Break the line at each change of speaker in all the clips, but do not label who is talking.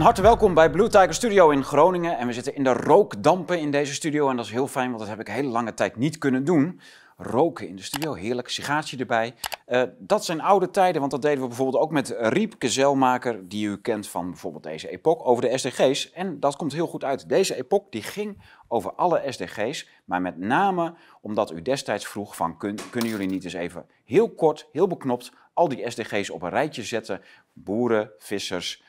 Van harte welkom bij Blue Tiger Studio in Groningen. En we zitten in de rookdampen in deze studio. En dat is heel fijn, want dat heb ik hele lange tijd niet kunnen doen. Roken in de studio, heerlijk, sigaartje erbij. Uh, dat zijn oude tijden, want dat deden we bijvoorbeeld ook met Riepke Zelmaker, die u kent van bijvoorbeeld deze epoch, over de SDG's. En dat komt heel goed uit. Deze epoch die ging over alle SDG's, maar met name omdat u destijds vroeg van, kunnen jullie niet eens even heel kort, heel beknopt, al die SDG's op een rijtje zetten? Boeren, vissers,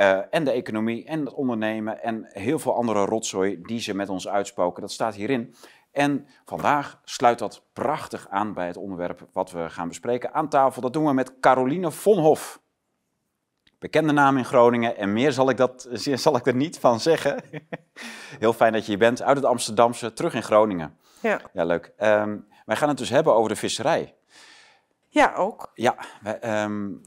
uh, en de economie en het ondernemen en heel veel andere rotzooi die ze met ons uitspoken. Dat staat hierin. En vandaag sluit dat prachtig aan bij het onderwerp wat we gaan bespreken aan tafel. Dat doen we met Caroline Vonhof. Bekende naam in Groningen en meer zal ik, dat, zal ik er niet van zeggen. Heel fijn dat je hier bent, uit het Amsterdamse, terug in Groningen. Ja, ja leuk. Um, wij gaan het dus hebben over de visserij.
Ja, ook.
Ja, wij, um,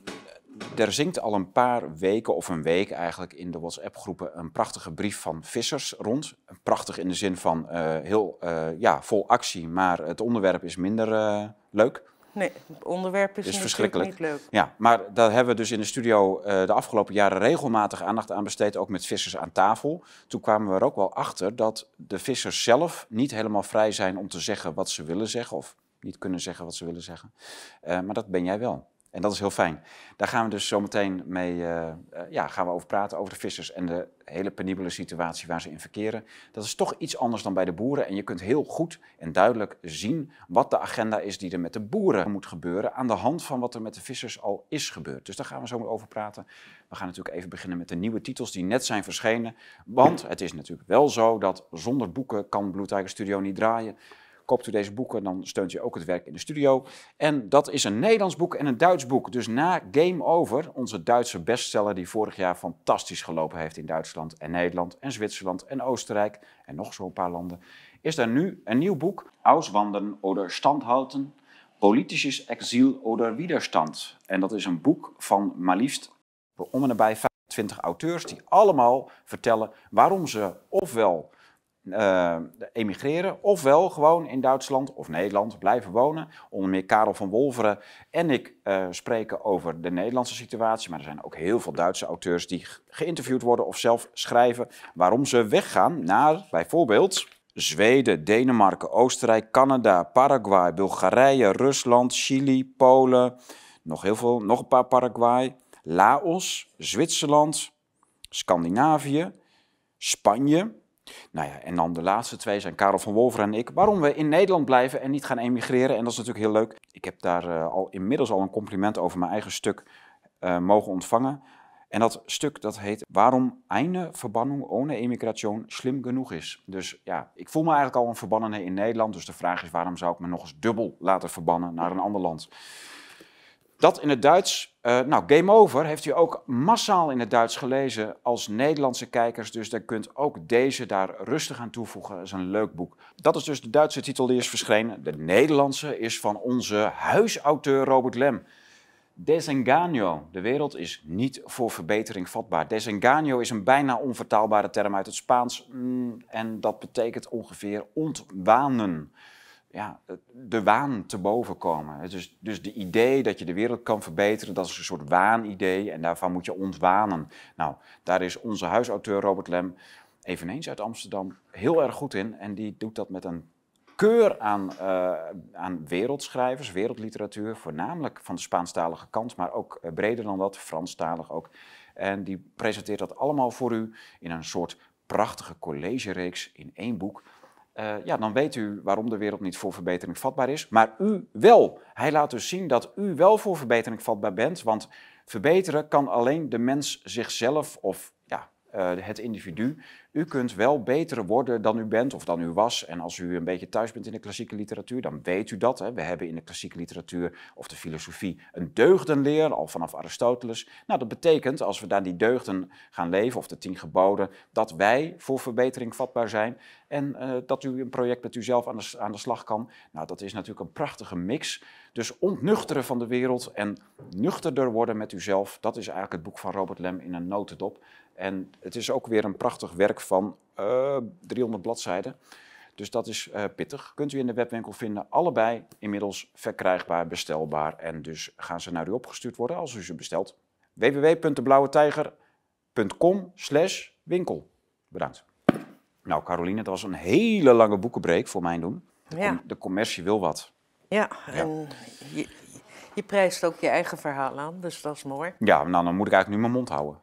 er zingt al een paar weken of een week eigenlijk in de WhatsApp-groepen een prachtige brief van vissers rond. Prachtig in de zin van uh, heel uh, ja, vol actie, maar het onderwerp is minder uh, leuk.
Nee, het onderwerp is, is verschrikkelijk niet leuk.
Ja, maar daar hebben we dus in de studio de afgelopen jaren regelmatig aandacht aan besteed, ook met vissers aan tafel. Toen kwamen we er ook wel achter dat de vissers zelf niet helemaal vrij zijn om te zeggen wat ze willen zeggen, of niet kunnen zeggen wat ze willen zeggen. maar dat ben jij wel. En dat is heel fijn. Daar gaan we dus zometeen mee uh, ja, gaan we over praten, over de vissers en de hele penibele situatie waar ze in verkeren. Dat is toch iets anders dan bij de boeren. En je kunt heel goed en duidelijk zien wat de agenda is die er met de boeren moet gebeuren. Aan de hand van wat er met de vissers al is gebeurd. Dus daar gaan we zo over praten. We gaan natuurlijk even beginnen met de nieuwe titels die net zijn verschenen. Want het is natuurlijk wel zo dat zonder boeken kan Blue Studio niet draaien. Koopt u deze boeken, dan steunt u ook het werk in de studio. En dat is een Nederlands boek en een Duits boek. Dus na Game Over, onze Duitse bestseller die vorig jaar fantastisch gelopen heeft in Duitsland en Nederland en Zwitserland en Oostenrijk en nog zo'n paar landen, is er nu een nieuw boek, Auswandern oder Standhalten, Politisches Exil oder Widerstand. En dat is een boek van maar liefst om en nabij 25 auteurs die allemaal vertellen waarom ze ofwel uh, emigreren, ofwel gewoon in Duitsland of Nederland blijven wonen. Onder meer Karel van Wolveren en ik uh, spreken over de Nederlandse situatie, maar er zijn ook heel veel Duitse auteurs die geïnterviewd worden of zelf schrijven waarom ze weggaan naar bijvoorbeeld Zweden, Denemarken, Oostenrijk, Canada, Paraguay, Bulgarije, Rusland, Chili, Polen, nog heel veel, nog een paar Paraguay, Laos, Zwitserland, Scandinavië, Spanje, nou ja, en dan de laatste twee zijn Karel van Wolver en ik. Waarom we in Nederland blijven en niet gaan emigreren. En dat is natuurlijk heel leuk. Ik heb daar uh, al inmiddels al een compliment over mijn eigen stuk uh, mogen ontvangen. En dat stuk dat heet Waarom eine Verbannung ohne Emigration slim genoeg is. Dus ja, ik voel me eigenlijk al een verbannene in Nederland. Dus de vraag is waarom zou ik me nog eens dubbel laten verbannen naar een ander land. Dat in het Duits. Uh, nou, Game Over heeft u ook massaal in het Duits gelezen als Nederlandse kijkers. Dus dan kunt ook deze daar rustig aan toevoegen. Dat is een leuk boek. Dat is dus de Duitse titel die is verschenen. De Nederlandse is van onze huisauteur Robert Lem. Desengaño. De wereld is niet voor verbetering vatbaar. Desengaño is een bijna onvertaalbare term uit het Spaans. Mm, en dat betekent ongeveer ontwanen ja, de waan te boven komen. Dus, dus de idee dat je de wereld kan verbeteren, dat is een soort waanidee en daarvan moet je ontwanen. Nou, daar is onze huisauteur Robert Lem, eveneens uit Amsterdam, heel erg goed in. En die doet dat met een keur aan, uh, aan wereldschrijvers, wereldliteratuur, voornamelijk van de Spaanstalige kant, maar ook uh, breder dan dat, Franstalig ook. En die presenteert dat allemaal voor u in een soort prachtige collegereeks in één boek. Uh, ja, dan weet u waarom de wereld niet voor verbetering vatbaar is. Maar u wel. Hij laat dus zien dat u wel voor verbetering vatbaar bent. Want verbeteren kan alleen de mens zichzelf of uh, het individu. U kunt wel beter worden dan u bent of dan u was. En als u een beetje thuis bent in de klassieke literatuur, dan weet u dat. Hè. We hebben in de klassieke literatuur of de filosofie een deugdenleer, al vanaf Aristoteles. Nou, dat betekent, als we daar die deugden gaan leven, of de tien geboden, dat wij voor verbetering vatbaar zijn. En uh, dat u een project met uzelf aan de, aan de slag kan. Nou, dat is natuurlijk een prachtige mix. Dus ontnuchteren van de wereld en nuchterder worden met uzelf, dat is eigenlijk het boek van Robert Lem in een notendop. En het is ook weer een prachtig werk van uh, eh, 300 bladzijden. Dus dat is uh, pittig. Kunt u in de webwinkel vinden. Allebei inmiddels verkrijgbaar, bestelbaar. En dus gaan ze naar u opgestuurd worden als u ze bestelt. www.deblauwetijger .com slash winkel. Bedankt. Nou, Caroline, dat was een hele lange boekenbreek voor mijn doen. De, ja. de commercie wil wat.
Ja, en Je, je, prijst ook je eigen verhaal aan, dus dat is mooi.
Ja, nou, dan moet ik eigenlijk nu mijn mond houden.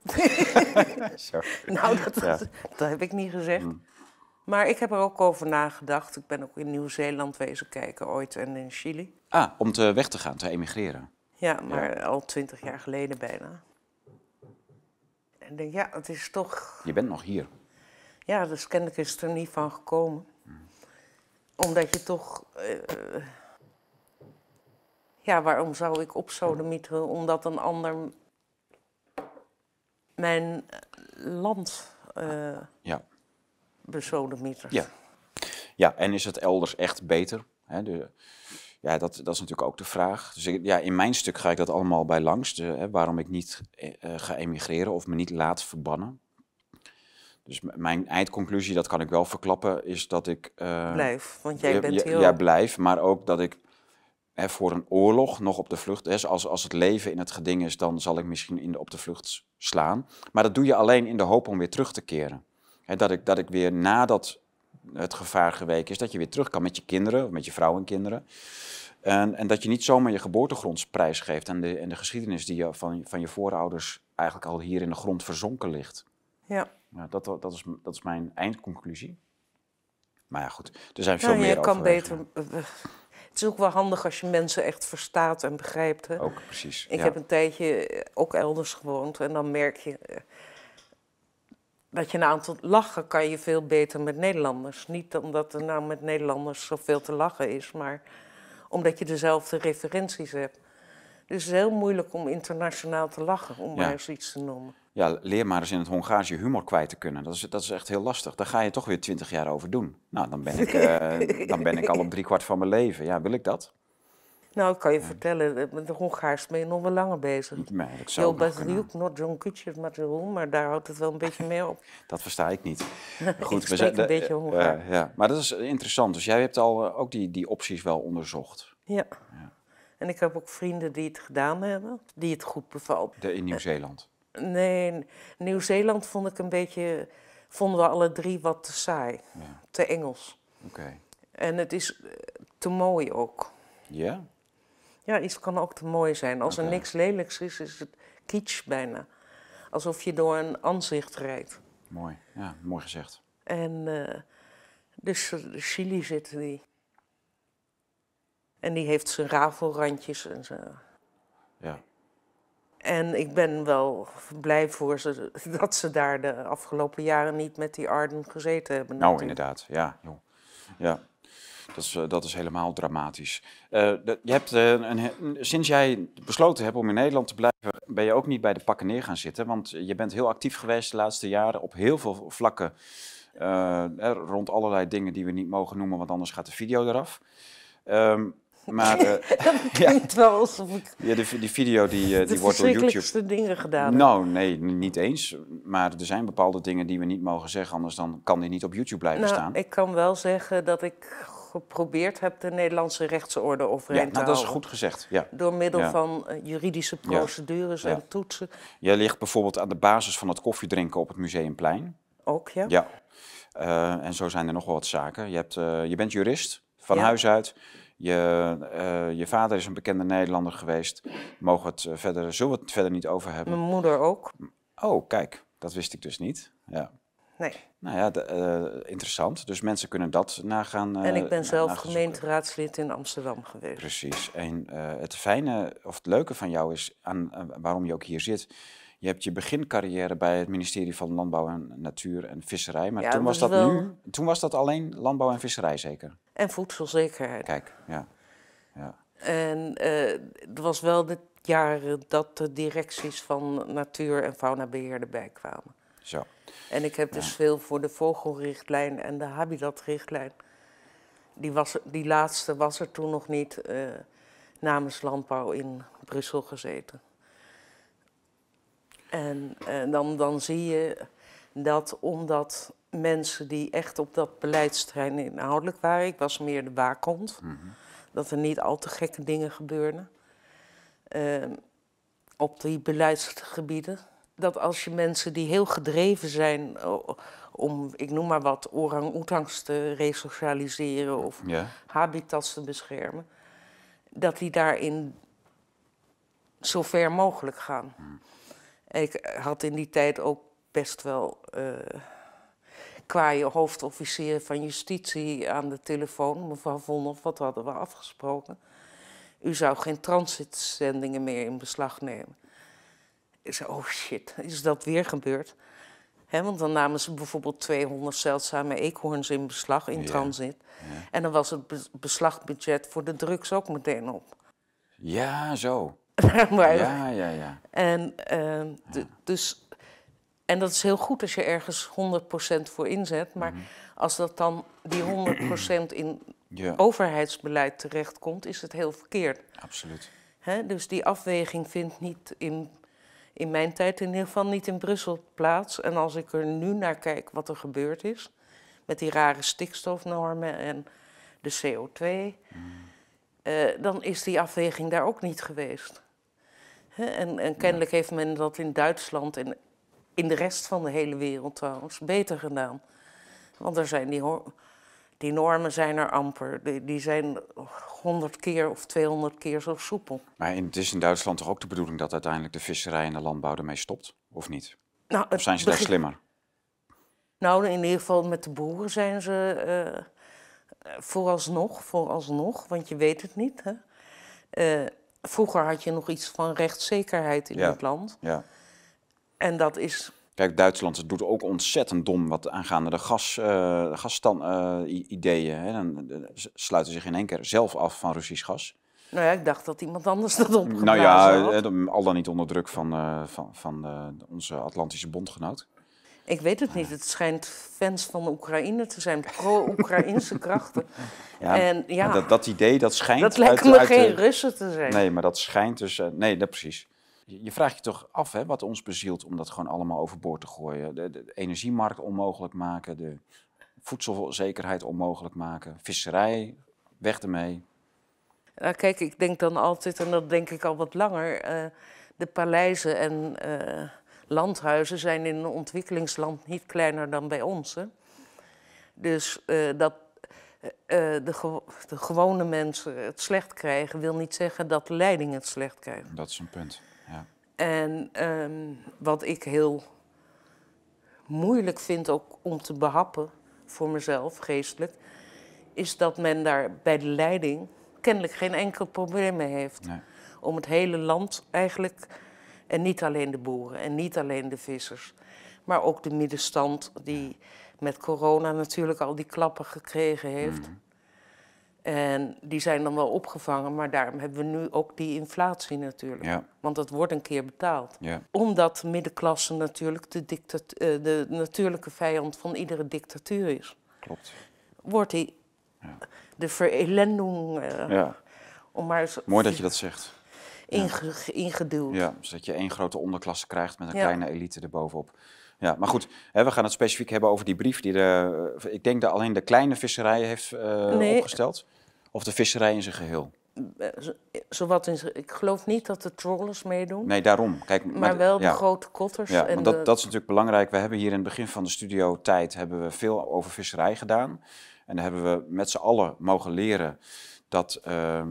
nou, dat, dat, heb ik niet gezegd. Hmm. Maar ik heb er ook over nagedacht. Ik ben ook in Nieuw-Zeeland wezen kijken ooit en in Chili.
Ah, om te weg te gaan, te emigreren.
Ja, maar al twintig jaar geleden bijna. En denk, ja, het is toch...
Je bent nog hier.
Ja, dus kennelijk is het er niet van gekomen. Omdat je toch... Uh, ja, waarom zou ik opsodemieteren? Omdat een ander mijn land uh, ja. besodemietert.
Ja. ja, en is het elders echt beter? Hè, de, ja, dat, dat is natuurlijk ook de vraag. Dus ja, in mijn stuk ga ik dat allemaal bij langs. De, hè, waarom ik niet uh, ga emigreren of me niet laat verbannen. Dus mijn eindconclusie, dat kan ik wel verklappen, is dat ik...
Uh, blijf, want jij bent heel...
Ja, blijf, maar ook dat ik hè, voor een oorlog nog op de vlucht... Als, als het leven in het geding is, dan zal ik misschien in de, op de vlucht slaan. Maar dat doe je alleen in de hoop om weer terug te keren. Hè, dat, ik, dat ik weer nadat het gevaar geweken is, dat je weer terug kan met je kinderen, of met je vrouw en kinderen. En, en dat je niet zomaar je geboortegrond prijsgeeft en de, en de geschiedenis die je van, van je voorouders eigenlijk al hier in de grond verzonken ligt.
Ja.
ja dat, dat, is, dat is mijn eindconclusie. Maar ja, goed, er zijn veel meer
je kan beter. Het is ook wel handig als je mensen echt verstaat en begrijpt. Hè?
Ook, precies.
Ik heb een tijdje ook elders gewoond en dan merk je eh, dat je een aantal lachen kan je veel beter met Nederlanders. Niet omdat er nou met Nederlanders zoveel te lachen is, maar omdat je dezelfde referenties hebt. Dus het is heel moeilijk om internationaal te lachen, om maar eens iets te noemen.
Ja, leer maar eens in het Hongaars je humor kwijt te kunnen. Dat is, dat is echt heel lastig. Daar ga je toch weer twintig jaar over doen. Nou, dan ben ik, uh, dan ben ik al op driekwart van mijn leven. Ja, wil ik dat?
Nou, ik kan je vertellen, met de Hongaars ben je nog wel langer bezig.
Nee, dat zou
Heel not John Kutcher maar daar houdt het wel een beetje meer op.
Dat versta ik niet.
Goed, ik we zijn een beetje Hongaars.
Uh, ja, maar dat is interessant. Dus jij hebt al uh, ook die, die opties wel onderzocht.
Ja. ja. En ik heb ook vrienden die het gedaan hebben, die het goed bevalt.
De, in Nieuw-Zeeland?
Nee, Nieuw-Zeeland vond ik een beetje, vonden we alle drie wat te saai. Ja. Te Engels.
Oké.
En het is te mooi ook.
Ja?
Ja, iets kan ook te mooi zijn. Als er niks lelijks is, is het kitsch bijna. Alsof je door een aanzicht rijdt.
Mooi, ja, mooi gezegd.
En uh, dus Chili zit die. En die heeft zijn rafelrandjes en zo.
Ja.
En ik ben wel blij voor ze dat ze daar de afgelopen jaren niet met die Arden gezeten hebben.
Nou, inderdaad, ja. Joh. Ja. Dat is, eh, dat is helemaal dramatisch. Uh, je hebt, uh, een, sinds jij besloten hebt om in Nederland te blijven, ben je ook niet bij de pakken neer gaan zitten. Want je bent heel actief geweest de laatste jaren op heel veel vlakken. rond allerlei dingen die we niet mogen noemen, want anders gaat de video eraf. Um, maar uh,
ja, wel alsof ik
ja, die, die video die, die wordt door YouTube.
dingen gedaan.
Nou, nee, niet eens. Maar er zijn bepaalde dingen die we niet mogen zeggen, anders dan kan die niet op YouTube blijven
nou,
staan.
Ik kan wel zeggen dat ik geprobeerd heb de Nederlandse rechtsorde overeind ja,
nou,
te
dat is goed gezegd. Ja.
Door middel van uh, juridische procedures en toetsen.
Jij ligt bijvoorbeeld aan de basis van het koffiedrinken op het Museumplein.
Ook, ja.
Ja. Uh, en zo zijn er nog wel wat zaken. Je, hebt, je bent jurist van huis uit. Je, je vader is een bekende Nederlander geweest. Mogen het verder, zullen we het verder niet over hebben?
Mijn moeder ook.
Oh, kijk, dat wist ik dus niet. Ja.
Nee.
Nou ja, de, uh, interessant. Dus mensen kunnen dat nagaan.
Uh, en ik ben zelf gemeenteraadslid in Amsterdam geweest.
Precies. En uh, het fijne of het leuke van jou is, aan, waarom je ook hier zit. Je hebt je begincarrière bij het ministerie van Landbouw en Natuur en Visserij. Maar ja, toen was dat wel... nu. Toen was dat alleen landbouw en visserij zeker.
En voedselzekerheid.
Kijk, ja. ja.
En het was wel de jaren dat de directies van natuur- en faunabeheer erbij kwamen.
Zo.
En ik heb dus veel voor de vogelrichtlijn en de habitatrichtlijn. Die, was, die laatste was er toen nog niet uh, namens landbouw in Brussel gezeten. En uh, dan, dan zie je dat omdat mensen die echt op dat beleidsterrein inhoudelijk waren, ik was meer de waakhond, mm -hmm. dat er niet al te gekke dingen gebeurden. Uh, op die beleidsgebieden dat als je mensen die heel gedreven zijn om, ik noem maar wat, orang-oetangs te resocialiseren of
Ja.
habitats te beschermen, dat die daarin zo ver mogelijk gaan. Ik had in die tijd ook best wel eh kwaaie hoofdofficier van justitie aan de telefoon. Mevrouw Vonhoff, wat hadden we afgesproken? U zou geen transitzendingen meer in beslag nemen. Ik zei, oh shit, is dat weer gebeurd? Want dan namen ze bijvoorbeeld 200 zeldzame eekhoorns in beslag in
Ja,
transit. En dan was het be- beslagbudget voor de drugs ook meteen op.
Ja, zo. Ja, ja, ja.
en, eh, d- dus, en dat is heel goed als je ergens 100% voor inzet. Maar
Mhm.
als dat dan die 100% in
Ja,
overheidsbeleid terechtkomt, is het heel verkeerd.
absoluut.
Hè? Dus die afweging vindt niet in, in mijn tijd in ieder geval niet in Brussel plaats. En als ik er nu naar kijk wat er gebeurd is, met die rare stikstofnormen en de CO2, eh, dan is die afweging daar ook niet geweest. En, en kennelijk heeft men dat in Duitsland en in de rest van de hele wereld trouwens beter gedaan. Want er zijn die, normen zijn er amper. Die, die zijn 100 keer of 200 keer zo soepel.
Maar in, het is in Duitsland toch ook de bedoeling dat uiteindelijk de visserij en de landbouw ermee stopt? Of niet?
Nou,
Of zijn ze daar slimmer?
Nou, in ieder geval met de boeren zijn ze eh, eh, vooralsnog, vooralsnog, want je weet het niet. Hè? Eh, vroeger had je nog iets van rechtszekerheid in
Ja.
het land.
Ja.
En dat is,
Kijk, Duitsland doet ook ontzettend dom wat aangaande de gas, eh gasstand, eh, i- ideeën. Hè. Dan eh, ze sluiten zich in één keer zelf af van Russisch gas.
nou ja, ik dacht dat iemand anders dat opgeblazen
Nou ja,
had.
eh, al dan niet onder druk van, eh, van, van eh, onze Atlantische bondgenoot.
Ik weet het niet. Het schijnt fans van Oekraïne te zijn, pro-Oekraïnse krachten.
Ja,
en ja, dat,
dat, dat idee, dat schijnt...
lijkt
uit-
me
uit de-
geen Russen te zijn.
Nee, maar dat schijnt dus... eh, nee, dat precies. Je, je vraagt je toch af hè, wat ons bezielt om dat gewoon allemaal overboord te gooien. De, de, de energiemarkt onmogelijk maken, de voedselzekerheid onmogelijk maken, visserij, weg ermee.
Nou, kijk, ik denk dan altijd, en dat denk ik al wat langer, eh, de paleizen en eh, landhuizen zijn in een ontwikkelingsland niet kleiner dan bij ons. Hè? Dus eh, dat eh, eh, de, gewo- de gewone mensen het slecht krijgen, wil niet zeggen dat de leiding het slecht krijgt.
Dat is een punt. Ja.
En ehm, wat ik heel moeilijk vind ook om te behappen voor mezelf, geestelijk, is dat men daar bij de leiding kennelijk geen enkel probleem mee heeft.
Nee.
Om het hele land eigenlijk, en niet alleen de boeren en niet alleen de vissers, maar ook de middenstand die met corona natuurlijk al die klappen gekregen heeft.
Mhm.
En die zijn dan wel opgevangen, maar daarom hebben we nu ook die inflatie natuurlijk.
Ja,
Want dat wordt een keer betaald.
ja,
Omdat de middenklasse natuurlijk de, eh, de natuurlijke vijand van iedere dictatuur is.
klopt.
Wordt die de verelending, eh,
Ja.
om maar eens
Mooi dat je dat zegt.
Inge- ingeduwd.
Ja, zodat je één grote onderklasse krijgt met een kleine elite erbovenop. Ja, maar goed, hè, we gaan het specifiek hebben over die brief die de, eh, ik denk dat alleen de kleine visserij heeft eh,
Nee.
opgesteld. Of de visserij in zijn geheel.
Eh, zo- Zowat in, ik geloof niet dat de trollers meedoen,
Nee, daarom. Kijk,
maar, wel de
ja.
grote kotters.
Ja,
en
want
de-
dat, dat is natuurlijk belangrijk. We hebben hier in het begin van de studio tijd hebben we veel over visserij gedaan. En daar hebben we met z'n allen mogen leren dat, ehm,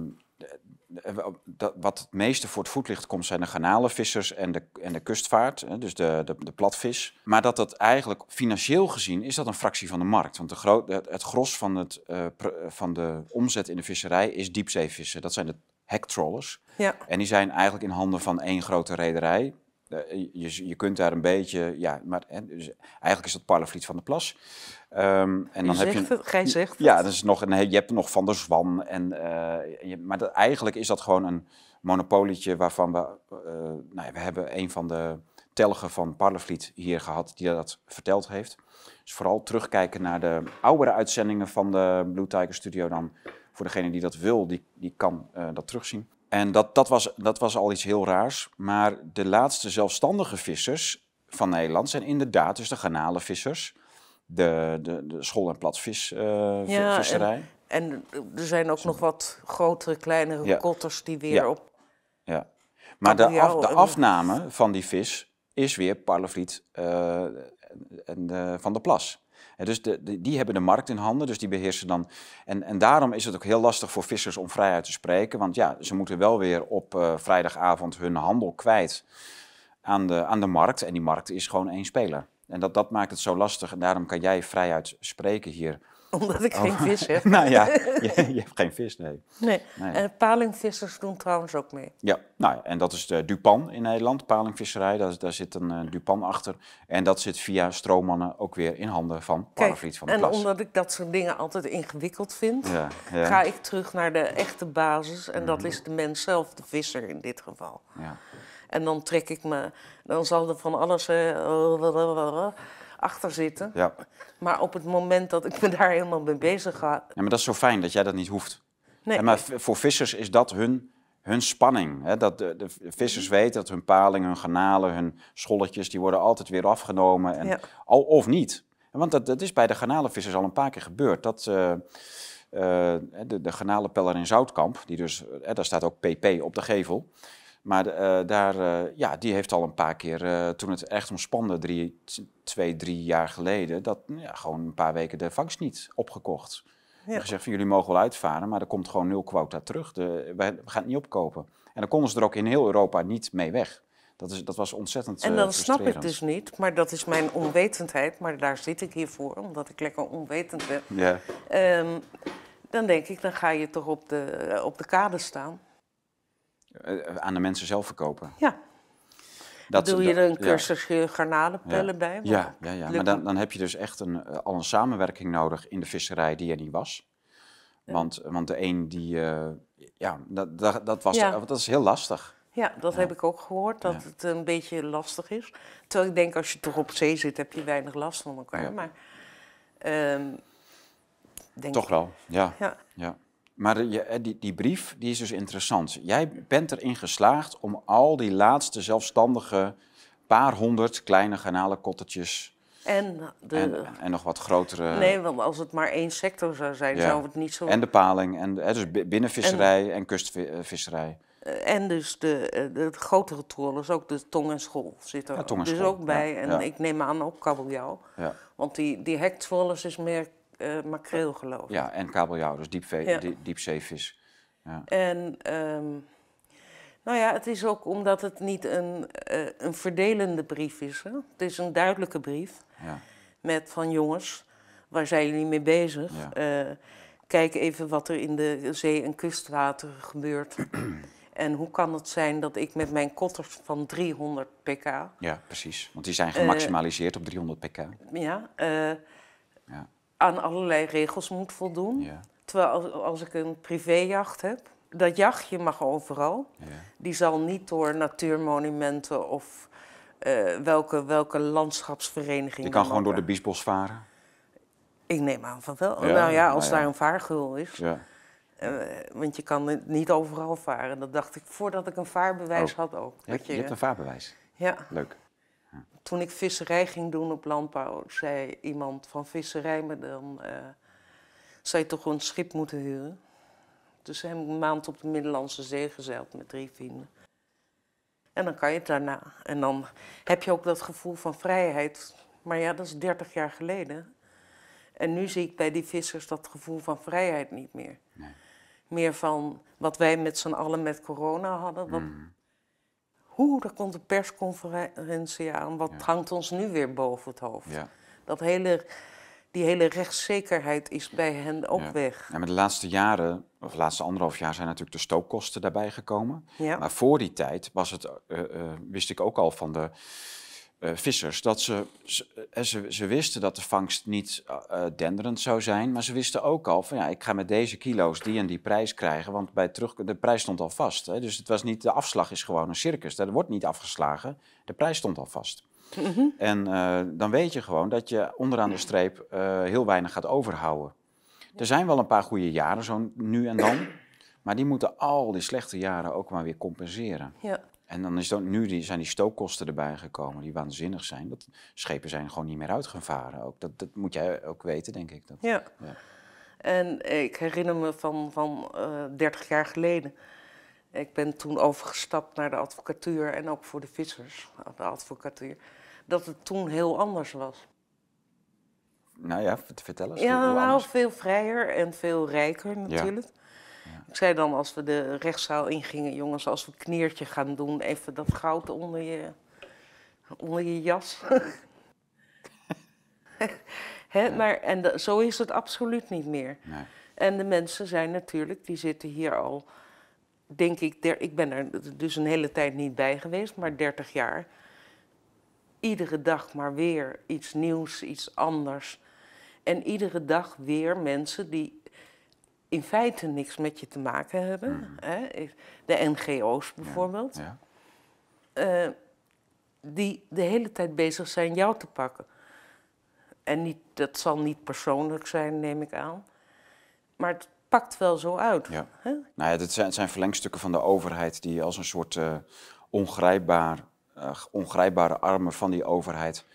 wat het meeste voor het voetlicht komt zijn de garnalenvissers en de, en de kustvaart, dus de, de, de platvis. Maar dat dat eigenlijk financieel gezien is dat een fractie van de markt. Want de groot, het, het gros van, het, eh, pr- van de omzet in de visserij is diepzeevissen. Dat zijn de hektrollers.
ja,
En die zijn eigenlijk in handen van één grote rederij. Eh, Je, je kunt daar een beetje, ja, maar hè, dus eigenlijk is dat Parlevliet van de Plas. Ehm, en
je
dan heb je,
het, gij zegt
ja, dat is nog een, je hebt nog Van der Zwan. En, eh, je- maar dat, eigenlijk is dat gewoon een monopolietje waarvan we, eh, nou ja, we hebben een van de telgen van Parlevliet hier gehad die dat verteld heeft. Dus vooral terugkijken naar de oudere uitzendingen van de Blue Tiger Studio dan. Voor degene die dat wil, die, die kan dat terugzien. En dat, dat, was, dat was al iets heel raars. Maar de laatste zelfstandige vissers van Nederland zijn inderdaad dus de garnalenvissers. De, de, de school- en platvisvisserij.
Ja,
visserij.
En er zijn ook nog wat grotere, kleinere
Ja.
kotters die weer
Ja.
op...
Ja. Maar de, af, de
en-
afname van die vis is weer Parlevliet uh, en, uh, Van der Plas. Dus de, die hebben de markt in handen, dus die beheersen dan. En, en daarom is het ook heel lastig voor vissers om vrijheid te spreken. Want ja, ze moeten wel weer op uh, vrijdagavond hun handel kwijt aan de, aan de markt. En die markt is gewoon één speler. En dat, dat maakt het zo lastig. En daarom kan jij vrijuit spreken hier.
Omdat ik geen vis heb.
nou ja, je, je, hebt geen vis, nee.
Nee. nee. En palingvissers doen trouwens ook mee.
Ja, nou, en dat is de Dupan in Nederland, palingvisserij. Daar, daar zit een uh, Dupan achter. En dat zit via stroommannen ook weer in handen van Parlevliet van de
en
Plas.
En omdat ik dat soort dingen altijd ingewikkeld vind, ja, ja. ga ik terug naar de echte basis. En dat is de mens zelf, de visser in dit geval. Ja. En dan trek ik me, dan zal er van alles uh, achter zitten. Ja. Maar op het moment dat ik me daar helemaal mee bezig ga.
Ja, maar dat is zo fijn dat jij dat niet hoeft. Nee. maar voor vissers is dat hun, hun spanning. Hè? Dat de, de, vissers weten dat hun palingen, hun garnalen, hun scholletjes, die worden altijd weer afgenomen. En, ja. al, of niet. Want dat, dat is bij de garnalenvissers al een paar keer gebeurd. Dat, uh, uh, de, de garnalenpeller in Zoutkamp, die dus, uh, daar staat ook PP op de gevel. Maar uh, daar, uh, ja, die heeft al een paar keer, uh, toen het echt omspande, drie, twee, drie jaar geleden, dat ja, gewoon een paar weken de vangst niet opgekocht. Ja. Gezegd van jullie mogen wel uitvaren, maar er komt gewoon nul quota terug. De, we, we gaan het niet opkopen. En dan konden ze er ook in heel Europa niet mee weg. Dat, is, dat was ontzettend
En dan snap ik dus niet, maar dat is mijn onwetendheid, maar daar zit ik hier voor, omdat ik lekker onwetend ben. Ja. Um, dan denk ik, dan ga je toch op de, op de kade staan.
Uh, aan de mensen zelf verkopen.
Ja. Dat, Doe je er een cursus ja. garnalenpellen
ja.
bij?
Ja, ja, ja. maar dan, dan heb je dus echt een, uh, al een samenwerking nodig in de visserij die er niet was. Want, want de een die, uh, ja, dat, dat, dat was, dat is heel lastig.
Ja, dat heb ik ook gehoord, dat het een beetje lastig is. Terwijl ik denk, als je toch op zee zit, heb je weinig last van elkaar. Maar, um,
denk Toch wel, ja. ja. Maar die, die brief die is dus interessant. Jij bent erin geslaagd om al die laatste zelfstandige paar honderd kleine garnalenkottertjes...
En, de,
en, en, nog wat grotere...
Nee, want als het maar één sector zou zijn, ja. zou het niet zo...
En de paling, en, dus binnenvisserij en, en kustvisserij.
En dus de, de grotere trollers, ook de tong en school zitten ja, er dus ook bij. Ja, en ik neem aan ook kabeljauw. Want die, die hektrollers is meer uh, makreel, geloof ik.
Ja, en kabeljauw, dus diepvee, ja. diepzeevis. Ja.
En um, nou ja, het is ook omdat het niet een, uh, een verdelende brief is. Hè? Het is een duidelijke brief ja. met van jongens, waar zijn jullie mee bezig? Ja. Uh, kijk even wat er in de zee- en kustwater gebeurt. En hoe kan het zijn dat ik met mijn kotters van 300 pk...
Ja, precies. Want die zijn gemaximaliseerd uh, op 300 pk.
Ja, uh, ja, aan allerlei regels moet voldoen. Ja. Terwijl als, als, ik een privéjacht heb, dat jachtje mag overal. Ja. Die zal niet door natuurmonumenten of uh, welke, welke landschapsvereniging.
Je kan gewoon door de Biesbos varen?
Ik neem aan van wel. Ja, nou ja, als daar een vaargul is. Ja. Uh, want je kan niet overal varen. Dat dacht ik voordat ik een vaarbewijs oh. had ook.
Je, je, je hebt een vaarbewijs?
Ja.
Leuk.
Toen ik visserij ging doen op landbouw, zei iemand van visserij me dan... Uh, zou je toch een schip moeten huren? Dus heb ik een maand op de Middellandse Zee gezeild met drie vrienden. En dan kan je het daarna. En dan heb je ook dat gevoel van vrijheid. Maar ja, dat is 30 jaar geleden. En nu zie ik bij die vissers dat gevoel van vrijheid niet meer. Nee. Meer van wat wij met z'n allen met corona hadden. Wat, mm. Hoe, er komt een persconferentie aan. Wat ja. hangt ons nu weer boven het hoofd? Ja. Dat hele, die hele rechtszekerheid is bij hen ook
ja.
weg.
Ja, maar de laatste jaren, of de laatste anderhalf jaar, zijn natuurlijk de stookkosten daarbij gekomen. Maar voor die tijd was het, uh, uh, wist ik ook al van de uh, vissers dat ze, ze, ze, ze, wisten dat de vangst niet uh, denderend zou zijn, maar ze wisten ook al van ja, ik ga met deze kilo's die en die prijs krijgen, want bij terug, de prijs stond al vast. Hè? Dus het was niet, de afslag is gewoon een circus, er wordt niet afgeslagen, de prijs stond al vast. Mm -hmm. En uh, dan weet je gewoon dat je onderaan de streep heel weinig gaat overhouden. Er zijn wel een paar goede jaren, zo nu en dan, maar die moeten al die slechte jaren ook maar weer compenseren. Ja. En dan is dan, nu die, zijn die stookkosten erbij gekomen die waanzinnig zijn. Dat, schepen zijn gewoon niet meer uitgevaren. Ook. Dat, dat moet jij ook weten, denk ik. Dat,
ja. ja. En ik herinner me van, van uh, 30 jaar geleden. Ik ben toen overgestapt naar de advocatuur en ook voor de vissers, de advocatuur. Dat het toen heel anders was.
Nou ja, vert- vertel eens.
Ja, nou,
anders?
veel vrijer en veel rijker natuurlijk. Ik zei dan als we de rechtszaal ingingen, jongens, als we een kniertje gaan doen, even dat goud onder je, onder je jas. Hè, maar, en de- zo is het absoluut niet meer.
Nee.
En de mensen zijn natuurlijk, die zitten hier al, denk ik, der, ik ben er dus een hele tijd niet bij geweest, maar 30 jaar. Iedere dag maar weer iets nieuws, iets anders. En iedere dag weer mensen die in feite niks met je te maken hebben. Hè? De NGO's bijvoorbeeld.
Ja.
eh, die de hele tijd bezig zijn jou te pakken. En niet, dat zal niet persoonlijk zijn, neem ik aan. Maar het pakt wel zo uit.
Ja.
Hè?
Nou ja, dit zijn, het zijn verlengstukken van de overheid die als een soort eh, ongrijpbaar, eh, ongrijpbare armen van die overheid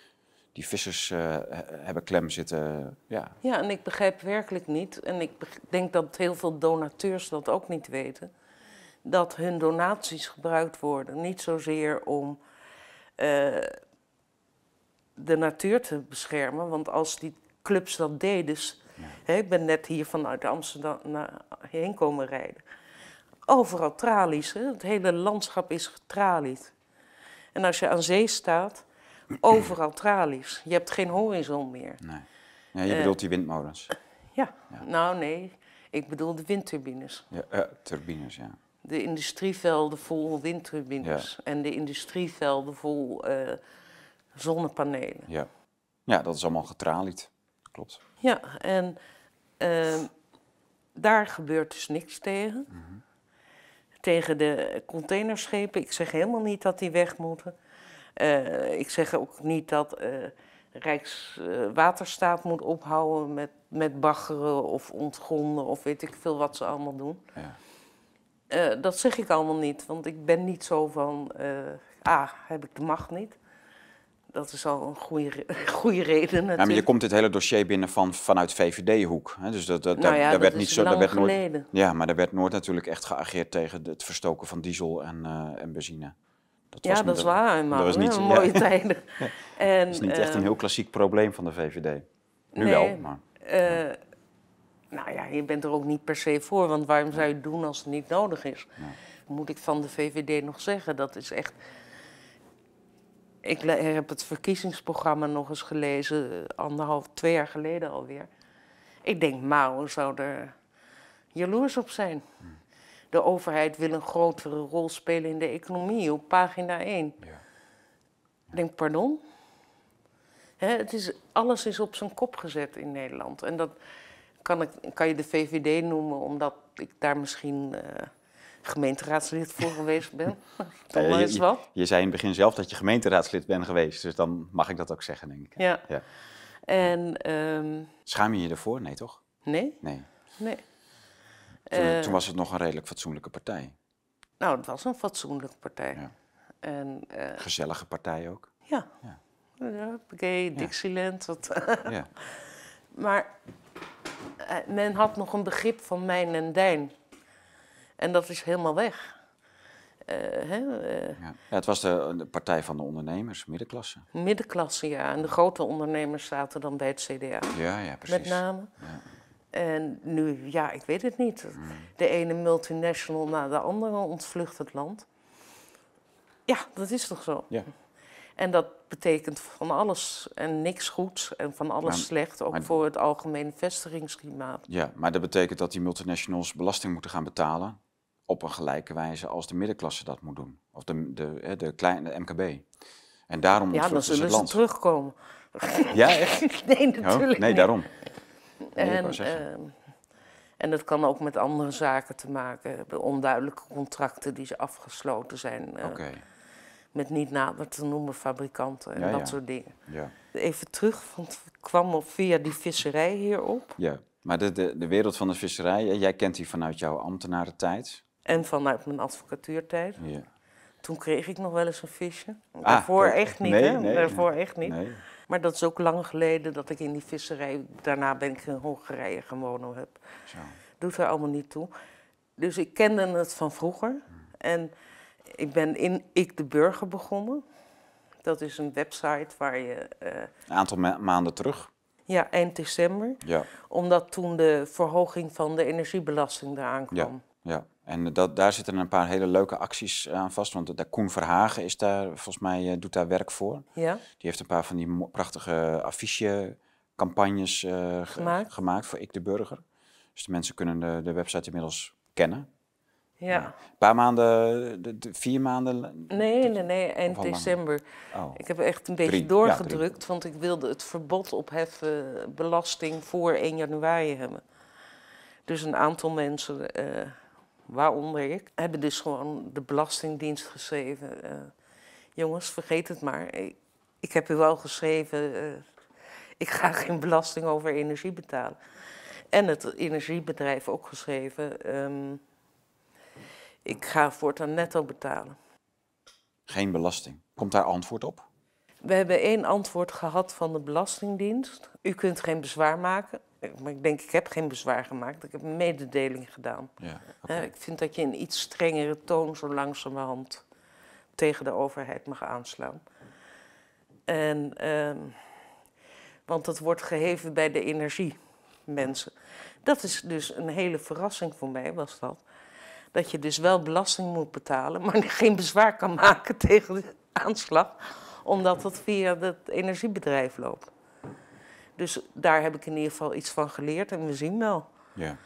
die vissers eh, he- hebben klem zitten. Ja,
Ja, en ik begrijp werkelijk niet, en ik denk dat heel veel donateurs dat ook niet weten, dat hun donaties gebruikt worden. Niet zozeer om eh, de natuur te beschermen, want als die clubs dat deden, s- hè, ik ben net hier vanuit Amsterdam naar, heen komen rijden. Overal tralies, hè? het hele landschap is getralied. En als je aan zee staat, overal tralies. Je hebt geen horizon meer.
nee. Ja, je
Eh.
bedoelt die windmolens.
Ja, nou nee, ik bedoel de windturbines.
Ja, eh, turbines, ja.
De industrievelden vol windturbines en de industrievelden vol eh, zonnepanelen.
ja. Ja, dat is allemaal getralied. Klopt.
Ja, en ehm, daar gebeurt dus niks tegen. Tegen de containerschepen, ik zeg helemaal niet dat die weg moeten. Eh, ik zeg ook niet dat eh Rijkswaterstaat moet ophouden met, met baggeren of ontgronden of weet ik veel wat ze allemaal doen.
Ja.
Eh, dat zeg ik allemaal niet, want ik ben niet zo van, ah, heb ik de macht niet. Dat is al een goede, goede reden natuurlijk.
Ja, maar je komt dit hele dossier binnen van, vanuit VVD-hoek. Dus dat, dat,
nou
daar,
ja,
daar
dat
werd niet zo. Daar werd nooit,
geleden.
ja, maar daar werd nooit natuurlijk echt geageerd tegen het verstoken van diesel en, en benzine. Dat
Ja, dat is waar, maar
dat was niet, ja,
mooie tijden. En,
dat is niet echt een
eh,
heel klassiek probleem van de VVD. Nu
nee.
wel, maar
eh, nou ja, je bent er ook niet per se voor, want waarom zou je het doen als het niet nodig is? Moet ik van de VVD nog zeggen? Dat is echt. Ik heb het verkiezingsprogramma nog eens gelezen, eh, anderhalf, twee jaar geleden alweer. Ik denk, Mao zou er jaloers op zijn. De overheid wil een grotere rol spelen in de economie op pagina 1.
Ja.
Ik denk, pardon? Hè, het is, alles is op zijn kop gezet in Nederland. En dat kan, ik, kan je de VVD noemen, omdat ik daar misschien eh, gemeenteraadslid voor geweest ben. Eens wat.
je zei in het begin zelf dat je gemeenteraadslid bent geweest, dus dan mag ik dat ook zeggen, denk ik.
Ja.
Ja.
En ehm,
Schaam je je ervoor? Nee, toch?
nee,
Nee.
nee.
Toen,
Eh,
toen was het nog een redelijk fatsoenlijke partij.
Nou, het was een fatsoenlijke partij.
Ja.
En eh,
Gezellige partij ook.
ja,
Ja.
gay, Dixieland. Wat,
Ja.
Maar eh, men had nog een begrip van mijn en dijn. En dat is helemaal weg. Eh, hè, eh,
Ja. Ja, het was de, de partij van de ondernemers, middenklasse.
middenklasse, ja. En de grote ondernemers zaten dan bij het CDA,
Ja, ja, precies.
met name.
Ja.
En nu, ja, ik weet het niet. De ene multinational na de andere ontvlucht het land. Ja, dat is toch zo?
Ja.
En dat betekent van alles en niks goeds en van alles
Maar-
slecht, ook
maar-
voor het algemene vestigingsklimaat.
ja, maar dat betekent dat die multinationals belasting moeten gaan betalen op een gelijke wijze als de middenklasse dat moet doen. Of de, de, hè, de kleine MKB. En daarom
Ja, dan zullen ze terugkomen.
Ja, echt?
nee,
Oh,
natuurlijk
nee,
niet.
daarom.
En, ehm, en dat kan ook met andere zaken te maken hebben. Onduidelijke contracten die ze afgesloten zijn. eh, Met niet nader te noemen fabrikanten en
Ja,
dat
ja.
soort dingen.
ja.
Even terug, want ik kwam op via die visserij hierop.
ja. Maar de, de, de wereld van de visserij, jij kent die vanuit jouw ambtenarentijd.
En vanuit mijn advocatuurtijd.
Ja.
Toen kreeg ik nog wel eens een visje. Daarvoor
Ah,
echt niet,
Nee,
hè?
nee,
Daarvoor
nee.
echt niet. Maar dat is ook lang geleden dat ik in die visserij... Daarna ben ik in Hongarije gaan wonen heb.
Zo.
Doet er allemaal niet toe. Dus ik kende het van vroeger. En ik ben in Ik de Burger begonnen. Dat is een website waar je... eh,
Een aantal ma- maanden terug.
ja, eind december.
Ja,
Omdat toen de verhoging van de energiebelasting eraan
ja,
kwam.
ja. En dat, daar zitten een paar hele leuke acties aan vast. Want de, Koen Verhagen is daar, volgens mij, eh, doet daar werk voor.
Ja,
Die heeft een paar van die prachtige affiche-campagnes ge-
Gemaakt.
gemaakt voor Ik de Burger. Dus de mensen kunnen de, de website inmiddels kennen.
ja.
Een paar maanden, de, de- vier maanden.
Nee, nee, nee, eind december.
Oh,
Ik heb echt een beetje
Drie, ja,
doorgedrukt, want ik wilde het verbod op heffen belasting voor 1 januari hebben. Dus een aantal mensen, eh, waaronder ik, hebben dus gewoon de Belastingdienst geschreven. eh, jongens, vergeet het maar. Ik, ik heb u wel geschreven, eh, ik ga geen belasting over energie betalen. En het energiebedrijf ook geschreven, ehm, ik ga voortaan netto betalen.
geen belasting. Komt daar antwoord op?
We hebben één antwoord gehad van de Belastingdienst. U kunt geen bezwaar maken. Maar ik denk, ik heb geen bezwaar gemaakt. Ik heb een mededeling gedaan.
Ja.
Eh, ik vind dat je in iets strengere toon zo langzamerhand tegen de overheid mag aanslaan. En, ehm, want dat wordt geheven bij de energiemensen. Dat is dus een hele verrassing voor mij, was dat. Dat je dus wel belasting moet betalen, maar geen bezwaar kan maken tegen de aanslag, omdat dat via het energiebedrijf loopt. Dus daar heb ik in ieder geval iets van geleerd en we zien wel.
Ja.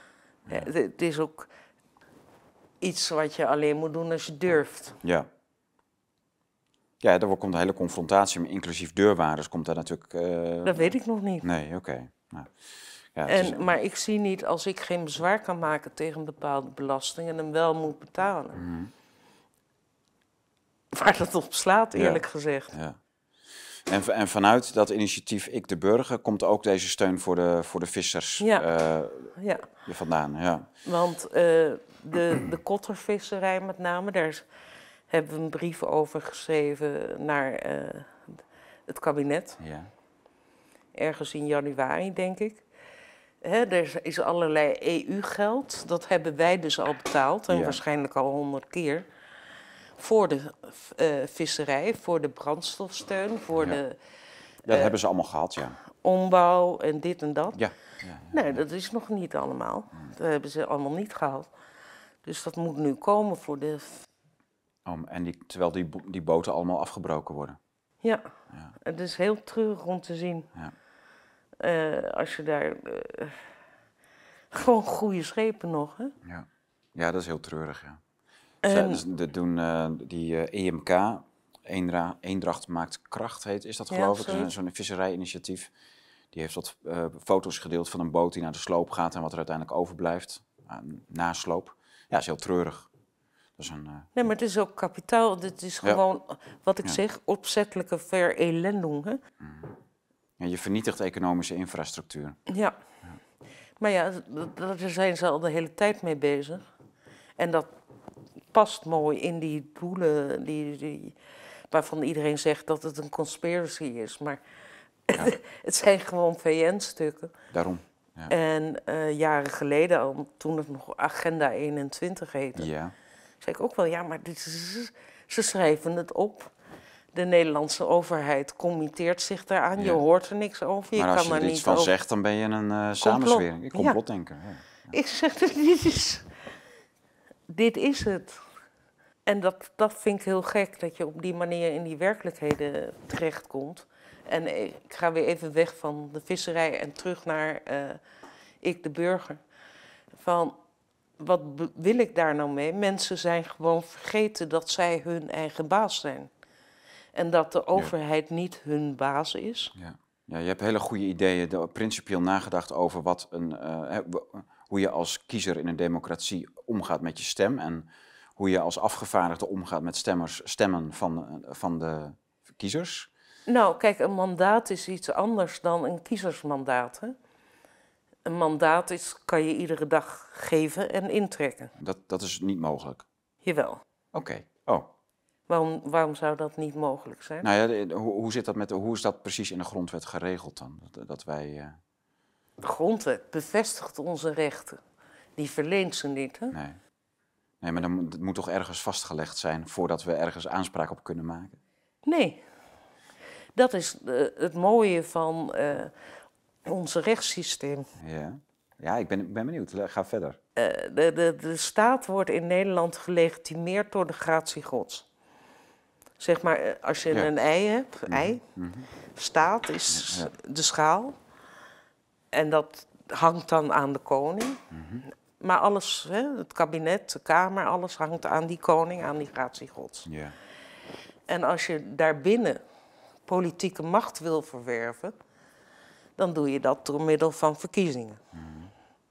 Ja, het- Het is ook iets wat je alleen moet doen als je durft.
Ja. Ja, er komt een hele confrontatie, maar inclusief deurwaarders komt daar natuurlijk... eh,
Dat weet ik nog niet.
Nee, oké. Nou, ja, is-
maar ik zie niet als ik geen bezwaar kan maken tegen een bepaalde belasting en hem wel moet betalen.
Mhm.
Waar dat op slaat,
Ja.
eerlijk gezegd.
ja. En, en vanuit dat initiatief Ik de Burger komt ook deze steun voor de, voor de vissers
Ja.
eh,
Ja,
hier vandaan. Ja.
want eh, de, de kottervisserij met name, daar hebben we een brief over geschreven naar eh, het kabinet.
Ja.
ergens in januari, denk ik. Hè, er is allerlei EU-geld. Dat hebben wij dus al betaald, en
Ja.
waarschijnlijk al honderd keer. Voor de eh, visserij, voor de brandstofsteun, voor
Ja.
de
Dat
Eh,
hebben ze allemaal gehad, ja.
ombouw en dit en dat.
Ja, ja.
Nee, dat is nog niet allemaal.
Mm.
Dat hebben ze allemaal niet gehad. Dus dat moet nu komen voor de.
Oh, en die, terwijl die, die boten allemaal afgebroken worden.
Ja,
Ja.
het is heel treurig om te zien.
Ja.
Eh, als je daar. gewoon goede schepen nog, hè?
Ja, ja dat is heel treurig, ja. Dus de, doen, eh, die eh, EMK, Eendra, Eendracht maakt kracht, heet, is dat
Ja,
geloof ik, zo'n visserijinitiatief. Die heeft wat eh, foto's gedeeld van een boot die naar de sloop gaat en wat er uiteindelijk overblijft, na sloop. Ja, dat is heel treurig. Dat is een, eh,
Nee, maar het is ook kapitaal. Dit is
Ja.
gewoon, wat ik
Ja.
zeg, opzettelijke verelending. Hè?
ja, je vernietigt economische infrastructuur.
Ja. Maar ja, daar zijn ze al de hele tijd mee bezig. En dat past mooi in die doelen die, die, waarvan iedereen zegt dat het een conspiracy is. Maar het zijn gewoon VN-stukken.
Daarom. Ja.
En eh, jaren geleden, al, toen het nog Agenda 21 heette,
ja.
zei ik ook wel, ja, maar dit is, ze schrijven het op. De Nederlandse overheid committeert zich daaraan. Je
Ja.
hoort er niks over. Je
Maar als
kan
je
er
van
over.
zegt, dan ben je een samenswering, een
Ja.
complotdenker. Ja.
Ik zeg, dit is, dit is het. En dat, dat vind ik heel gek, dat je op die manier in die werkelijkheden terechtkomt. En ik ga weer even weg van de visserij en terug naar eh, ik, de burger. Van, wat wil ik daar nou mee? Mensen zijn gewoon vergeten dat zij hun eigen baas zijn. En dat de overheid niet hun baas is.
Ja. ja, je hebt hele goede ideeën, de- principieel nagedacht over wat een, eh, hoe je als kiezer in een democratie omgaat met je stem en hoe je als afgevaardigde omgaat met stemmers, stemmen van, eh, van de kiezers.
Nou, kijk, een mandaat is iets anders dan een kiezersmandaat. Hè? Een mandaat is, kan je iedere dag geven en intrekken.
Dat, dat is niet mogelijk.
Jawel.
Oké. Oh.
Waarom, waarom zou dat niet mogelijk zijn?
Nou ja, hoe, hoe, zit dat met, hoe is dat precies in de grondwet geregeld dan? Dat, dat wij. eh,
De grondwet bevestigt onze rechten. Die verleent ze niet. Hè?
nee. Nee, maar dan moet, het moet toch ergens vastgelegd zijn voordat we ergens aanspraak op kunnen maken?
Nee. Dat is eh, het mooie van uh, ons rechtssysteem.
Ja, ja ik ben, ben benieuwd. Ga verder.
Uh, de, de, de staat wordt in Nederland gelegitimeerd door de gratie gods. Zeg maar, als je een ei hebt, mm ei, mm -hmm. staat is ja. de schaal. En dat hangt dan aan de koning. Mm -hmm. Maar alles, hè, het kabinet, de Kamer, alles hangt aan die koning, aan die gratie gods.
Ja.
En als je daarbinnen politieke macht wil verwerven, dan doe je dat door middel van verkiezingen. Mm.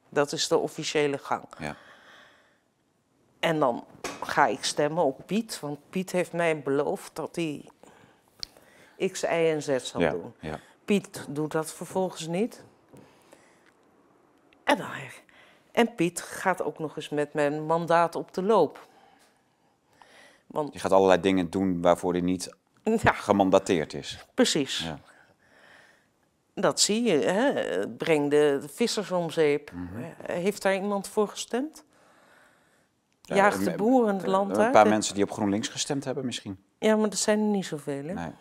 Dat is de officiële gang.
Ja.
En dan ga ik stemmen op Piet, want Piet heeft mij beloofd dat hij X, Y en Z zal
ja.
doen.
Ja.
Piet doet dat vervolgens niet. En, dan, en Piet gaat ook nog eens met mijn mandaat op de loop.
Want, je gaat allerlei dingen doen waarvoor hij niet ja, gemandateerd is.
Precies.
Ja.
Dat zie je. Hè? Breng de, vissers om zeep.
Mhm.
Heeft daar iemand voor gestemd? Jaagt de boeren het land
Een
uit?
paar mensen die op GroenLinks gestemd hebben misschien.
Ja, maar er zijn er niet zoveel. Hè?
Nee.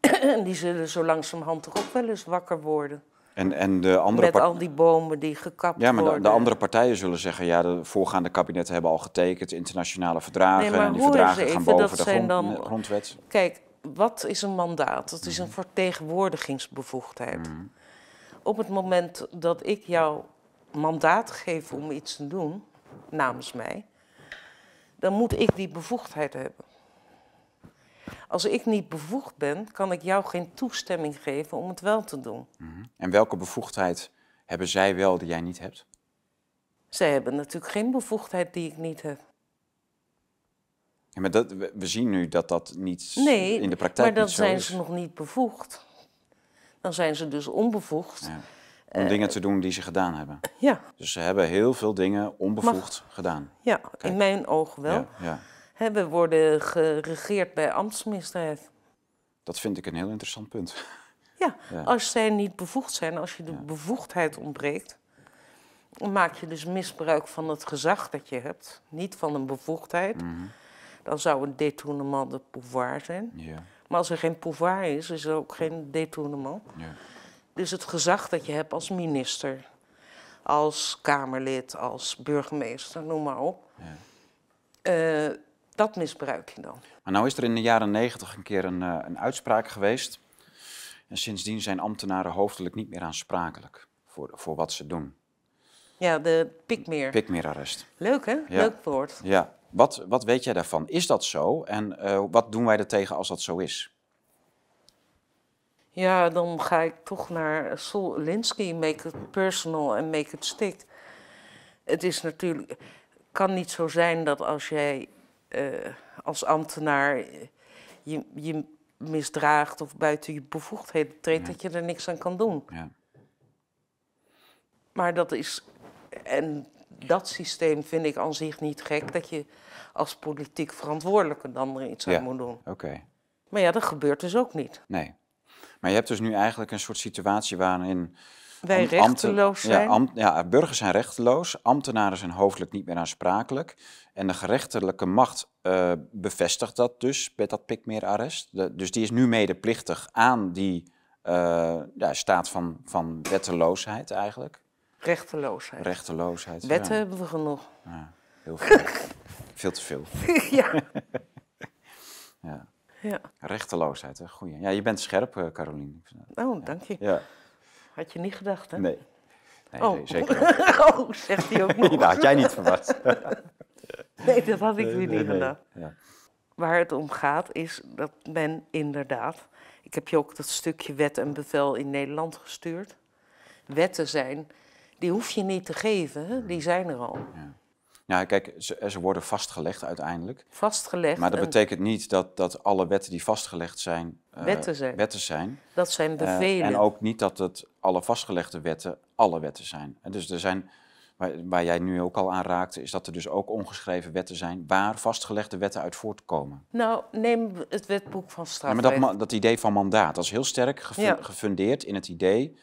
Die zullen zo langzamerhand toch ook wel eens wakker worden.
En, en de andere
Met al die bomen die gekapt
ja, maar de,
worden.
de andere partijen zullen zeggen, ja, de voorgaande kabinetten hebben al getekend, internationale verdragen.
Nee,
en die verdragen gaan boven
dat
de
zijn
grond,
dan-
grondwet.
Kijk, wat is een mandaat? Dat
Mhm.
is een vertegenwoordigingsbevoegdheid. Op het moment dat ik jou mandaat geef om iets te doen, namens mij, dan moet ik die bevoegdheid hebben. Als ik niet bevoegd ben, kan ik jou geen toestemming geven om het wel te doen.
Mhm. En welke bevoegdheid hebben zij wel die jij niet hebt?
Zij hebben natuurlijk geen bevoegdheid die ik niet heb.
Ja, maar dat, we zien nu dat dat niet
Nee,
in de praktijk
maar dan
niet zo
zijn
is.
ze nog niet bevoegd. Dan zijn ze dus onbevoegd.
Ja. Om dingen te doen die ze gedaan hebben.
Ja,
Dus ze hebben heel veel dingen onbevoegd gedaan.
ja in mijn ogen wel.
Ja, ja.
We worden geregeerd bij ambtsmisdrijf.
Dat vind ik een heel interessant punt.
Ja,
Ja.
als zij niet bevoegd zijn, als je de bevoegdheid ontbreekt, maak je dus misbruik van het gezag dat je hebt, niet van een bevoegdheid.
Mhm.
Dan zou een détournement de pouvoir zijn.
Ja,
Maar als er geen pouvoir is, is er ook geen détournement.
ja.
Dus het gezag dat je hebt als minister, als Kamerlid, als burgemeester, noem maar op,
Ja.
Dat misbruik je dan.
Maar nou is er in de jaren negentig een keer een, eh, een uitspraak geweest. En sindsdien zijn ambtenaren hoofdelijk niet meer aansprakelijk voor, voor wat ze doen.
Ja, de pikmeer.
Pikmeerarrest.
Leuk hè? Leuk woord.
Ja, wat, wat weet jij daarvan? Is dat zo? En eh, wat doen wij er tegen als dat zo is?
Ja, dan ga ik toch naar Sol Alinsky, make it personal en make it stick. Het is natuurlijk, kan niet zo zijn dat als jij als ambtenaar je, je misdraagt of buiten je bevoegdheden treedt, dat je er niks aan kan doen.
Ja.
Maar dat is, en dat systeem vind ik aan zich niet gek, dat je als politiek verantwoordelijke dan er iets
Ja.
aan moet doen.
Oké,
Maar ja, dat gebeurt dus ook niet.
nee. Maar je hebt dus nu eigenlijk een soort situatie waarin...
Wij rechteloos zijn.
Ja, am- ja, burgers zijn rechteloos, ambtenaren zijn hoofdelijk niet meer aansprakelijk. En de gerechtelijke macht eh, bevestigt dat dus met dat pikmeerarrest. De- dus die is nu medeplichtig aan die eh, ja, staat van, van wetteloosheid eigenlijk.
Rechteloosheid.
Rechteloosheid.
Wetten
ja.
hebben we genoeg.
Ja, heel veel. veel te veel.
ja.
Ja.
ja.
Rechteloosheid, hè? goeie. Ja, je bent scherp, eh Carolien.
Oh, dank je.
Ja,
Had je niet gedacht, hè?
nee. Nee,
Oh.
zeker niet.
oh, zegt hij ook nog.
Dat had jij niet verwacht.
Nee, dat had ik weer niet
Nee, nee.
gedacht.
Ja.
Waar het om gaat is dat men inderdaad... Ik heb je ook dat stukje wet en bevel in Nederland gestuurd. Wetten zijn, die hoef je niet te geven, hè? die zijn er al.
Ja, kijk, ze, ze worden vastgelegd uiteindelijk.
Vastgelegd.
Maar dat
en
betekent niet dat, dat alle wetten die vastgelegd zijn, eh,
Wetten zijn.
wetten zijn.
dat zijn
Eh, en ook niet dat het alle vastgelegde wetten alle wetten zijn. En dus er zijn, waar, waar jij nu ook al aan raakte, is dat er dus ook ongeschreven wetten zijn waar vastgelegde wetten uit voortkomen.
Nou, neem het wetboek van
Ja,
strafrecht.
maar dat, dat idee van mandaat, dat is heel sterk gefu-
Ja.
gefundeerd in het idee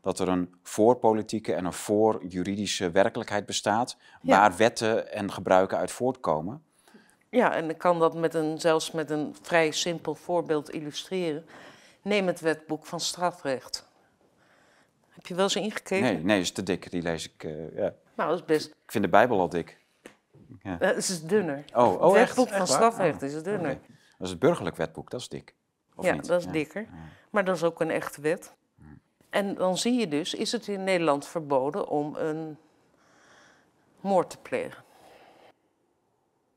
dat er een voorpolitieke en een voorjuridische werkelijkheid bestaat,
Ja.
waar wetten en gebruiken uit voortkomen.
Ja, en ik kan dat met een, zelfs met een vrij simpel voorbeeld illustreren. Neem het wetboek van strafrecht. Heb je wel eens ingekeken?
Nee, nee, is te dik. Die lees ik. eh, ja.
Nou, dat is best.
Ik vind de Bijbel al dik.
eh, Het is dunner.
Oh, oh
het
echt?
wetboek van
Echt
strafrecht
Oh,
is dunner.
Dat is het burgerlijk wetboek, dat is dik. Of
ja,
niet?
dat is
Ja.
dikker. Maar dat is ook een echte wet. En dan zie je dus, is het in Nederland verboden om een moord te plegen?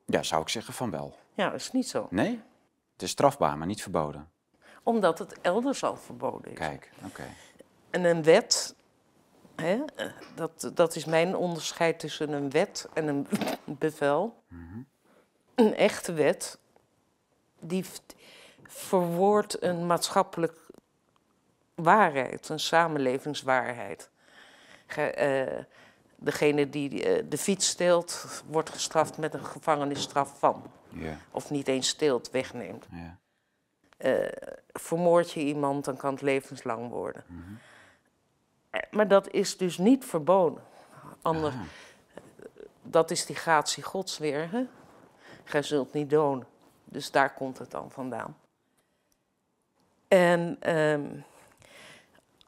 Ja, zou ik zeggen van wel.
Ja, dat is niet zo.
Nee? Het is strafbaar, maar niet verboden.
Omdat het elders al verboden is.
Kijk, oké.
En een wet, hè, dat, dat is mijn onderscheid tussen een wet en een bevel. Een echte wet, die verwoordt een maatschappelijk waarheid, een samenlevingswaarheid. Ge- eh, degene die eh, de fiets steelt, wordt gestraft met een gevangenisstraf van. Of niet eens steelt, wegneemt.
ja.
vermoord je iemand, dan kan het levenslang worden. Eh, Maar dat is dus niet verboden. Ander, Dat is die gratie gods weer. Hè? Gij zult niet doden. Dus daar komt het dan vandaan. En ehm,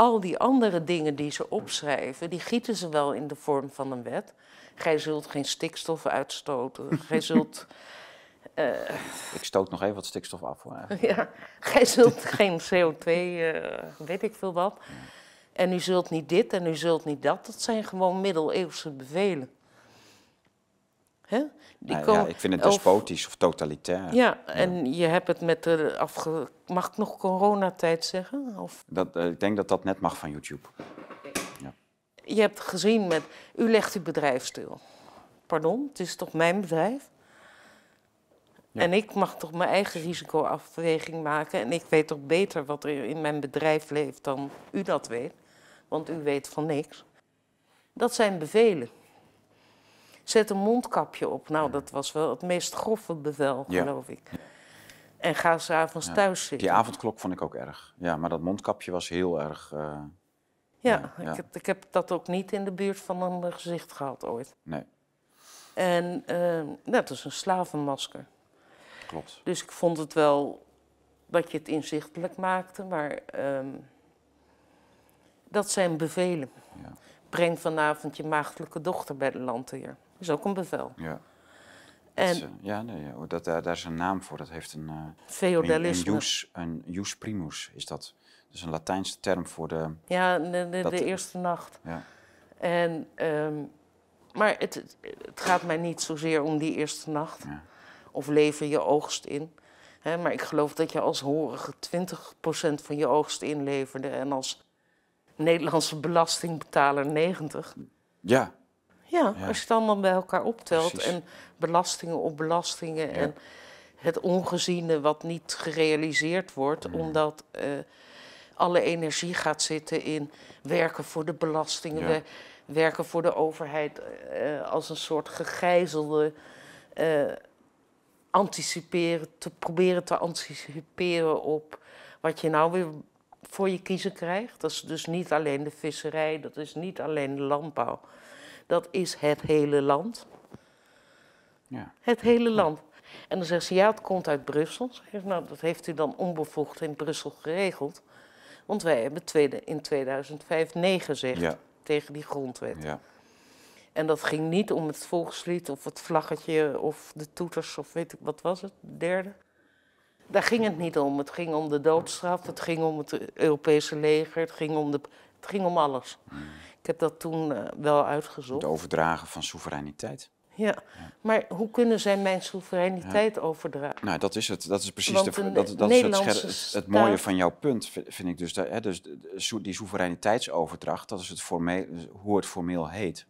al die andere dingen die ze opschrijven, die gieten ze wel in de vorm van een wet. Gij zult geen stikstof uitstoten. Gij zult
Ik stoot nog even wat stikstof af. Hoor. eigenlijk.
Ja, gij zult geen CO2, eh, weet ik veel wat. En u zult niet dit en u zult niet dat. Dat zijn gewoon middeleeuwse bevelen. Hè? Die
Nou, ja, ik vind het despotisch of totalitair.
Ja, en je hebt het met de afge... Mag ik nog coronatijd zeggen? Of
Dat, eh, ik denk dat dat net mag van YouTube.
je hebt gezien met... U legt uw bedrijf stil. Pardon, het is toch mijn bedrijf?
Ja.
En ik mag toch mijn eigen risicoafweging maken. En ik weet toch beter wat er in mijn bedrijf leeft dan u dat weet. Want u weet van niks. Dat zijn bevelen. Zet een mondkapje op. Nou, dat was wel het meest grove bevel, geloof ik. En ga s'avonds thuis zitten.
Die avondklok vond ik ook erg. Ja, maar dat mondkapje was heel erg. eh,
Ja. Ik, heb, ik heb dat ook niet in de buurt van een eh, gezicht gehad ooit.
nee,
En eh, dat is een slavenmasker.
klopt.
Dus ik vond het wel dat je het inzichtelijk maakte, maar ehm, dat zijn bevelen.
Ja.
Breng vanavond je maagdelijke dochter bij de landheer. Is ook een bevel.
Ja. Dat
En
is, eh, ja, nee, oh, dat, daar, daar is een naam voor. Dat heeft een. eh, een,
feodalisme.
een jus, een jus primus is dat. Dat is een Latijnse term voor de.
Ja, de, de,
Dat-
de eerste nacht.
Ja,
En, ehm, maar het, het, het gaat mij niet zozeer om die eerste nacht.
Ja.
Of lever je oogst in. Hè, maar ik geloof dat je als horige 20% van je oogst inleverde. En als Nederlandse belastingbetaler 90.
ja,
Ja,
Ja.
als je het allemaal bij elkaar optelt.
Precies.
En belastingen op belastingen. En het ongeziene wat niet gerealiseerd wordt. Omdat eh, alle energie gaat zitten in werken voor de belastingen.
Ja.
werken voor de overheid eh, als een soort gegijzelde. eh, anticiperen, te proberen te anticiperen op wat je nou weer voor je kiezen krijgt. Dat is dus niet alleen de visserij, dat is niet alleen de landbouw. Dat is het hele land.
ja.
Het hele land. En dan zegt ze, ja, het komt uit Brussel. Zeg ik, Nou, dat heeft u dan onbevoegd in Brussel geregeld. Want wij hebben tweede, in 2005 nee gezegd
Ja.
tegen die grondwet.
ja.
En dat ging niet om het volkslied of het vlaggetje of de toeters of weet ik wat was het, de derde. Daar ging het niet om. Het ging om de doodstraf, het ging om het Europese leger, het ging om, de, het ging om alles. Ik heb dat toen eh, wel uitgezocht.
Het overdragen van soevereiniteit.
Ja, maar hoe kunnen zij mijn soevereiniteit overdragen?
Nou, dat is het. Dat is precies
Want
de, dat, dat is het, scher- het, mooie van jouw punt, vi- vind ik dus. Dat, hè, dus die soevereiniteitsoverdracht, dat is het formeel, hoe het formeel heet.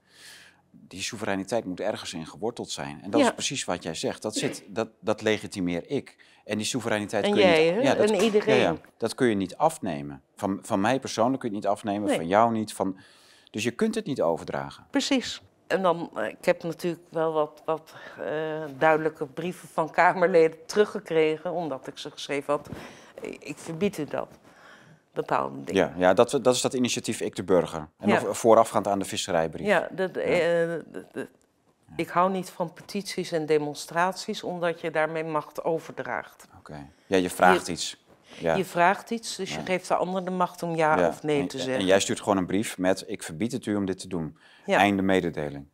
Die soevereiniteit moet ergens in geworteld zijn. En dat
Ja.
is precies wat jij zegt. Dat, zit, dat, dat legitimeer ik. En die soevereiniteit
En
kun je niet, ja, dat,
En iedereen.
Dat kun je niet afnemen. Van, van mij persoonlijk kun je het niet afnemen,
Nee.
van jou niet. Van, dus je kunt het niet overdragen.
Precies. En dan, eh, ik heb natuurlijk wel wat, wat eh, duidelijke brieven van Kamerleden teruggekregen, omdat ik ze geschreven had. eh, Ik verbied u dat. bepaalde dingen.
Ja, ja dat, dat is dat initiatief Ik de Burger. En
Ja.
nog voorafgaand aan de visserijbrief.
Ja, dat, ik hou niet van petities en demonstraties, omdat je daarmee macht overdraagt.
Oké. Ja, je vraagt
Je-
iets. Ja.
Je vraagt iets, dus je geeft de ander de macht om ja,
Ja.
of nee
en,
te
En
zeggen.
jij stuurt gewoon een brief met: Ik verbied het u om dit te doen. Einde mededeling.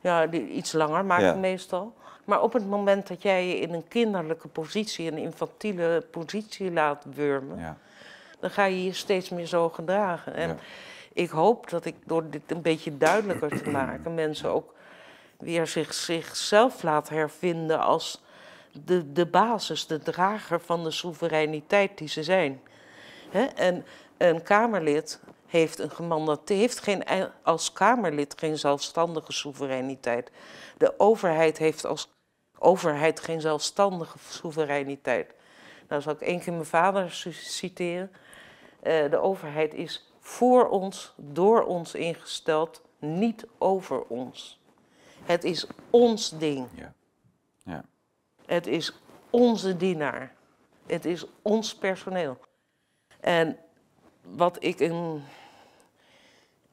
Ja, iets langer maak ik meestal. Maar op het moment dat jij je in een kinderlijke positie, een infantiele positie laat wurmen,
Ja.
dan ga je je steeds meer zo gedragen. En ik hoop dat ik door dit een beetje duidelijker te maken, mensen ook weer zich, zichzelf laat hervinden als de, de basis, de drager van de soevereiniteit die ze zijn. En een Kamerlid heeft, een heeft geen, als Kamerlid geen zelfstandige soevereiniteit. De overheid heeft als overheid geen zelfstandige soevereiniteit. Nou zal ik één keer mijn vader citeren. Eh, de overheid is voor ons, door ons ingesteld, niet over ons. Het is ons ding.
Ja.
Het is onze dienaar. Het is ons personeel. En wat ik een.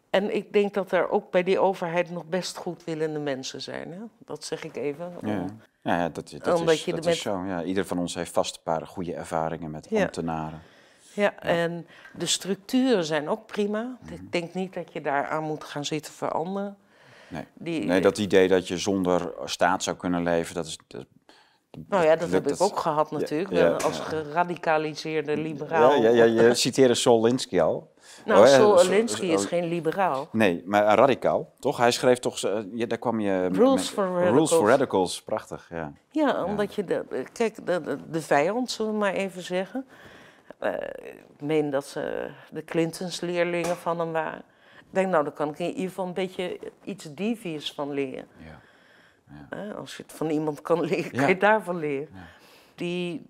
En ik denk dat er ook bij die overheid nog best goedwillende mensen zijn. Hè? Dat zeg ik even.
Ja, ja, ja, dat, dat,
Omdat
is,
je
dat is zo. Ja, ieder van ons heeft vast een paar goede ervaringen met
Ja.
ambtenaren.
Ja, en de structuren zijn ook prima.
Mhm.
Ik denk niet dat je daar aan moet gaan zitten veranderen.
Nee.
Die,
nee, dat idee dat je zonder staat zou kunnen leven, dat is... Dat,
nou ja, dat heb
dat-
ik ook gehad natuurlijk,
ja,
als geradicaliseerde liberaal.
ja, ja, je citeerde Sol Linsky al.
Nou,
Oh, ja,
Sol
Sol-
Alinsky is
oh,
geen liberaal.
Nee, maar een radicaal, toch? Hij schreef toch... eh, Ja, daar kwam je...
Rules
met-
for
Rules
Radicals.
for Radicals, prachtig, ja.
Ja, omdat je de, kijk, de, de, vijand, zullen we maar even zeggen. Eh, ik meen dat ze de Clintons leerlingen van hem waren. Ik denk, nou, daar kan ik in ieder geval een beetje iets devious van leren.
ja.
Hè, als je het van iemand kan leren, kan
Ja.
je daarvan leren. Die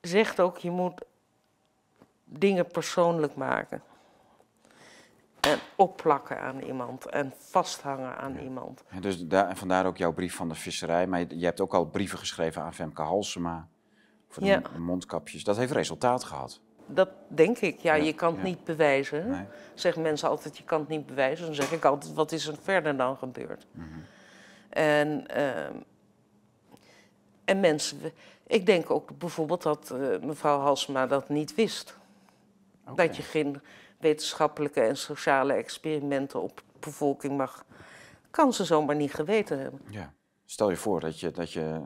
zegt ook, je moet dingen persoonlijk maken. En opplakken aan iemand en vasthangen aan iemand.
Ja, dus daar, en vandaar ook jouw brief van de visserij. Maar je, je hebt ook al brieven geschreven aan Femke Halsema. Voor de
Ja.
mondkapjes. Dat heeft resultaat gehad.
Dat denk ik. Ja,
Ja,
je kan het
ja.
niet bewijzen.
Nee.
Zeggen mensen altijd, je kan het niet bewijzen. Dan zeg ik altijd, wat is er verder dan gebeurd?
Mhm.
En, ehm, en mensen... Ik denk ook bijvoorbeeld dat eh, mevrouw Halsema dat niet wist. Dat je geen wetenschappelijke en sociale experimenten op bevolking mag. Kan ze zomaar niet geweten hebben.
Ja. Stel je voor dat je, dat, je,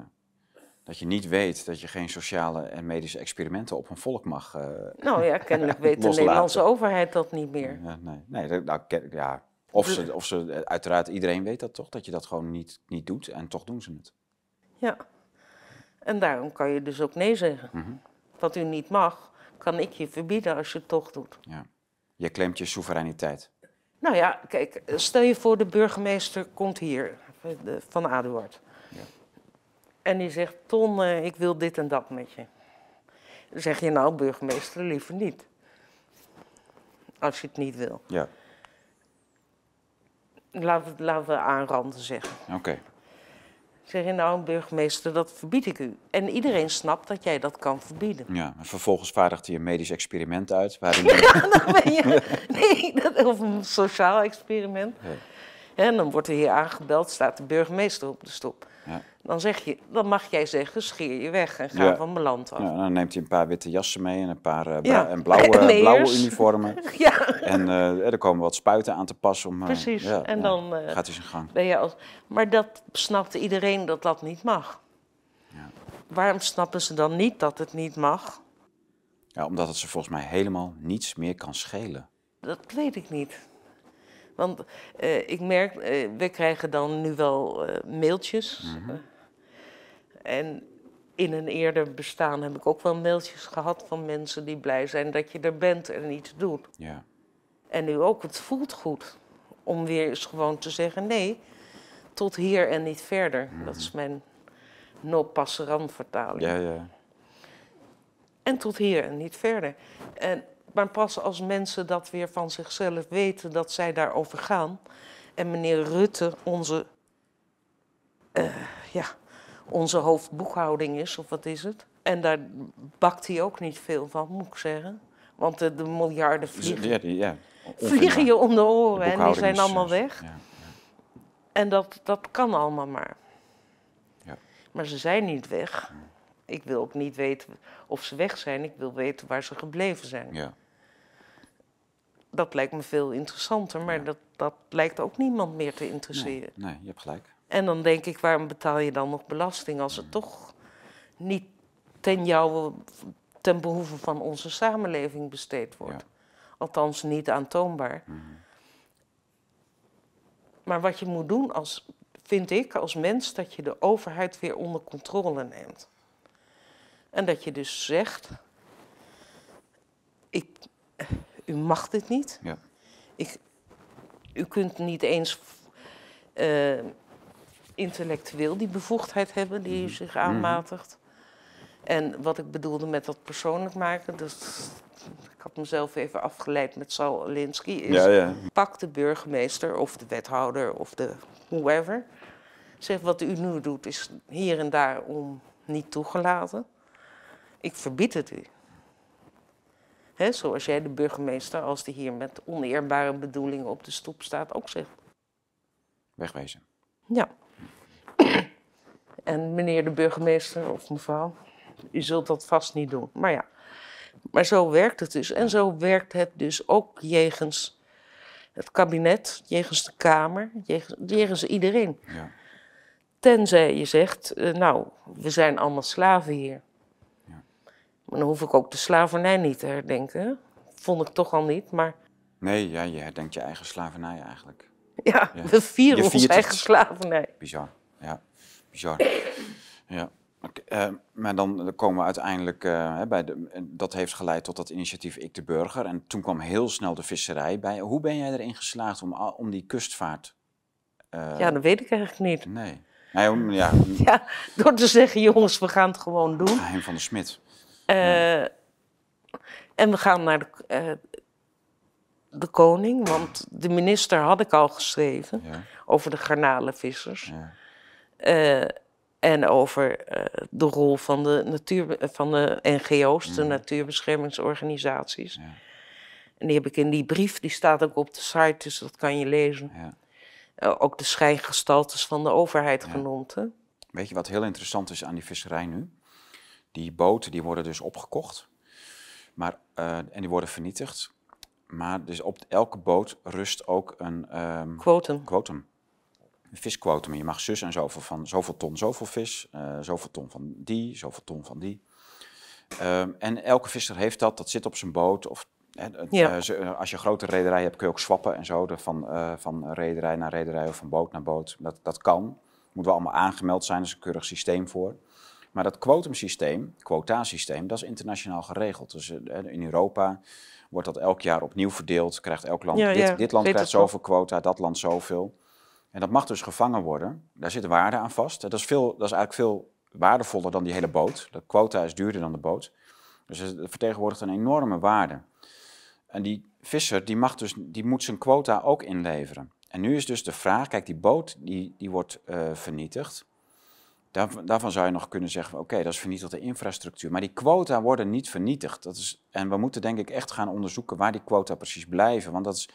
dat je niet weet dat je geen sociale en medische experimenten op een volk mag. eh,
Nou ja, kennelijk weet de. Nederlandse overheid dat niet meer.
ja, nee, nee dat- nou, ja. Of ze, of ze, uiteraard, iedereen weet dat toch, dat je dat gewoon niet, niet doet en toch doen ze het.
Ja. En daarom kan je dus ook nee zeggen.
Mhm.
Wat u niet mag, kan ik je verbieden als je het toch doet.
Ja. Je claimt je soevereiniteit.
Nou ja, kijk, stel je voor de burgemeester komt hier, de- van Aduard.
Ja.
En die zegt, Ton, eh, ik wil dit en dat met je. Dan zeg je, nou burgemeester, liever niet. Als je het niet wil.
Ja,
Laten we, laten we aanranden zeggen.
oké.
Zeg je, nou burgemeester, dat verbied ik u. En iedereen snapt dat jij dat kan verbieden.
Ja, en vervolgens vaardigt hij een medisch experiment uit. Waarin
Dan ben je, nee, dat, of een sociaal experiment.
Ja.
En dan wordt er hier aangebeld, staat de burgemeester op de stop.
Ja.
Dan, zeg je, dan mag jij zeggen, scheer je weg en ga
Ja.
van mijn land af.
Ja, dan neemt hij een paar witte jassen mee en een paar eh,
Ja.
en blauwe,
En
blauwe uniformen.
Ja,
En eh, er komen wat spuiten aan te pas. Om, eh,
Precies. En dan,
gaat hij zijn gang.
ben je als... Maar dat snapte iedereen dat dat niet mag.
Ja.
Waarom snappen ze dan niet dat het niet mag?
Ja, omdat het ze volgens mij helemaal niets meer kan schelen.
Dat weet ik niet. Want ik merk, we krijgen dan nu wel mailtjes.
Mhm.
En in een eerder bestaan heb ik ook wel mailtjes gehad van mensen die blij zijn dat je er bent en iets doet.
Ja,
En nu ook, het voelt goed om weer eens gewoon te zeggen: nee, tot hier en niet verder. Dat is mijn no passeran vertaling.
ja, ja.
En tot hier en niet verder. En, maar pas als mensen dat weer van zichzelf weten dat zij daarover gaan. En meneer Rutte onze, eh, ja, onze hoofdboekhouding is, of wat is het? En daar bakt hij ook niet veel van, moet ik zeggen. Want de, de miljarden vliegen,
ja, die- ja,
vliegen je om de oren en die zijn allemaal weg.
Ja,
En dat, dat kan allemaal maar.
Ja.
Maar ze zijn niet weg. Ik wil ook niet weten of ze weg zijn. Ik wil weten waar ze gebleven zijn.
ja.
Dat lijkt me veel interessanter, maar dat, dat lijkt ook niemand meer te
Nee,
interesseren.
nee, je hebt gelijk.
En dan denk ik, waarom betaal je dan nog belasting als het toch niet ten jouwe, ten behoeve van onze samenleving besteed wordt?
Ja.
Althans, niet aantoonbaar.
Mhm.
Maar wat je moet doen, als, vind ik, als mens, dat je de overheid weer onder controle neemt. En dat je dus zegt, ik, u mag dit niet.
Ja.
Ik, u kunt niet eens eh, intellectueel die bevoegdheid hebben die u zich aanmatigt. En wat ik bedoelde met dat persoonlijk maken, dus ik had mezelf even afgeleid met Saul Alinsky, is
Ja, ja.
pak de burgemeester of de wethouder of de whoever. Zeg, wat u nu doet is hier en daar om niet toegelaten. Ik verbied het u. Hè, zoals jij de burgemeester, als die hier met oneerbare bedoelingen op de stoep staat, ook zegt.
Wegwezen.
Ja. En meneer de burgemeester of mevrouw, u zult dat vast niet doen. Maar ja, maar zo werkt het dus. En zo werkt het dus ook jegens het kabinet, jegens de Kamer, jegens, jegens iedereen.
Ja.
Tenzij je zegt, eh, nou, we zijn allemaal slaven hier.
Ja.
Maar dan hoef ik ook de slavernij niet te herdenken. Vond ik toch al niet, maar
Nee, ja, je herdenkt je eigen slavernij eigenlijk.
ja,
Ja.
we vieren onze eigen slavernij.
Bizar. Ja, bizar. Ja. Eh, maar dan komen we uiteindelijk eh, bij de, dat heeft geleid tot dat initiatief Ik de Burger. En toen kwam heel snel de visserij bij. Hoe ben jij erin geslaagd om, om die kustvaart... eh,
Ja, dat weet ik eigenlijk niet.
Nee. Nee, om- ja,
Ja, door te zeggen, jongens, we gaan het gewoon doen.
geheim van de smid.
Eh, En we gaan naar de, de koning, want de minister had ik al geschreven
Ja,
over de garnalenvissers.
ja,
en over eh, de rol van de, natuur, van de NGO's, de natuurbeschermingsorganisaties.
ja,
En die heb ik in die brief, die staat ook op de site, dus dat kan je lezen.
ja.
Eh, ook de schijngestaltes van de overheid
Ja.
genoemd. Hè?
Weet je wat heel interessant is aan die visserij nu? Die boten die worden dus opgekocht maar, eh, en die worden vernietigd. Maar dus op elke boot rust ook een ehm,
Quotum.
quotum. Visquotum. Je mag zus en zoveel van zoveel ton zoveel vis, eh, zoveel ton van die, zoveel ton van die. Ehm, en elke visser heeft dat, dat zit op zijn boot. Of,
Ja.
eh, eh, als je een grote rederij hebt, kun je ook swappen en zo. Van, van rederij naar rederij of van boot naar boot. Dat, dat kan. Moet wel allemaal aangemeld zijn, er is een keurig systeem voor. Maar dat quotumsysteem, quotasysteem, dat is internationaal geregeld. Dus in Europa wordt dat elk jaar opnieuw verdeeld. Krijgt elk land,
Ja,
dit,
ja,
dit land krijgt
wel.
zoveel quota, dat land zoveel. En dat mag dus gevangen worden. Daar zit waarde aan vast. Dat is, veel, dat is eigenlijk veel waardevoller dan die hele boot. De quota is duurder dan de boot. Dus het vertegenwoordigt een enorme waarde. En die visser die mag dus, die moet zijn quota ook inleveren. En nu is dus de vraag, kijk die boot die, die wordt eh, vernietigd. Daar, daarvan zou je nog kunnen zeggen, oké, dat is vernietigde infrastructuur. Maar die quota worden niet vernietigd. Dat is, en we moeten denk ik echt gaan onderzoeken waar die quota precies blijven. Want dat is,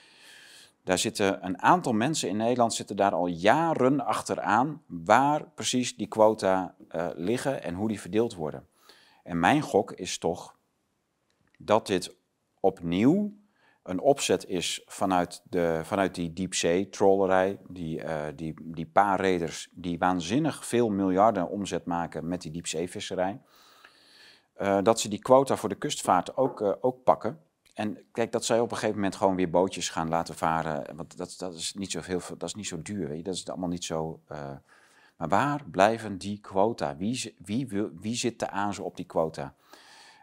daar zitten een aantal mensen in Nederland zitten daar al jaren achteraan waar precies die quota eh, liggen en hoe die verdeeld worden. En mijn gok is toch dat dit opnieuw een opzet is vanuit, de, vanuit die diepzee-trollerij, die, eh, die, die paar reders die waanzinnig veel miljarden omzet maken met die diepzeevisserij, eh, dat ze die quota voor de kustvaart ook, ook pakken. En kijk, dat zij op een gegeven moment gewoon weer bootjes gaan laten varen, want dat, dat, is, niet zo heel, veel- dat is niet zo duur, weet je? dat is allemaal niet zo... eh, maar waar blijven die quota? Wie, wie, wie zit te aanzen op die quota?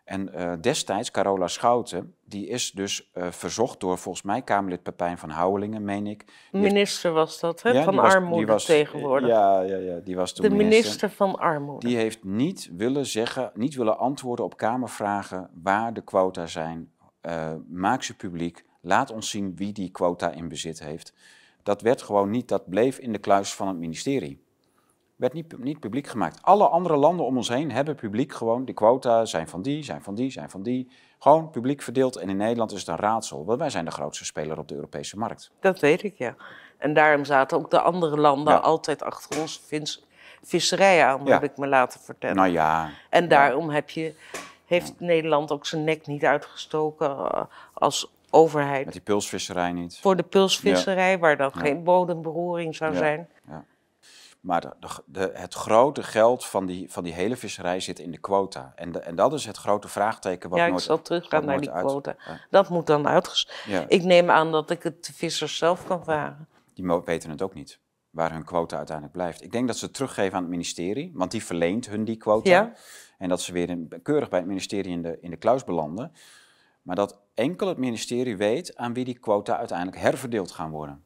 En eh, destijds, Carola Schouten, die is dus eh, verzocht door volgens mij Kamerlid Pepijn van Houwelingen, meen ik. Die heeft-
Minister was dat, hè?
Ja,
van armoede
was-
tegenwoordig.
Ja, ja, ja, die was toen
de minister van armoede.
Die heeft niet willen zeggen, niet willen antwoorden op Kamervragen waar de quota zijn. Eh, maak ze publiek, laat ons zien wie die quota in bezit heeft. Dat werd gewoon niet, dat bleef in de kluis van het ministerie. werd niet, niet publiek gemaakt. Alle andere landen om ons heen hebben publiek gewoon, die quota zijn van die, zijn van die, zijn van die. Gewoon publiek verdeeld. En in Nederland is het een raadsel, want wij zijn de grootste speler op de Europese markt.
Dat weet ik, ja. En daarom zaten ook de andere landen
Ja.
altijd achter ons visserij aan,
Ja.
heb ik me laten vertellen.
Nou ja,
En daarom heb je, heeft Nederland ook zijn nek niet uitgestoken eh, als overheid.
met die pulsvisserij niet.
Voor de pulsvisserij, waar dan
Ja.
geen bodemberoering zou
Ja.
zijn.
Maar de, de, het grote geld van die, van die hele visserij zit in de quota. En, de- en dat is het grote vraagteken wat
ja, ik
nooit...
zal teruggaan naar die
uit-
quota.
Ja.
Dat moet dan uitges...
Ja,
Ik neem aan dat ik het de vissers zelf kan vragen.
die weten het ook niet, waar hun quota uiteindelijk blijft. Ik denk dat ze het teruggeven aan het ministerie, want die verleent hun die quota. En dat ze weer in, keurig bij het ministerie in de, in de kluis belanden. Maar dat enkel het ministerie weet aan wie die quota uiteindelijk herverdeeld gaan worden.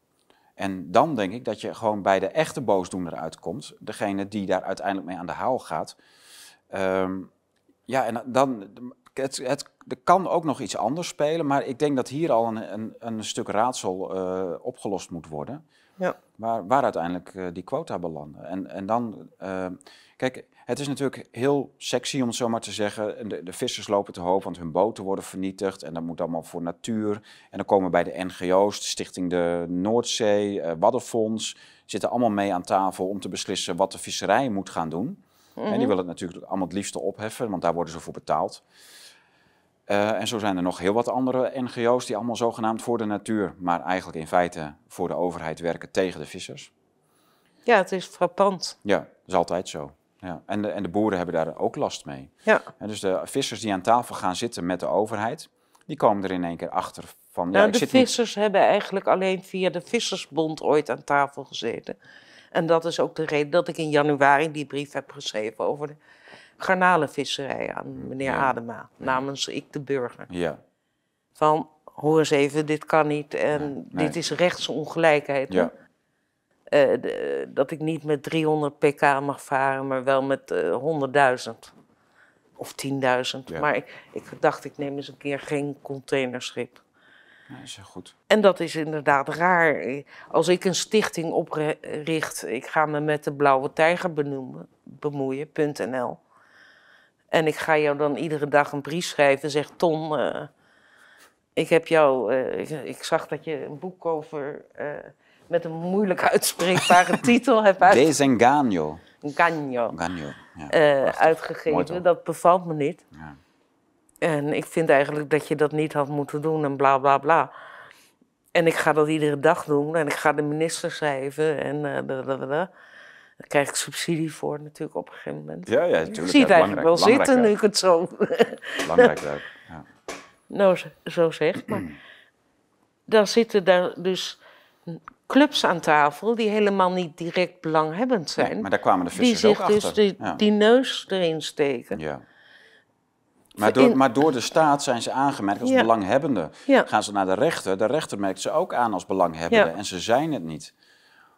En dan denk ik dat je gewoon bij de echte boosdoener uitkomt. Degene die daar uiteindelijk mee aan de haal gaat. Ehm, ja, en dan... Het, het, er kan ook nog iets anders spelen, maar ik denk dat hier al een, een, een stuk raadsel eh, opgelost moet worden.
Ja.
Waar, waar uiteindelijk eh, die quota belanden. En, en dan, eh, kijk, het is natuurlijk heel sexy om het zo maar te zeggen. En De, de vissers lopen te hoop, want hun boten worden vernietigd. En dat moet allemaal voor natuur. En dan komen bij de NGO's, de Stichting de Noordzee, eh Waddenfonds, zitten allemaal mee aan tafel om te beslissen wat de visserij moet gaan doen. En die willen het natuurlijk allemaal het liefste opheffen, want daar worden ze voor betaald. Eh, en zo zijn er nog heel wat andere NGO's die allemaal zogenaamd voor de natuur, maar eigenlijk in feite voor de overheid werken tegen de vissers.
Ja, het is frappant.
Ja, dat is altijd zo. Ja. En, de, en de boeren hebben daar ook last mee.
Ja.
En dus de vissers die aan tafel gaan zitten met de overheid, die komen er in één keer achter van, ja,
Nou,
ik
de
zit niet...
vissers hebben eigenlijk alleen via de Vissersbond ooit aan tafel gezeten. En dat is ook de reden dat ik in januari die brief heb geschreven over de garnalenvisserij aan meneer
Ja.
Adema, namens ik de burger.
Ja,
Van, hoor eens even, dit kan niet en
nee.
dit is rechtsongelijkheid.
ja,
de- dat ik niet met 300 pk mag varen, maar wel met eh 100.000 of 10.000.
Ja.
Maar ik, ik dacht, ik neem eens een keer geen containerschip.
ja, dat is heel goed.
En dat is inderdaad raar. Als ik een stichting opricht, ik ga me met de Blauwe Tijger benoemen, bemoeien.nl. En ik ga jou dan iedere dag een brief schrijven. Zeg Ton, eh, ik heb jou, eh, ik, ik zag dat je een boek over eh, met een moeilijk uitspreekbare titel hebt uit,
Desengano.
Gagno,
Gagno, ja.
eh, uitgegeven. Dat bevalt me niet.
Ja.
En ik vind eigenlijk dat je dat niet had moeten doen en bla bla bla. En ik ga dat iedere dag doen en ik ga de minister schrijven en da, da, da, da. Daar krijg ik subsidie voor natuurlijk op een gegeven moment.
Ja, ja,
ik
natuurlijk.
zie het eigenlijk wel zitten nu ik het zo,
Belangrijk werk. Ja.
nou, zo- zo zeg. Maar dan zitten daar dus clubs aan tafel die helemaal niet direct belanghebbend zijn.
Nee, maar daar kwamen de vissers ook
zich dus
achter.
die,
ja.
die neus erin steken.
Ja. Maar door, maar door de staat zijn ze aangemerkt als
Ja.
belanghebbende.
Ja.
Gaan ze naar de rechter, de rechter merkt ze ook aan als belanghebbende en ze zijn het niet.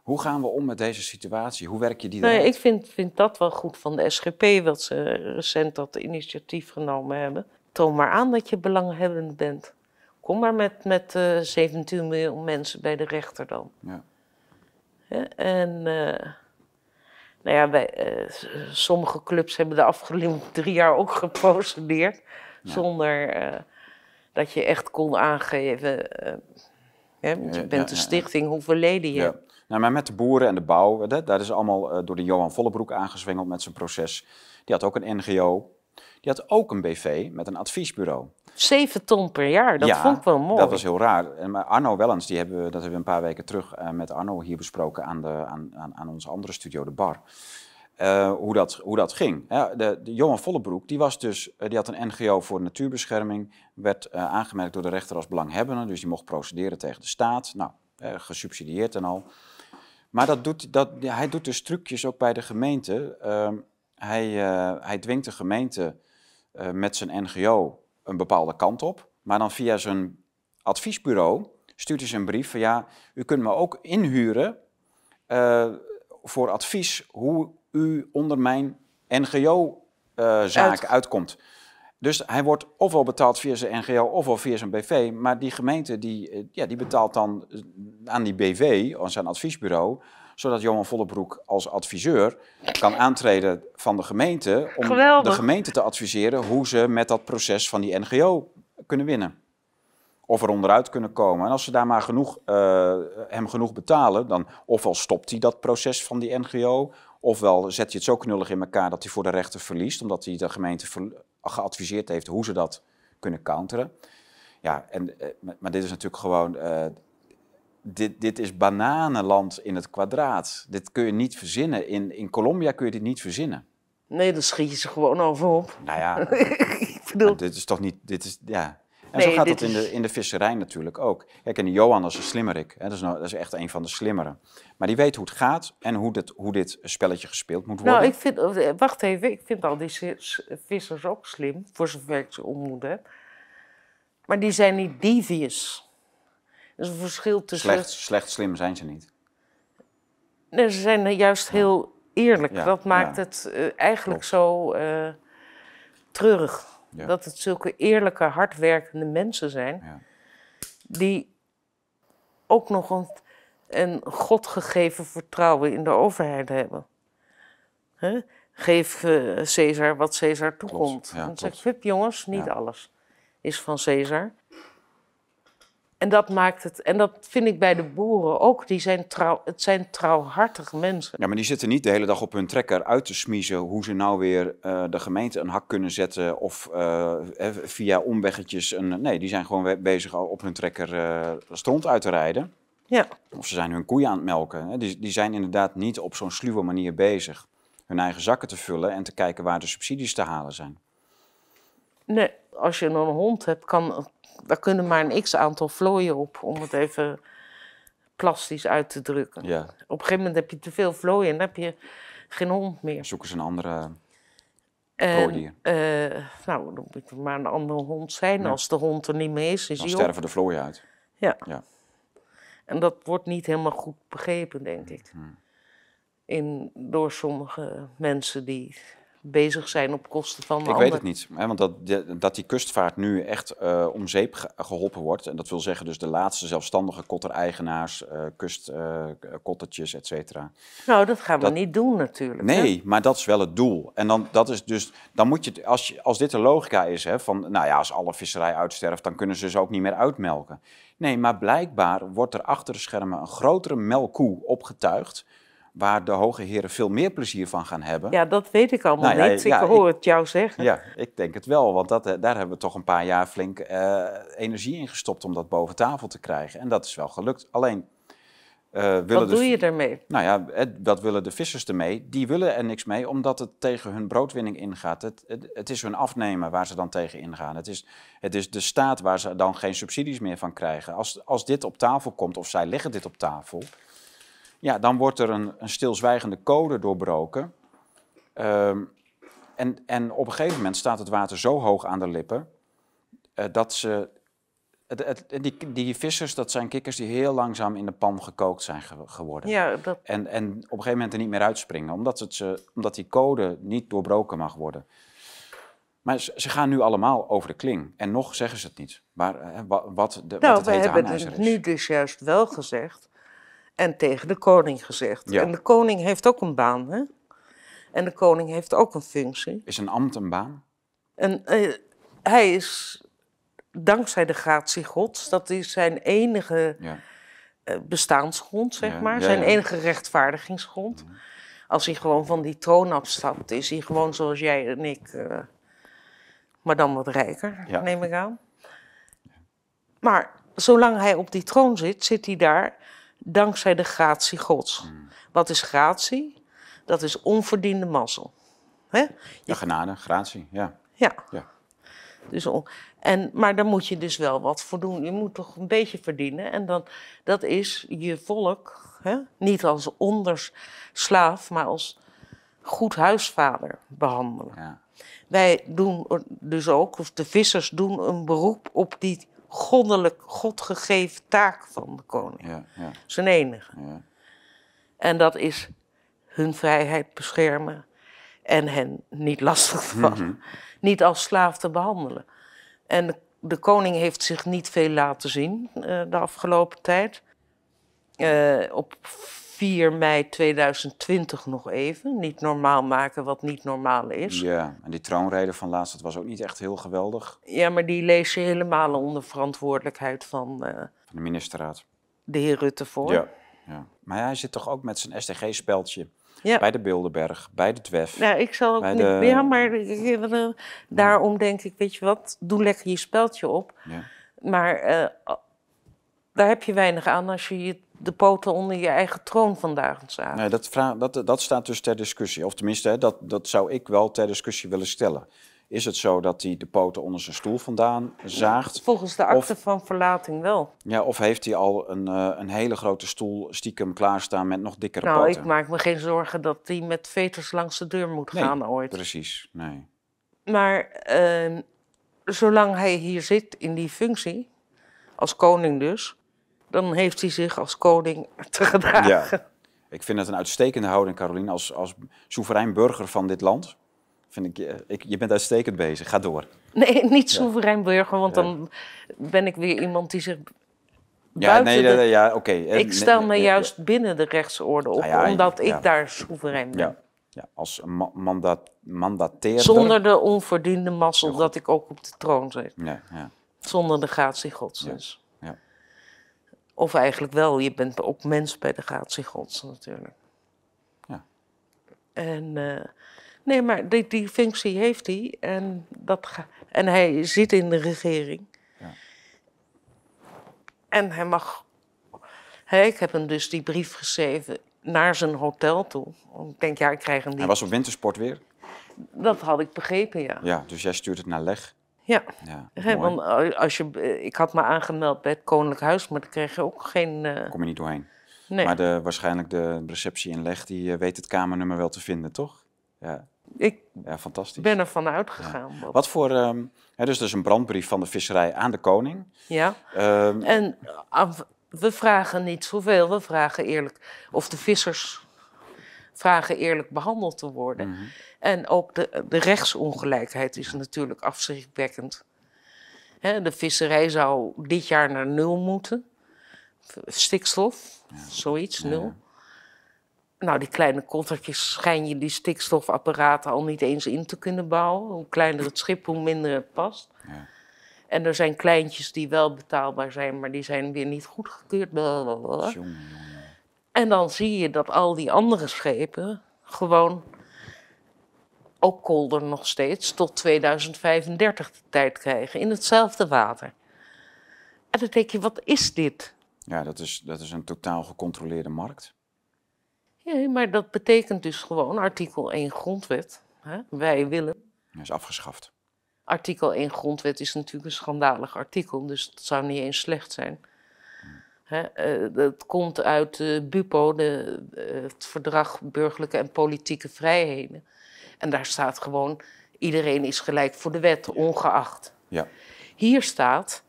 Hoe gaan we om met deze situatie? Hoe werk je die
Nee,
eruit?
ik vind, vind dat wel goed van de SGP, wat ze recent dat initiatief genomen hebben. Toon maar aan dat je belanghebbend bent. Kom maar met, met eh 17 miljoen mensen bij de rechter dan.
Ja.
En eh, nou ja, wij, eh, sommige clubs hebben de afgelopen drie jaar ook geprocedeerd. Zonder dat je echt kon aangeven. hè, want je bent
ja.
stichting, hoeveel leden je hebt.
Nou, maar met de boeren en de bouw, dat, dat is allemaal door de Johan Vollebroek aangezwengeld met zijn proces. Die had ook een NGO. Die had ook een BV met een adviesbureau.
Zeven ton per jaar, dat
Ja,
vond ik wel mooi.
Dat was heel raar. En maar Arno Wellens, die hebben, we- dat hebben we een paar weken terug eh, met Arno hier besproken aan, de, aan, aan, aan onze andere studio, de Bar. Eh, hoe, dat, hoe dat ging. Ja, de, de Johan Vollebroek, die, was dus, eh, die had een NGO voor natuurbescherming, werd aangemerkt door de rechter als belanghebbende, dus die mocht procederen tegen de staat. Nou, gesubsidieerd en al. Maar dat doet, dat, ja, hij doet dus trucjes ook bij de gemeente. Ehm, hij, hij dwingt de gemeente met zijn NGO een bepaalde kant op. Maar dan via zijn adviesbureau stuurt hij een brief van ja, u kunt me ook inhuren eh, voor advies hoe u onder mijn NGO-zaak
Uit-
eh, uitkomt. Dus hij wordt ofwel betaald via zijn NGO ofwel via zijn BV. Maar die gemeente die, eh, ja, die betaalt dan aan die BV, aan zijn adviesbureau, zodat Johan Vollebroek als adviseur kan aantreden van de gemeente om
Geweldig.
de gemeente te adviseren hoe ze met dat proces van die NGO kunnen winnen. Of er onderuit kunnen komen. En als ze daar maar genoeg, eh, hem genoeg betalen, dan ofwel stopt hij dat proces van die NGO, ofwel zet je het zo knullig in elkaar dat hij voor de rechter verliest, omdat hij de gemeente geadviseerd heeft hoe ze dat kunnen counteren. Ja, en, eh, maar- maar dit is natuurlijk gewoon. eh, dit, dit is bananenland in het kwadraat. Dit kun je niet verzinnen. In, in Colombia kun je dit niet verzinnen.
Nee, dan schiet je ze gewoon over op.
Nou ja,
ik bedoel,
dit is toch niet. Dit is, ja. En
Nee,
zo gaat het in de, in de visserij natuurlijk ook. Kijk, en Johan is een slimmerik. Hè, dat, is nou, dat is echt een van de slimmeren. Maar die weet hoe het gaat en hoe dit, hoe dit spelletje gespeeld moet worden.
nou, ik vind, eh, wacht even, ik vind al die vissers ook slim, voor zover ik ze ontmoet heb. Maar die zijn niet devious. Is een verschil tussen...
slecht, slecht slim zijn ze niet.
Nee, ze zijn er juist heel eerlijk.
Ja,
dat maakt
ja.
het eh, eigenlijk
Klopt.
zo eh treurig.
Ja.
Dat het zulke eerlijke, hardwerkende mensen zijn. Die ook nog een, een godgegeven vertrouwen in de overheid hebben. Geef eh, Caesar wat Caesar toekomt. Dan zeg ik, "Hup, jongens, niet alles is van Caesar. En dat maakt het, en dat vind ik bij de boeren ook, die zijn trouw, het zijn trouwhartige mensen.
Ja, maar die zitten niet de hele dag op hun trekker uit te smiezen hoe ze nou weer eh, de gemeente een hak kunnen zetten of eh, via omweggetjes. Een, nee, die zijn gewoon bezig op hun trekker stront uit te rijden.
Ja,
Of ze zijn hun koeien aan het melken. Die, die zijn inderdaad niet op zo'n sluwe manier bezig hun eigen zakken te vullen en te kijken waar de subsidies te halen zijn.
nee, als je een hond hebt, kan, daar kunnen maar een x-aantal vlooien op, om het even plastisch uit te drukken.
Ja,
Op een gegeven moment heb je te veel vlooien en dan heb je geen hond meer.
zoeken ze een andere.
En, eh, nou, dan moet er maar een andere hond zijn.
Ja.
Als de hond er niet meer is, is
Dan
op.
sterven de vlooien uit.
Ja.
Ja.
En dat wordt niet helemaal goed begrepen, denk ik.
Hmm.
In, door sommige mensen die bezig zijn op kosten van de
Ik
ander.
weet het niet, hè, want dat, dat die kustvaart nu echt eh, om zeep ge- geholpen wordt. En dat wil zeggen dus de laatste zelfstandige kottereigenaars, eh kustkottertjes, et cetera.
Nou, dat gaan we
Dat-
niet doen natuurlijk. hè.
Nee, maar dat is wel het doel. En dan, dat is dus, dan moet je, als, je, als dit de logica is, hè, van nou ja, als alle visserij uitsterft, dan kunnen ze ze ook niet meer uitmelken. Nee, maar blijkbaar wordt er achter de schermen een grotere melkkoe opgetuigd, waar de hoge heren veel meer plezier van gaan hebben.
Ja, dat weet ik allemaal
Nou
niet.
ja,
ik hoor het jou zeggen.
Ja, ik denk het wel, want dat, eh, daar hebben we toch een paar jaar flink eh, energie in gestopt om dat boven tafel te krijgen. En dat is wel gelukt. Alleen eh, willen
Wat doe je daarmee?
nou ja, wat willen de vissers ermee? Die willen er niks mee, omdat het tegen hun broodwinning ingaat. Het, het, het is hun afnemen waar ze dan tegen ingaan. Het is, het is de staat waar ze dan geen subsidies meer van krijgen. Als, als dit op tafel komt, of zij leggen dit op tafel, ja, dan wordt er een, een stilzwijgende code doorbroken. Ehm, en, en op een gegeven moment staat het water zo hoog aan de lippen eh, dat ze. Het, het- die, die vissers, dat zijn kikkers die heel langzaam in de pan gekookt zijn ge- geworden.
Ja, dat,
En, en op een gegeven moment er niet meer uitspringen, omdat, het ze, omdat die code niet doorbroken mag worden. Maar ze, gaan nu allemaal over de kling. En nog zeggen ze het niet. Maar, eh, wat, de,
nou,
wat het
we hebben het
is.
nu dus juist wel gezegd. En tegen de koning gezegd.
Ja.
En de koning heeft ook een baan, hè? En de koning heeft ook een functie.
Is een ambt een baan?
En eh, hij is, dankzij de gratie gods, dat is zijn enige
Ja.
eh, bestaansgrond, zeg
Ja,
maar. zijn enige rechtvaardigingsgrond. Als hij gewoon van die troon afstapt, is hij gewoon zoals jij en ik, eh, maar dan wat rijker, neem ik aan. Maar zolang hij op die troon zit, zit hij daar dankzij de gratie gods.
Hmm.
Wat is gratie? Dat is onverdiende mazzel. Hè?
Ja, genade, gratie. Ja.
Ja.
Ja.
Dus on- en, maar daar moet je dus wel wat voor doen. Je moet toch een beetje verdienen. En dan, dat is je volk, hè? niet als onderslaaf, maar als goed huisvader behandelen.
Ja.
Wij doen dus ook, of de vissers doen een beroep op die goddelijk, godgegeven taak van de koning.
Ja. Ja.
Zijn enige.
Ja.
En dat is hun vrijheid beschermen en hen niet lastig vallen. Niet als slaaf te behandelen. En de, de koning heeft zich niet veel laten zien eh, de afgelopen tijd. Eh, op 4 mei 2020 nog even. Niet normaal maken wat niet normaal is.
Ja, en die troonrede van laatst, dat was ook niet echt heel geweldig.
Ja, maar die lees je helemaal onder verantwoordelijkheid van eh,
Van de ministerraad.
de heer Rutte voor.
Ja. ja. Maar hij zit toch ook met zijn SDG-speldje
Ja.
bij de Bilderberg, bij de TWEF.
Nou, ik zal ook niet...
de-
Ja, maar eh, daarom denk ik, weet je wat, doe lekker je speldje op.
Ja.
Maar eh, daar heb je weinig aan als je je- de poten onder je eigen troon vandaan zaagt.
Nee, dat, vraag, dat, dat staat dus ter discussie. Of tenminste, hè, dat, dat zou ik wel ter discussie willen stellen. Is het zo dat hij de poten onder zijn stoel vandaan zaagt?
Volgens de akte van verlating wel.
Ja, of heeft hij al een, eh, een hele grote stoel stiekem klaarstaan met nog dikkere
Nou,
poten?
ik maak me geen zorgen dat hij met veters langs de deur moet
Nee,
gaan ooit.
Precies, nee.
Maar ehm, zolang hij hier zit in die functie, als koning dus, dan heeft hij zich als koning te gedragen.
Ja. Ik vind het een uitstekende houding, Caroline, als, als soeverein burger van dit land. Vind ik, je- ik, je bent uitstekend bezig. Ga door.
Nee, niet soeverein burger, want
Ja.
dan ben ik weer iemand die zich
Ja, nee,
de...
ja, oké. Eh,
Ik stel
nee,
me
ja,
juist binnen de rechtsorde op,
Nou ja,
omdat ik daar soeverein ben.
Ja, ja, als ma mandat.
Zonder de onverdiende mazzel dat ik ook op de troon zit.
Ja, ja.
Zonder de gratie gods
Ja,
dus. Of eigenlijk wel, je bent ook mens bij de gratie gods natuurlijk.
Ja.
En, eh, nee, maar die, die functie heeft hij en, dat ga, en hij zit in de regering.
Ja.
En hij mag, hè, ik heb hem dus die brief geschreven naar zijn hotel toe. Ik denk, ja, ik krijg hem
Hij
niet.
was op wintersport weer.
Dat had ik begrepen, ja.
Ja, dus jij stuurt het naar leg.
Ja.
Ja,
want als je, eh, ik had me aangemeld bij het Koninklijk Huis, maar daar kreeg je ook geen. eh,
Kom je niet doorheen.
nee,
Maar de, waarschijnlijk de receptie in leg, die eh, weet het kamernummer wel te vinden, toch? Ja,
ik
ja fantastisch.
ben ervan uitgegaan. Bob.
Wat voor... ehm, hè, dus dat is een brandbrief van de visserij aan de koning.
Ja.
Ehm,
En ah, we vragen niet zoveel, we vragen eerlijk. Of de vissers vragen eerlijk behandeld te worden.
mhm.
En ook de, de rechtsongelijkheid is natuurlijk afschrikwekkend. De visserij zou dit jaar naar nul moeten. Stikstof, zoiets,
Ja,
nul.
ja.
Nou, die kleine kottertjes schijn je die stikstofapparaten al niet eens in te kunnen bouwen. Hoe kleiner het schip, hoe minder het past.
Ja.
En er zijn kleintjes die wel betaalbaar zijn, maar die zijn weer niet goedgekeurd.
Jongen, jongen.
En dan zie je dat al die andere schepen gewoon ook kolder nog steeds tot 2035 de tijd krijgen in hetzelfde water. En dan denk je, wat is dit?
Ja, dat is, dat is een totaal gecontroleerde markt.
Ja, maar dat betekent dus gewoon artikel 1 grondwet. Hè? Wij willen.
Dat is afgeschaft.
Artikel 1 grondwet is natuurlijk een schandalig artikel, dus het zou niet eens slecht zijn. Hè, eh, het komt uit de BUPO, de, eh, het Verdrag Burgerlijke en Politieke Vrijheden. En daar staat gewoon, iedereen is gelijk voor de wet, ongeacht.
Ja.
Hier staat,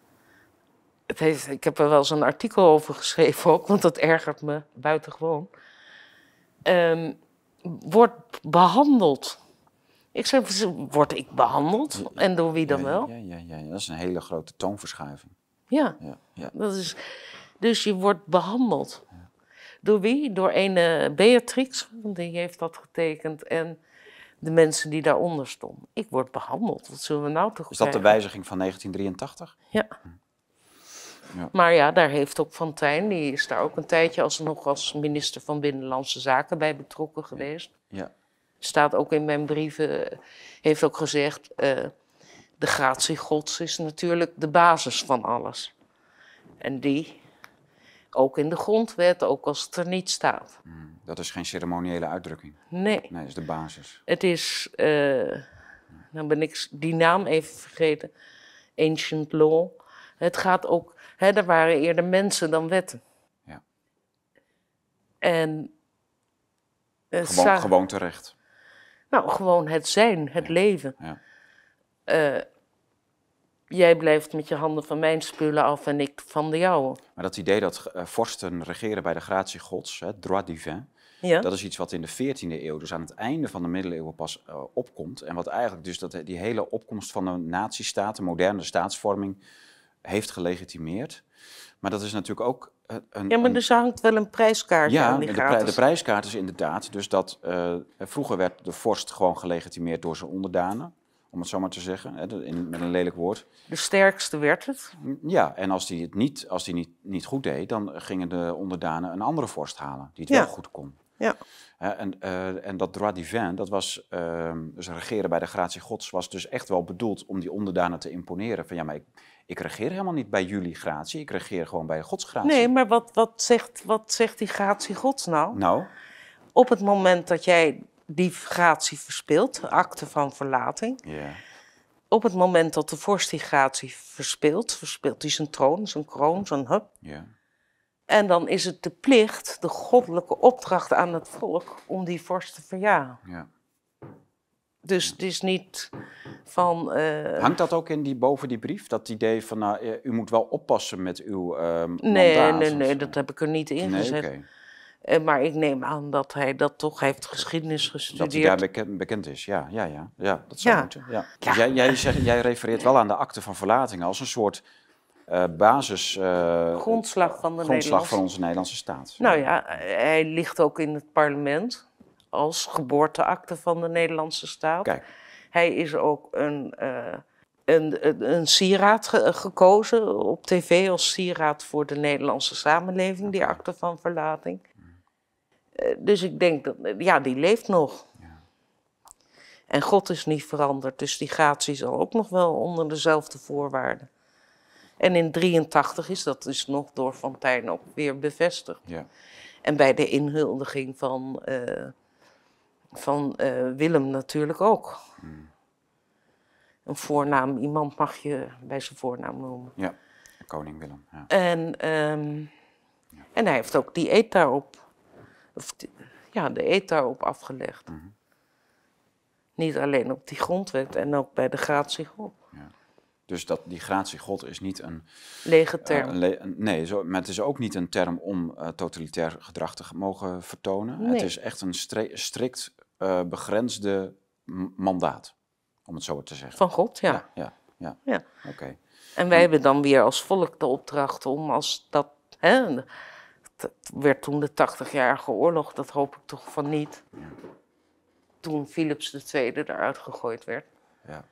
het heeft, ik heb er wel eens een artikel over geschreven ook, want dat ergert me buitengewoon. Ehm wordt behandeld. Ik zeg, word ik behandeld? En door wie dan
ja,
wel?
Ja, ja, ja, ja, dat is een hele grote toonverschuiving.
Ja,
Ja,
dat is, dus je wordt behandeld. Door wie? Door een Beatrix, want die heeft dat getekend. En de mensen die daaronder stonden. Ik word behandeld. Wat zullen we nou toch
Is dat de wijziging van 1983?
Ja.
Ja.
Maar ja, daar heeft ook Van Tijn, die is daar ook een tijdje alsnog als minister van Binnenlandse Zaken bij betrokken geweest.
Ja.
Staat ook in mijn brieven, heeft ook gezegd, eh, de gratie gods is natuurlijk de basis van alles. En die, ook in de grondwet, ook als het er niet staat.
Mm, Dat is geen ceremoniële uitdrukking.
Nee,
Nee, dat is de basis.
het is, eh nou ben ik die naam even vergeten, ancient law. Het gaat ook, hè, er waren eerder mensen dan wetten.
Ja.
En het
Gewoon, gewoon terecht.
Nou, gewoon het zijn, het leven.
Ja.
Eh, jij blijft met je handen van mijn spullen af en ik van de jouwe.
Maar dat idee dat eh, vorsten regeren bij de gratie gods, hè, droit divin,
Ja?
dat is iets wat in de 14e eeuw, dus aan het einde van de middeleeuwen pas eh, opkomt. En wat eigenlijk dus dat, die hele opkomst van de natiestaat, de moderne staatsvorming, heeft gelegitimeerd. Maar dat is natuurlijk ook eh, een,
Ja, maar
een-
dus hangt wel een prijskaartje
ja,
aan die
de,
gratis.
de prijskaart is inderdaad. Dus dat eh, vroeger werd de vorst gewoon gelegitimeerd door zijn onderdanen, om het zo maar te zeggen, hè, in, met een lelijk woord.
De sterkste werd het.
Ja, en als die het niet, als die niet, niet goed deed, dan gingen de onderdanen een andere vorst halen die het
Ja.
wel goed kon.
Ja.
Hè, en, eh, en dat droit divin, dat was, ehm, dus regeren bij de gratie gods, was dus echt wel bedoeld om die onderdanen te imponeren. Van ja, maar ik, ik regeer helemaal niet bij jullie gratie, ik regeer gewoon bij Gods gratie.
Nee, maar wat, wat, zegt, wat zegt die gratie gods nou?
Nou,
Op het moment dat jij die gratie verspeelt, de akte van verlating. Op het moment dat de vorst die gratie verspeelt, verspeelt hij zijn troon, zijn kroon, zijn hup.
ja,
En dan is het de plicht, de goddelijke opdracht aan het volk om die vorst te verjagen.
ja.
Dus het is niet van. eh,
Hangt dat ook in die, boven die brief? Dat idee van, nou, eh, u moet wel oppassen met uw ehm
nee,
mandaat?
nee,
of-
nee, dat heb ik er niet in
Nee,
gezet.
oké.
Eh, maar ik neem aan dat hij dat toch heeft geschiedenis
Dat hij
gestudeerd.
daar bekend, bekend is, ja, ja, ja, ja dat zou
Ja.
moeten. Ja. Jij, jij, zegt, jij refereert wel aan de akte van verlating als een soort eh, basis... eh,
Grondslag van de
grondslag
Nederlandse-
van onze Nederlandse staat.
Nou ja, hij ligt ook in het parlement als geboorteakte van de Nederlandse staat.
Kijk,
Hij is ook een, een, een, een sieraad ge- gekozen op tv als sieraad voor de Nederlandse samenleving, die akte van verlating. Eh, dus ik denk dat, ja, die leeft nog. En God is niet veranderd, dus die gratie zal ook nog wel onder dezelfde voorwaarden. En in 83 is dat dus nog door Fontijn ook weer bevestigd.
ja.
En bij de inhuldiging van, eh, van eh, Willem natuurlijk ook. Een voornaam, iemand mag je bij zijn voornaam noemen.
ja. Koning Willem. Ja.
En, ehm, en hij heeft ook die eet daarop, of die- ja, de eet daarop afgelegd. Niet alleen op die grondwet en ook bij de gratie God.
Dus dat, die gratie God is niet een...
Lege
eh,
term.
le- nee, zo, maar het is ook niet een term om eh, totalitair gedrag te mogen vertonen. Het is echt een strikt eh, begrensde mandaat, om het zo te zeggen.
Van God, ja.
ja, ja. ja.
Ja.
Oké.
En wij hebben dan weer als volk de opdracht om als dat. Hè, dat werd toen de 80-jarige oorlog, dat hoop ik toch van niet. Toen Philips II eruit gegooid werd.
Ja.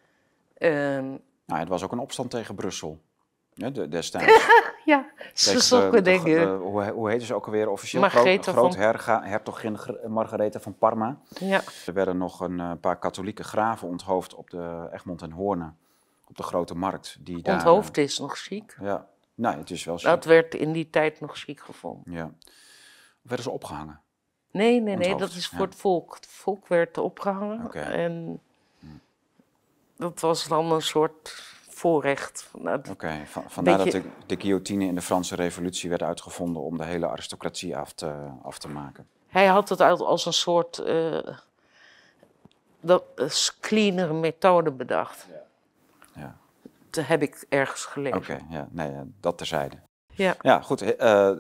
Ehm,
Nou, het was ook een opstand tegen Brussel. Ja, de, destijds.
ja, ze
de-
zoeken
de-
dingen.
de- hoe, hoe heette ze ook alweer officieel? Groot, hertogin Margaretha van Parma.
Ja,
Er werden nog een eh, paar katholieke graven onthoofd op de Egmond en Hoornen. Op de Grote Markt. Die daar,
onthoofd is nog
eh, ja, nee, het is wel zo.
Dat werd in die tijd nog chic gevonden.
Ja. Of werden ze opgehangen?
Nee, nee, nee, dat is voor
ja.
het volk. Het volk werd opgehangen. En dat was dan een soort voorrecht. Nou,
Oké, van- vandaar
Beetje-
dat de, de guillotine in de Franse revolutie werd uitgevonden om de hele aristocratie af te, af te maken.
Hij had het als een soort eh dat, is cleanere methode bedacht.
Ja.
Dat heb ik ergens gelezen.
Oké, ja, nee, dat terzijde.
Ja.
Ja, goed. eh,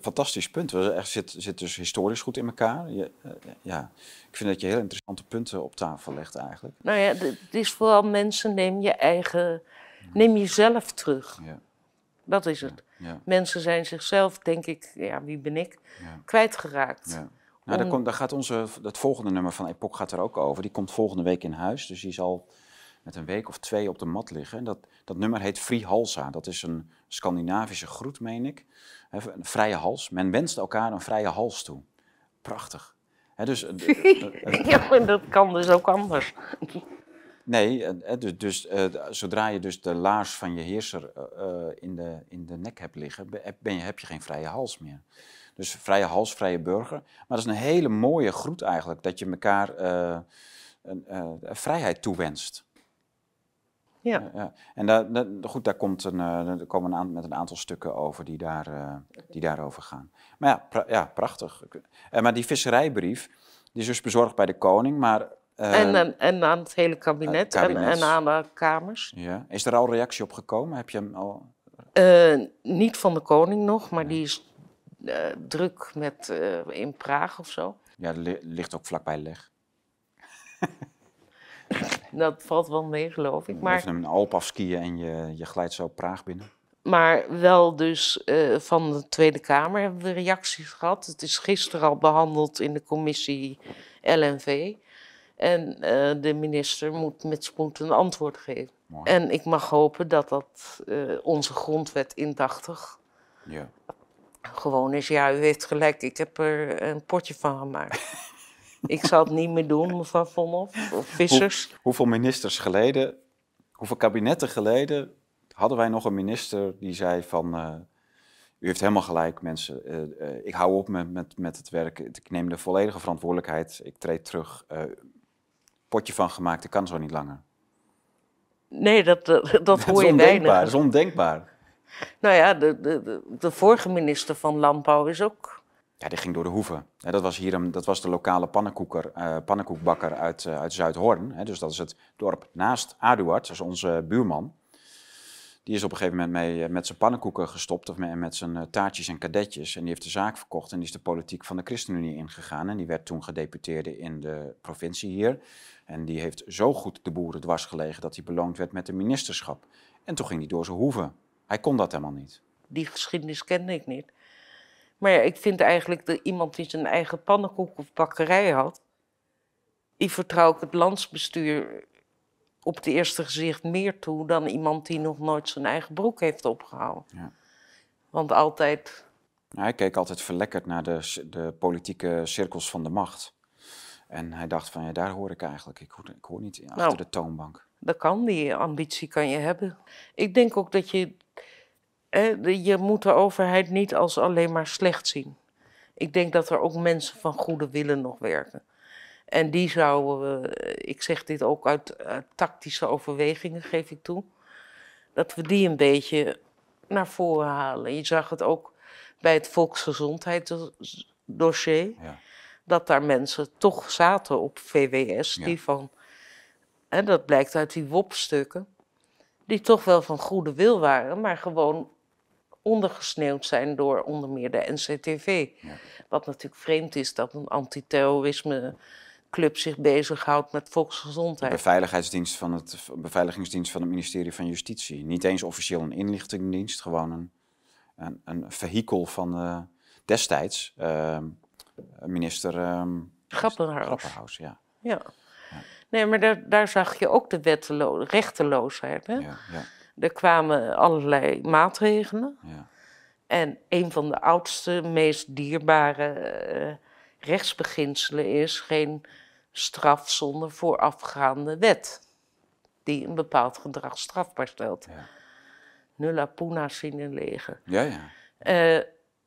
fantastisch punt. We echt zit, zit dus historisch goed in elkaar. Je, eh, ja, ik vind dat je heel interessante punten op tafel legt eigenlijk.
Nou ja, het is vooral mensen, neem je eigen, neem jezelf terug.
Ja,
Dat is het.
ja,
Mensen zijn zichzelf, denk ik, ja, wie ben ik,
ja.
kwijtgeraakt.
ja. Nou, daar,
Om-
komt, daar gaat onze, het volgende nummer van Epoch gaat er ook over. Die komt volgende week in huis. Dus die zal met een week of twee op de mat liggen. En dat, dat nummer heet Free Halsa. Dat is een Scandinavische groet, meen ik. Een vrije hals. Men wenst elkaar een vrije hals toe. Prachtig. Hè, dus, eh,
Ja, maar dat kan dus ook anders.
Nee, eh, dus, dus eh, zodra je dus de laars van je heerser in, de, in de nek hebt liggen, ben je, heb je geen vrije hals meer. Dus vrije hals, vrije burger. Maar dat is een hele mooie groet eigenlijk, dat je elkaar een, eh, vrijheid toewenst.
Ja.
Ja. En daar, daar- goed, daar, komt een, eh, er komen een aan, met een aantal stukken over die, daar, eh, die daarover gaan. Maar ja, pra- ja prachtig. Eh, maar die visserijbrief, die is dus bezorgd bij de koning, maar...
en, en, en aan het hele kabinet,
het kabinet.
En, en aan de kamers.
Ja. Is er al reactie op gekomen? Heb je hem al...
Niet van de koning nog, maar die is druk met, in Praag of zo.
Ja, li- ligt ook vlakbij leg.
Dat valt wel mee, geloof ik. Maar
Even een Alp afskiën en je, je glijdt zo Praag binnen.
Maar wel dus eh, van de Tweede Kamer hebben we reacties gehad. Het is gisteren al behandeld in de commissie LNV. En eh, de minister moet met spoed een antwoord geven.
Mooi.
En ik mag hopen dat dat eh, onze grondwet indachtig
Ja.
gewoon is. Ja, u heeft gelijk, ik heb er een potje van gemaakt. ik zal het niet meer doen, mevrouw Vonhoff, of Vissers.
Hoeveel ministers geleden, hoeveel kabinetten geleden hadden wij nog een minister die zei van... eh, u heeft helemaal gelijk, mensen. Eh, eh, ik hou op met, met, met het werk. Ik neem de volledige verantwoordelijkheid. Ik treed terug. Potje van gemaakt, ik kan zo niet langer.
Nee, dat, dat, dat
Dat
hoor je weinig.
Dat is ondenkbaar.
Nou ja, de, de, de, de vorige minister van Landbouw is ook.
Ja, die ging door de hoeve. Hè, dat, was hier een, dat was de lokale pannenkoeker, eh, pannenkoekbakker uit, eh, uit Zuidhoorn. Hè, dus dat is het dorp naast Aduard, dat is onze buurman. Die is op een gegeven moment mee, eh, met zijn pannenkoeken gestopt of met, met zijn eh, taartjes en kadetjes. En die heeft de zaak verkocht en die is de politiek van de ChristenUnie ingegaan. En die werd toen gedeputeerde in de provincie hier. En die heeft zo goed de boeren dwars gelegen dat hij beloond werd met een ministerschap. En toen ging hij door zijn hoeve. Hij kon dat helemaal niet.
Die geschiedenis kende ik niet. Maar ja, ik vind eigenlijk dat iemand die zijn eigen pannenkoek of bakkerij had, die vertrouw ik het landsbestuur op het eerste gezicht meer toe dan iemand die nog nooit zijn eigen broek heeft opgehouden.
Ja.
Want altijd,
Ja, Hij keek altijd verlekkerd naar de, de politieke cirkels van de macht. En hij dacht van, ja, daar hoor ik eigenlijk. Ik hoor, ik hoor niet achter
Nou.
de toonbank.
dat kan, die ambitie kan je hebben. Ik denk ook dat je, je moet de overheid niet als alleen maar slecht zien. Ik denk dat er ook mensen van goede willen nog werken. En die zouden, we- ik zeg dit ook uit, uit tactische overwegingen, geef ik toe, dat we die een beetje naar voren halen. Je zag het ook bij het volksgezondheidsdossier,
Ja.
dat daar mensen toch zaten op VWS,
Ja.
die van, en dat blijkt uit die WOP-stukken, die toch wel van goede wil waren, maar gewoon ondergesneeuwd zijn door onder meer de NCTV.
Ja.
Wat natuurlijk vreemd is dat een antiterrorisme club zich bezighoudt met
De
volksgezondheid.
beveiligingsdienst van het, beveiligingsdienst van het ministerie van Justitie. Niet eens officieel een inlichtingendienst, gewoon een, een, een vehikel van eh, destijds ehm, minister ehm
Grappenhuis.
Grapperhaus. Ja,
Ja. Nee, maar daar, daar zag je ook de wettelo- rechteloosheid. Hè?
ja, ja,
Er kwamen allerlei maatregelen.
ja.
En een van de oudste, meest dierbare eh, rechtsbeginselen is geen straf zonder voorafgaande wet. Die een bepaald gedrag strafbaar stelt.
Ja.
Nulla puna sine lege.
ja, ja.
Eh,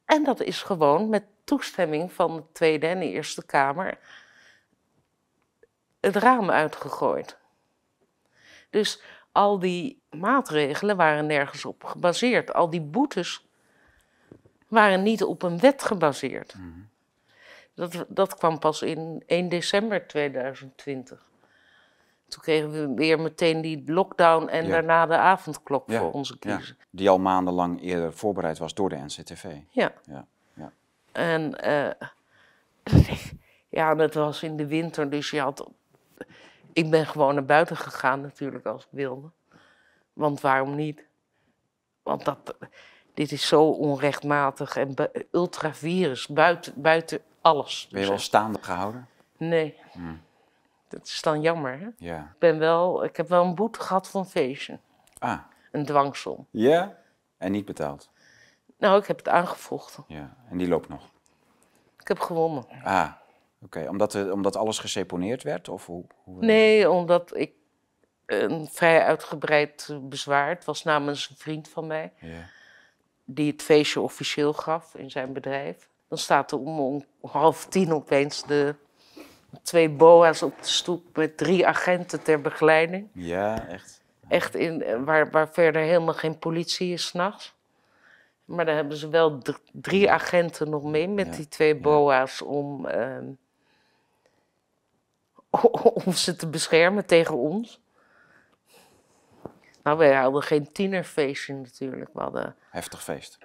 en dat is gewoon met toestemming van de Tweede en de Eerste Kamer het raam uitgegooid. Dus al die maatregelen waren nergens op gebaseerd. Al die boetes waren niet op een wet gebaseerd. Dat, dat kwam pas in 1 december 2020. Toen kregen we weer meteen die lockdown en
Ja.
daarna de avondklok
Ja,
voor onze
ja.
kiezen.
Die al maandenlang eerder voorbereid was door de NCTV.
Ja.
Ja, ja.
En eh, ja, dat was in de winter, dus je had. Ik ben gewoon naar buiten gegaan natuurlijk als ik wilde. Want waarom niet? Want dat, dit is zo onrechtmatig en bu- ultravirus, buiten, buiten alles.
Ben je
Dus,
wel staande gehouden?
Nee.
Hmm.
Dat is dan jammer, hè?
Ja.
Ik, ben wel, ik heb wel een boete gehad van feestje.
Ah,
Een dwangsom.
ja? En niet betaald?
Nou, ik heb het aangevochten.
Ja. En die loopt nog?
Ik heb gewonnen.
Ah, oké. Omdat, er- omdat alles geseponeerd werd? Of hoe, hoe
Nee, omdat ik een vrij uitgebreid bezwaar. Het was namens een vriend van mij, die het feestje officieel gaf in zijn bedrijf. Dan staat er om, om half tien opeens de twee boa's op de stoep met drie agenten ter begeleiding.
ja, echt?
Echt in, waar, waar verder helemaal geen politie is s'nachts. Maar dan hebben ze wel drie agenten nog mee met
Ja,
die twee boa's om, ehm, om ze te beschermen tegen ons. Nou, wij hadden geen tienerfeestje natuurlijk. We hadden
Heftig feest.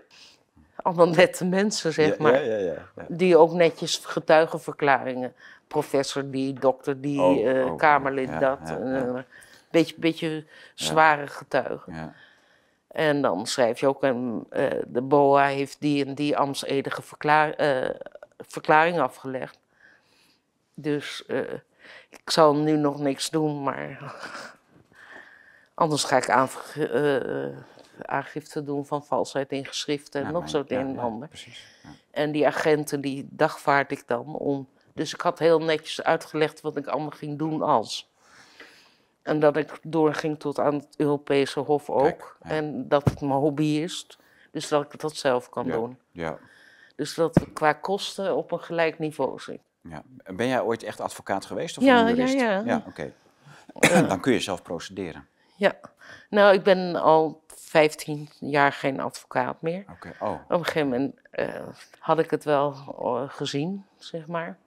allemaal nette mensen, zeg
ja,
maar.
Ja, ja, ja. ja.
Die ook netjes getuigenverklaringen. Professor die, dokter die,
Oh,
eh,
oh,
Kamerlid dat. eh, beetje, beetje zware getuigen.
ja.
En dan schrijf je ook, een, eh, de BOA heeft die en die ambtsedige verklaar, verklaring afgelegd. Dus ik zal nu nog niks doen, maar anders ga ik aange- eh, aangifte doen van valsheid in geschriften en
Ja,
nog zo het
ja,
een en ander.
precies.
En die agenten die dagvaard ik dan om. Dus ik had heel netjes uitgelegd wat ik allemaal ging doen als. En dat ik doorging tot aan het Europese Hof ook.
Kijk.
En dat het mijn hobby is. Dus dat ik dat zelf kan doen.
Ja.
Dus dat we qua kosten op een gelijk niveau zit.
Ja. Ben jij ooit echt advocaat geweest of
Ja,
een jurist?
ja, ja.
Ja, oké. Dan kun je zelf procederen.
Ja. Nou, ik ben al 15 jaar geen advocaat meer.
Oké. Oh,
Op een gegeven moment eh, had ik het wel eh, gezien, zeg maar.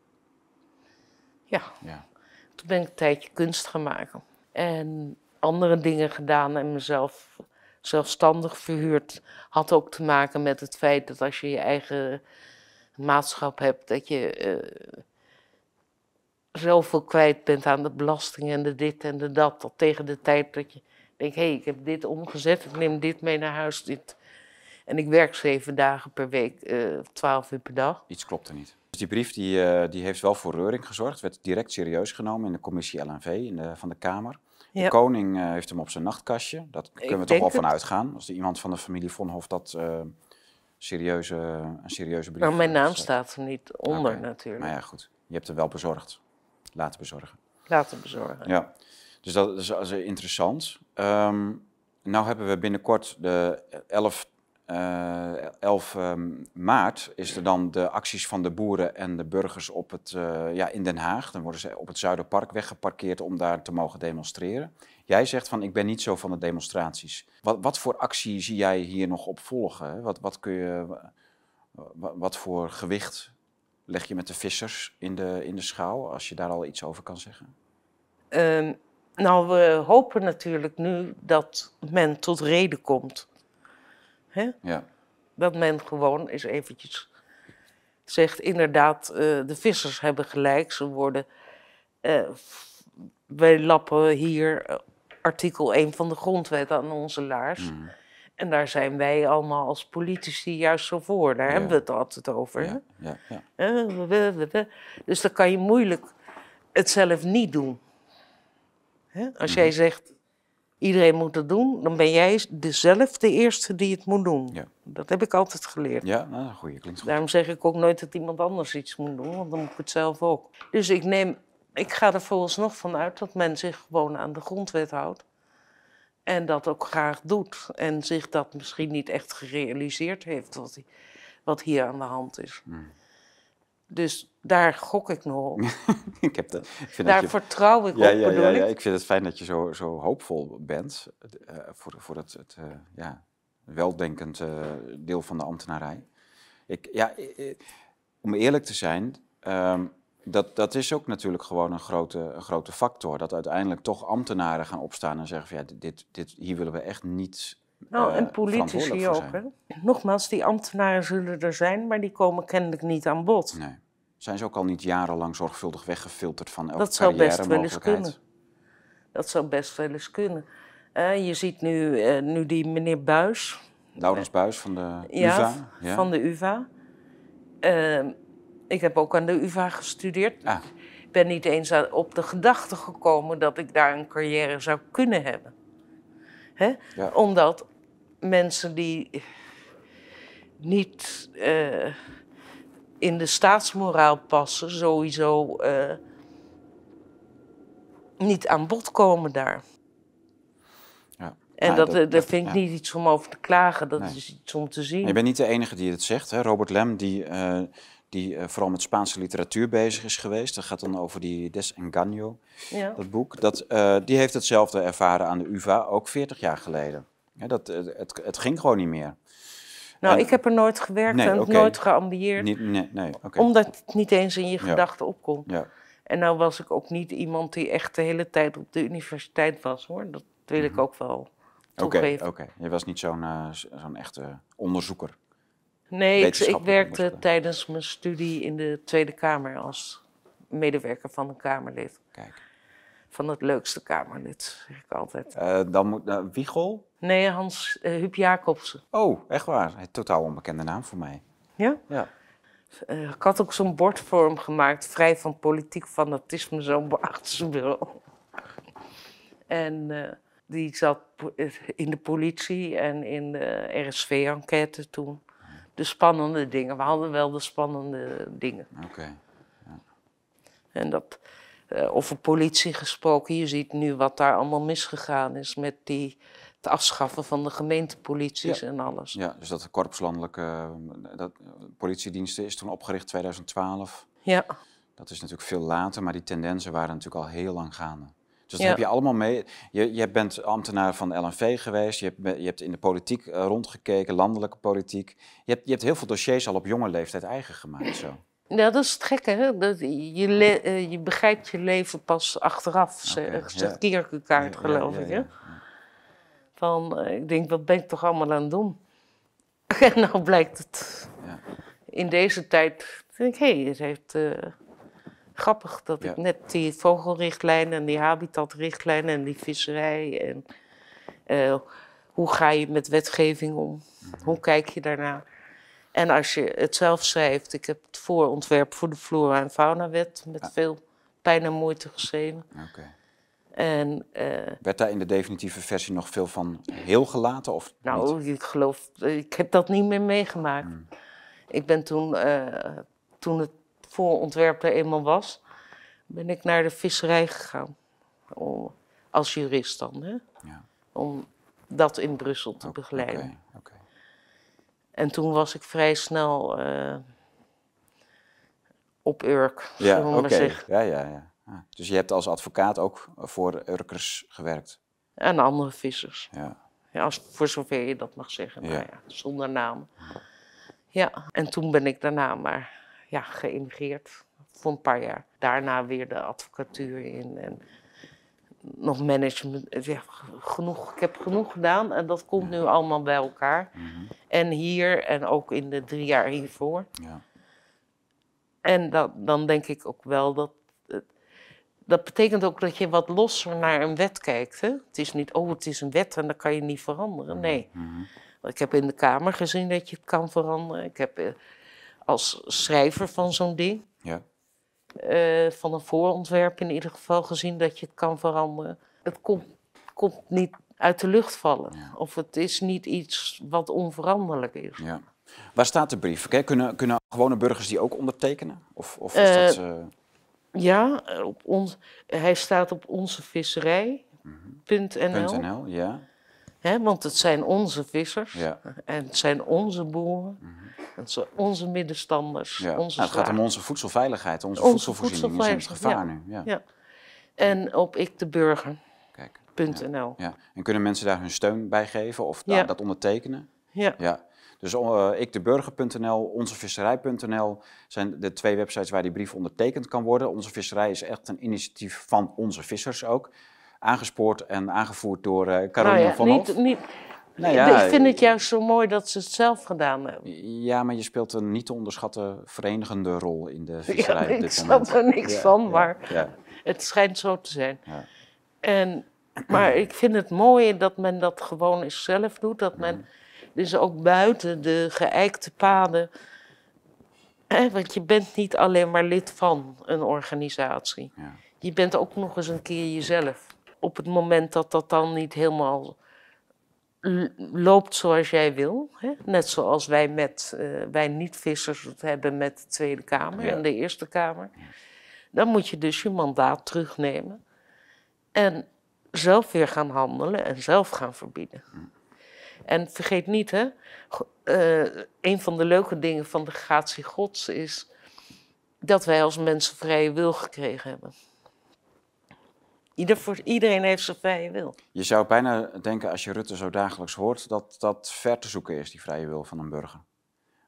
Ja.
ja.
Toen ben ik een tijdje kunst gaan maken. En andere dingen gedaan en mezelf zelfstandig verhuurd. Had ook te maken met het feit dat als je je eigen maatschap hebt, dat je eh, zoveel kwijt bent aan de belasting en de dit en de dat. Dat tegen de tijd dat je denkt, hé, hey, ik heb dit omgezet, ik neem dit mee naar huis. Dit. En ik werk zeven dagen per week, eh, twaalf uur per dag.
Iets klopt er niet. Dus die brief die, eh, die heeft wel voor reuring gezorgd. Werd direct serieus genomen in de commissie LNV in de, van de Kamer. De koning eh, heeft hem op zijn nachtkastje. Dat kunnen we toch wel van
het.
uitgaan. Als er iemand van de familie Vonhof dat serieuze, een serieuze brief...
Nou, mijn naam staat er niet onder natuurlijk.
Maar ja, goed. Je hebt hem wel bezorgd. Laten bezorgen.
Laten bezorgen.
Ja, dus dat is, dat is interessant. Ehm nou hebben we binnenkort de 11, eh 11 ehm, maart is er dan de acties van de boeren en de burgers op het, eh, ja, in Den Haag. Dan worden ze op het Zuiderpark weggeparkeerd om daar te mogen demonstreren. Jij zegt van ik ben niet zo van de demonstraties. Wat, wat voor actie zie jij hier nog op volgen? Wat, wat, kun je, wa- wat voor gewicht leg je met de vissers in de, in de schaal, als je daar al iets over kan zeggen?
Ehm, nou, we hopen natuurlijk nu dat men tot reden komt. Hè?
Ja.
Dat men gewoon eens eventjes zegt, inderdaad, eh, de vissers hebben gelijk. Ze worden, eh, wij lappen hier eh, artikel 1 van de grondwet aan onze laars.
Mm.
En daar zijn wij allemaal als politici juist zo voor. Daar
Ja.
hebben we het altijd over.
Ja, ja, ja.
Eh. Dus dan kan je moeilijk het zelf niet doen. Hè? Als jij zegt, iedereen moet het doen, dan ben jij zelf de eerste die het moet doen.
Ja.
Dat heb ik altijd geleerd.
Ja, nou, goeie, klinkt goed.
Daarom zeg ik ook nooit dat iemand anders iets moet doen, want dan moet ik het zelf ook. Dus ik, neem, ik ga er vooralsnog van uit dat men zich gewoon aan de grondwet houdt. En dat ook graag doet. En zich dat misschien niet echt gerealiseerd heeft, wat, wat hier aan de hand is.
Hmm.
Dus daar gok ik nog op.
ik heb de, ik vind
Daar
je,
vertrouw ik
ja,
op,
ja,
bedoel
ja, ja,
ik.
ik vind het fijn dat je zo, zo hoopvol bent eh, voor, voor het, het eh, ja, weldenkend eh, deel van de ambtenarij. Ik, ja, om eerlijk te zijn, ehm, dat, dat is ook natuurlijk gewoon een grote, een grote factor. Dat uiteindelijk toch ambtenaren gaan opstaan en zeggen van ja, dit, dit, hier willen we echt niet
Nou,
eh,
en politici
verantwoordelijk
ook. Hè? Nogmaals, die ambtenaren zullen er zijn, maar die komen kennelijk niet aan bod.
Nee. Zijn ze ook al niet jarenlang zorgvuldig weggefilterd van elke
Dat zou best wel eens kunnen. Dat zou best wel eens kunnen. Eh, je ziet nu, eh, nu die meneer Buis
Laurens Buis van de
ja,
UvA.
v- van de UvA. Eh, ik heb ook aan de UvA gestudeerd.
Ah,
Ik ben niet eens op de gedachte gekomen dat ik daar een carrière zou kunnen hebben. Hè?
Ja.
Omdat mensen die niet eh, in de staatsmoraal passen, sowieso eh, niet aan bod komen daar.
ja.
En
Nou,
dat, dat,
dat-
vind ik
ja.
niet iets om over te klagen, dat
Nee.
is iets om te zien.
Je bent niet de enige die het zegt. Hè? Robert Lem, die, eh, die eh, vooral met Spaanse literatuur bezig is geweest. Dat gaat dan over die Desengaño,
Ja.
dat boek. Dat, eh, die heeft hetzelfde ervaren aan de UvA, ook 40 jaar geleden. Ja, dat, eh, het, het ging gewoon niet meer.
Nou,
En-
ik heb er nooit gewerkt
Nee,
en nooit geambieerd,
nee,
omdat het niet eens in je
Ja.
gedachten opkomt.
Ja,
En nou was ik ook niet iemand die echt de hele tijd op de universiteit was, hoor. Dat wil ik ook wel
Mhm. oké.
toegeven.
oké. Je was niet zo'n zo'n echte onderzoeker.
Nee, ik, werkte tijdens mijn studie in de Tweede Kamer als medewerker van een Kamerlid.
Kijk.
van het leukste Kamerlid, zeg ik altijd.
Eh, dan moet uh, Wiegel.
Nee, Hans uh, Huub Jacobsen.
Oh, echt waar? Een totaal onbekende naam voor mij.
Ja?
Ja.
Ik had ook zo'n bord voor hem gemaakt, vrij van politiek fanatisme, zo'n achter zijn bureau. en die zat in de politie en in de RSV-enquête toen. De spannende dingen. We hadden wel de spannende dingen.
Oké. Okay.
Ja. En dat, uh, over politie gesproken, je ziet nu wat daar allemaal misgegaan is met die, het afschaffen van de gemeentepolities
Ja.
en alles.
Ja, dus dat de korpslandelijke eh, dat, politiediensten is toen opgericht 2012.
Ja.
Dat is natuurlijk veel later, maar die tendensen waren natuurlijk al heel lang gaande. Dus dat heb je allemaal mee. Je, je bent ambtenaar van LNV geweest, je hebt, je hebt in de politiek eh, rondgekeken, landelijke politiek. Je hebt, je hebt heel veel dossiers al op jonge leeftijd eigen gemaakt. Zo.
Ja, dat is het gekke, hè? Dat je, le- eh, je begrijpt je leven pas achteraf,
Oké,
zegt zegt
ja.
Kierkegaard, geloof
ja,
ik. Hè? Van, eh, ik denk, wat ben ik toch allemaal aan het doen? en nou blijkt het
Ja.
in deze tijd, denk ik, hé, hey, het heeft... eh, grappig dat
Ja.
ik net die vogelrichtlijn en die habitatrichtlijn en die visserij en eh, hoe ga je met wetgeving om?
Mhm.
Hoe kijk je daarnaar? En als je het zelf schrijft, ik heb het voorontwerp voor de Flora- en Faunawet met
Ah.
veel pijn en moeite geschreven. En eh,
Werd daar in de definitieve versie nog veel van heel gelaten of niet?
nou, ik geloof, ik heb dat niet meer meegemaakt.
Mm.
Ik ben toen, eh, toen het voorontwerp er eenmaal was, ben ik naar de visserij gegaan. Om, als jurist dan, hè?
Ja.
Om dat in Brussel te
Oké,
begeleiden. En toen was ik vrij snel eh, op Urk,
Ja,
zullen we zeggen.
Ja, ja, ja. Ah, Dus je hebt als advocaat ook voor Urkers gewerkt.
En andere vissers.
Ja.
Ja, als, voor zover je dat mag zeggen.
Ja.
Nou ja, zonder naam. Ja, en toen ben ik daarna maar ja, geëmigreerd. Voor een paar jaar. Daarna weer de advocatuur in. En nog management. Ja, genoeg, ik heb genoeg gedaan en dat komt nu allemaal bij elkaar.
Mhm.
En hier en ook in de drie jaar hiervoor.
ja.
En dat, dan denk ik ook wel dat. het- Dat betekent ook dat je wat losser naar een wet kijkt. Hè? Het is niet, oh, het is een wet en dat kan je niet veranderen. Nee.
Mhm.
Ik heb in de Kamer gezien dat je het kan veranderen. Ik heb eh, als schrijver van zo'n ding,
Ja.
eh, van een voorontwerp in ieder geval, gezien dat je het kan veranderen. Het komt, komt niet uit de lucht vallen.
Ja.
Of het is niet iets wat onveranderlijk is.
ja. Waar staat de brief? Kunnen, kunnen gewone burgers die ook ondertekenen? Of, of is
Eh,
dat... eh,
Ja, op ons, hij staat op onzevisserij.nl.
.nl? Ja.
Hè, want het zijn onze vissers.
Ja.
En het zijn onze boeren. Het onze middenstanders.
ja.
Onze
Nou, het gaat om onze voedselveiligheid, onze,
Onze
voedselvoorziening is in het
voedselveiligheid,
gevaar nu. Ja.
Ja. En op ikdeburger.nl.
Kijk.
Ja.
Ja. En kunnen mensen daar hun steun bij geven of da-
Ja.
dat ondertekenen?
Ja.
Ja. Dus uh, ikdeburger.nl, onzevisserij.nl zijn de twee websites waar die brief ondertekend kan worden. Onze Visserij is echt een initiatief van onze vissers ook. Aangespoord en aangevoerd door eh Caroline
Nou ja,
van Hof.
niet, niet,
Nou ja,
ik vind het juist zo mooi dat ze het zelf gedaan hebben.
Ja, maar je speelt een niet te onderschatten verenigende rol in de
Ja,
visserij op
ik snap er niks
Ja,
van,
ja,
maar
Ja,
het schijnt zo te zijn.
ja.
En, maar ik vind het mooi dat men dat gewoon eens zelf doet. Dat men dus ook buiten de geëikte paden. Hè, want je bent niet alleen maar lid van een organisatie.
Ja.
Je bent ook nog eens een keer jezelf. Op het moment dat dat dan niet helemaal loopt zoals jij wil. Hè? Net zoals wij, met, eh, wij niet-vissers het hebben met de Tweede Kamer
Ja.
en de Eerste Kamer. Dan moet je dus je mandaat terugnemen. En zelf weer gaan handelen en zelf gaan verbieden. En vergeet niet, hè, eh, een van de leuke dingen van de gratie gods is dat wij als mensen vrije wil gekregen hebben. Ieder voor, iedereen heeft zijn vrije wil.
Je zou bijna denken, als je Rutte zo dagelijks hoort, dat dat ver te zoeken is, die vrije wil van een burger.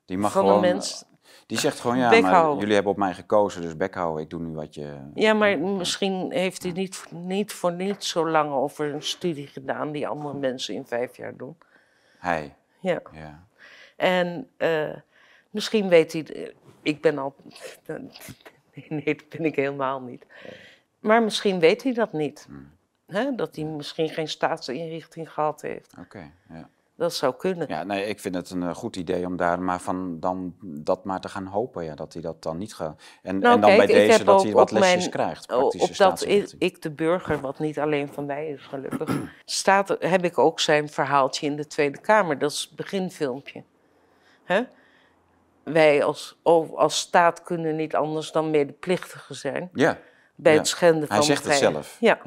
Die mag
Van een
gewoon,
mens.
Die zegt gewoon, ja, maar jullie hebben op mij gekozen, dus bek houden, ik doe nu wat je...
Ja, maar misschien heeft hij niet, niet voor niets zo lang over een studie gedaan die andere mensen in vijf jaar doen.
Hij,
Ja.
ja.
En eh, misschien weet hij. Ik ben al. Nee, dat ben ik helemaal niet. Maar misschien weet hij dat niet.
Hmm.
Hè? Dat hij misschien geen staatsinrichting gehad heeft.
Oké, ja.
Dat zou kunnen.
Ja, nee, ik vind het een eh, goed idee om daar maar van dan dat maar te gaan hopen, ja, dat hij dat dan niet gaat. En,
Nou,
en dan
kijk,
bij deze dat hij wat lesjes
mijn-
krijgt,
Oh, op dat ik, ik de burger, wat niet alleen van mij is gelukkig, staat, heb ik ook zijn verhaaltje in de Tweede Kamer. Dat is het beginfilmpje. Hè? Wij als, als staat kunnen niet anders dan medeplichtigen zijn
Ja,
bij het schenden van
hij zegt het zelf.
Ja.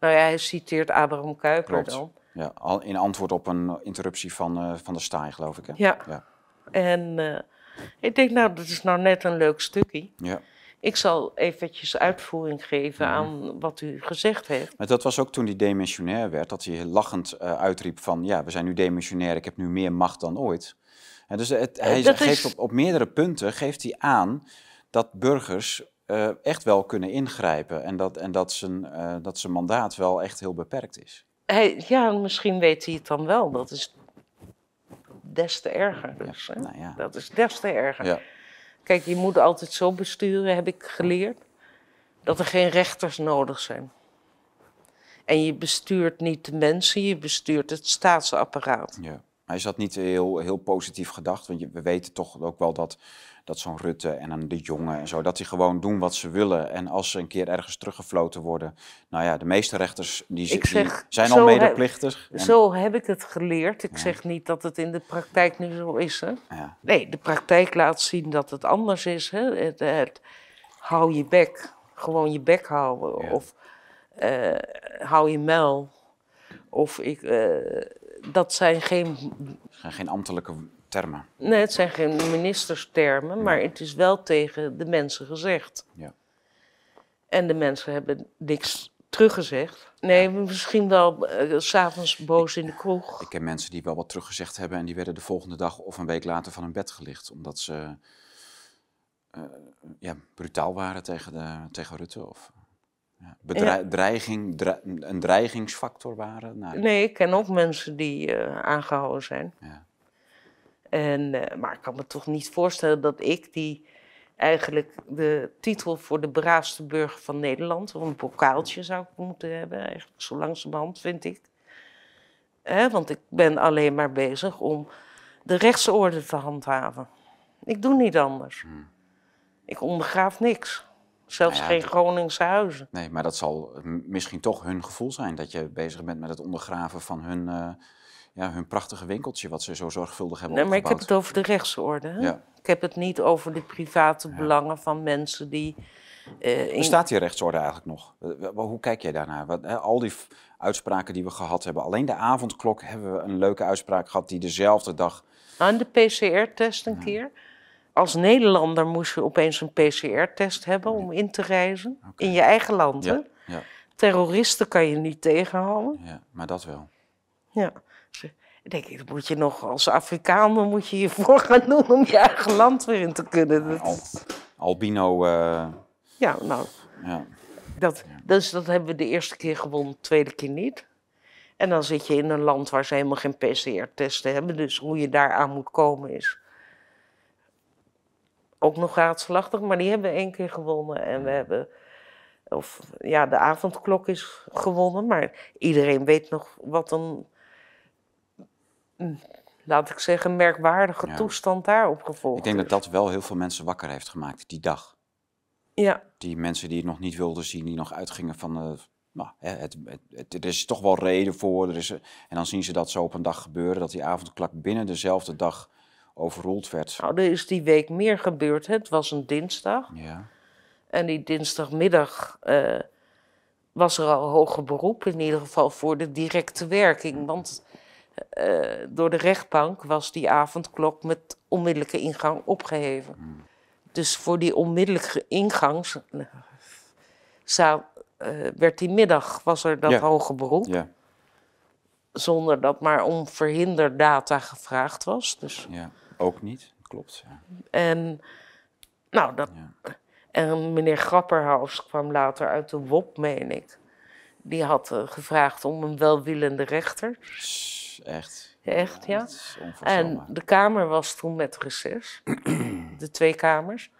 Nou ja, hij citeert Abraham Kuyper
klopt.
dan.
Ja, al in antwoord op een interruptie van, eh, van de staai, geloof ik. Hè?
Ja.
Ja.
En eh, ik denk, nou, dat is nou net een leuk stukje.
ja.
Ik zal eventjes uitvoering geven
Mhm.
aan wat u gezegd heeft.
Maar dat was ook toen hij demissionair werd, dat hij lachend eh, uitriep van, ja, we zijn nu demissionair, ik heb nu meer macht dan ooit. En dus het, hij
dat
geeft
is-
op, op meerdere punten geeft hij aan dat burgers eh, echt wel kunnen ingrijpen en dat, en dat, zijn, eh, dat zijn mandaat wel echt heel beperkt is.
Hij, ja, misschien weet hij het dan wel. Dat is des te erger. Dus, hè?
Nou ja.
Dat is des te erger.
Ja.
Kijk, je moet altijd zo besturen, heb ik geleerd, dat er geen rechters nodig zijn. En je bestuurt niet de mensen, je bestuurt het staatsapparaat.
Ja. Hij is dat niet heel, heel positief gedacht, want je- we weten toch ook wel dat, dat zo'n Rutte en een De Jonge en zo, dat die gewoon doen wat ze willen. En als ze een keer ergens teruggefloten worden, nou ja, de meeste rechters die, zijn al
heb-
medeplichtig. En-
Zo heb ik het geleerd. Ik
Ja.
zeg niet dat het in de praktijk nu zo is. Hè?
ja,
Nee, de praktijk laat zien dat het anders is. Hè? Het, het, hou je bek, gewoon je bek houden.
Ja.
Of eh, hou je mel. Of ik, eh, dat zijn geen,
zijn geen ambtelijke termen.
nee, het zijn geen ministerstermen, maar het is wel tegen de mensen gezegd.
Ja.
En de mensen hebben niks teruggezegd. Nee, misschien wel eh, s s'avonds boos in de kroeg.
Ik ken mensen die wel wat teruggezegd hebben en die werden de volgende dag of een week later van hun bed gelicht. Omdat ze eh, ja, brutaal waren tegen, de, tegen Rutte. Of ja, dreiging, dre- een dreigingsfactor waren. Nou,
Nee, ik ken ook mensen die eh, aangehouden zijn.
ja.
En, eh, maar ik kan me toch niet voorstellen dat ik, die eigenlijk de titel voor de braafste burger van Nederland, of een bokaaltje zou ik moeten hebben, eigenlijk zo langzamerhand vind ik. Want ik ben alleen maar bezig om de rechtsorde te handhaven. Ik doe niet anders. Ik ondergraaf niks. Zelfs
Hmm. Nou ja,
geen Groningse huizen.
Nee, maar dat zal misschien toch hun gevoel zijn dat je bezig bent met het ondergraven van hun, eh, ja, hun prachtige winkeltje wat ze zo zorgvuldig hebben
Nee, maar ik heb het over de rechtsorde. Hè?
Ja.
Ik heb het niet over de private belangen van mensen die. in-
Bestaat die rechtsorde eigenlijk nog? Eh, Hoe kijk jij daarnaar? Wat, hè, al die uitspraken die we gehad hebben, alleen de avondklok hebben we een leuke uitspraak gehad die dezelfde dag.
Aan de PCR-test een keer. Als Nederlander moest je opeens een PCR-test hebben om in te reizen. In je eigen land. Hè? Terroristen kan je niet tegenhouden.
ja, maar dat wel.
Ja. Ik denk, dan moet je nog als Afrikaner moet je je voor gaan doen om je eigen land weer in te kunnen. Dat
Al,
is-
albino, eh,
ja, nou,
ja.
Dat, dus dat hebben we de eerste keer gewonnen, de tweede keer niet. En dan zit je in een land waar ze helemaal geen PCR-testen hebben. Dus hoe je daar aan moet komen is ook nog raadselachtig. Maar die hebben we één keer gewonnen. En we hebben, of ja, de avondklok is gewonnen. Maar iedereen weet nog wat een, laat ik zeggen, merkwaardige
Ja.
toestand daarop gevolgd
Ik denk dat dat wel heel veel mensen wakker heeft gemaakt die dag.
Ja,
Die mensen die het nog niet wilden zien, die nog uitgingen van. eh, nou, het, het, het- er is toch wel reden voor. Er is, en dan zien ze dat zo op een dag gebeuren, dat die avondklok binnen dezelfde dag overroeld werd.
nou, er is die week meer gebeurd. Hè. Het was een dinsdag.
Ja,
En die dinsdagmiddag eh, was er al hoger beroep, in ieder geval voor de directe werking. Want door de rechtbank was die avondklok met onmiddellijke ingang opgeheven. Dus voor die onmiddellijke ingang eh, werd die middag, was er dat
Ja.
hoger beroep.
ja,
Zonder dat maar om verhinderdata gevraagd was. Dus,
ja. ook niet. Klopt. Ja.
en, nou, dat. En meneer Grapperhaus kwam later uit de WOP, meen ik. Die had eh, gevraagd om een welwillende rechter.
Echt.
Echt, ja. En de Kamer was toen met reces. de twee kamers.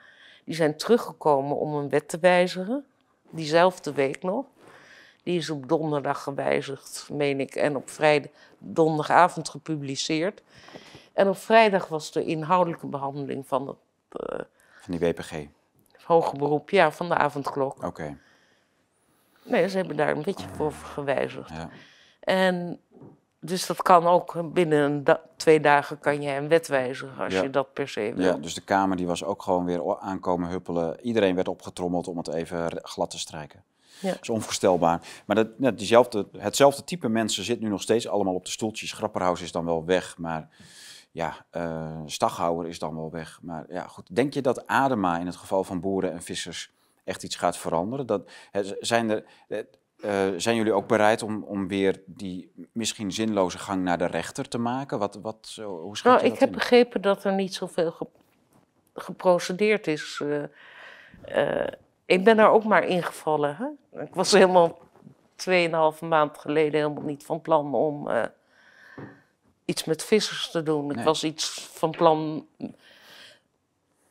Die zijn teruggekomen om een wet te wijzigen. diezelfde week nog. Die is op donderdag gewijzigd, meen ik, en op vrijdag, donderdagavond gepubliceerd. En op vrijdag was de inhoudelijke behandeling van het uh,
van die WPG?
Hoger beroep, ja, van de avondklok.
Oké.
Nee, ze hebben daar een beetje voor gewijzigd. Ja. En dus dat kan ook binnen twee dagen kan je een wet wijzigen als je dat per se wil.
Ja, dus de Kamer die was ook gewoon weer aankomen huppelen. Iedereen werd opgetrommeld om het even glad te strijken. Ja. Dat is onvoorstelbaar. Maar dat, diezelfde, hetzelfde type mensen zit nu nog steeds allemaal op de stoeltjes. Grapperhaus is dan wel weg, maar ja, uh, Staghouwer is dan wel weg. Maar ja, goed. Denk je dat Adema in het geval van boeren en vissers echt iets gaat veranderen? Dat, zijn, er, uh, zijn jullie ook bereid om, om weer die misschien zinloze gang naar de rechter te maken? Wat, wat, hoe schat
nou, ik heb begrepen dat er niet zoveel ge, geprocedeerd is. Uh, ik ben daar ook maar ingevallen. Hè? Ik was helemaal tweeënhalve maand geleden helemaal niet van plan om iets met vissers te doen. Ik was iets van plan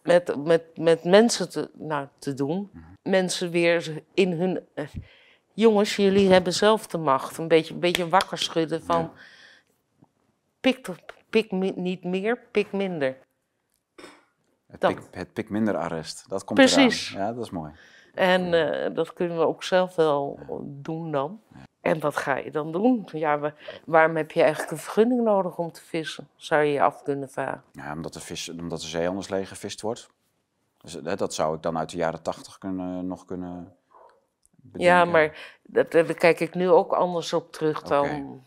met, met, met mensen te, nou, te doen. Mhm. Mensen weer in hun. Eh, jongens, jullie hebben zelf de macht. Een beetje, een beetje wakker schudden van. Pik, pik niet meer, pik minder.
Het, pik, het pik minder arrest, dat komt Precies. Eraan. Ja, dat is mooi.
En uh, dat kunnen we ook zelf wel doen dan. En wat ga je dan doen? Ja, waarom heb je eigenlijk een vergunning nodig om te vissen? Zou je je af kunnen vragen?
Ja, omdat de, vis, omdat de zee anders leeg gevist wordt. Dus, dat zou ik dan uit de jaren tachtig kunnen, nog kunnen
bedenken. Ja, maar dat, daar kijk ik nu ook anders op terug dan,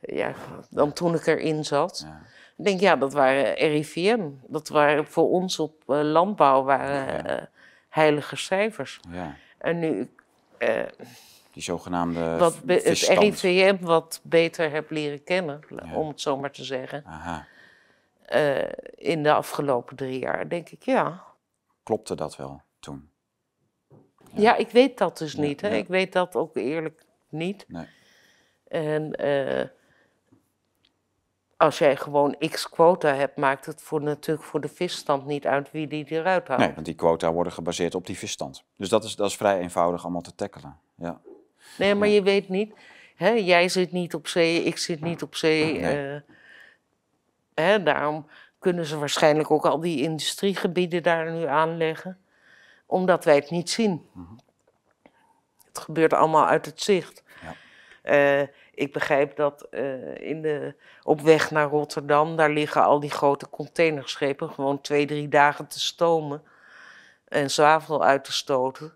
ja, dan toen ik erin zat. Ja. Ik denk, ja, dat waren RIVM. Dat waren voor ons op uh, landbouw waren, uh, heilige cijfers. Ja. En nu... Uh,
die zogenaamde
wat Het RIVM wat beter heb leren kennen, om het zo maar te zeggen. Aha. In de afgelopen drie jaar, denk ik, ja.
Klopte dat wel toen?
Ja, ja ik weet dat dus niet. Hè? Ik weet dat ook eerlijk niet. Nee. En uh, als jij gewoon x quota hebt, maakt het voor, natuurlijk voor de visstand niet uit wie die eruit haalt.
Nee, want die quota worden gebaseerd op die visstand. Dus dat is, dat is vrij eenvoudig allemaal te tackelen. Ja.
Nee, maar je weet niet. Hè, jij zit niet op zee, ik zit niet op zee. Uh, hè, daarom kunnen ze waarschijnlijk ook al die industriegebieden daar nu aanleggen. Omdat wij het niet zien. Mhm. Het gebeurt allemaal uit het zicht. Ja. Uh, ik begrijp dat uh, in de, op weg naar Rotterdam, daar liggen al die grote containerschepen gewoon twee, drie dagen te stomen en zwavel uit te stoten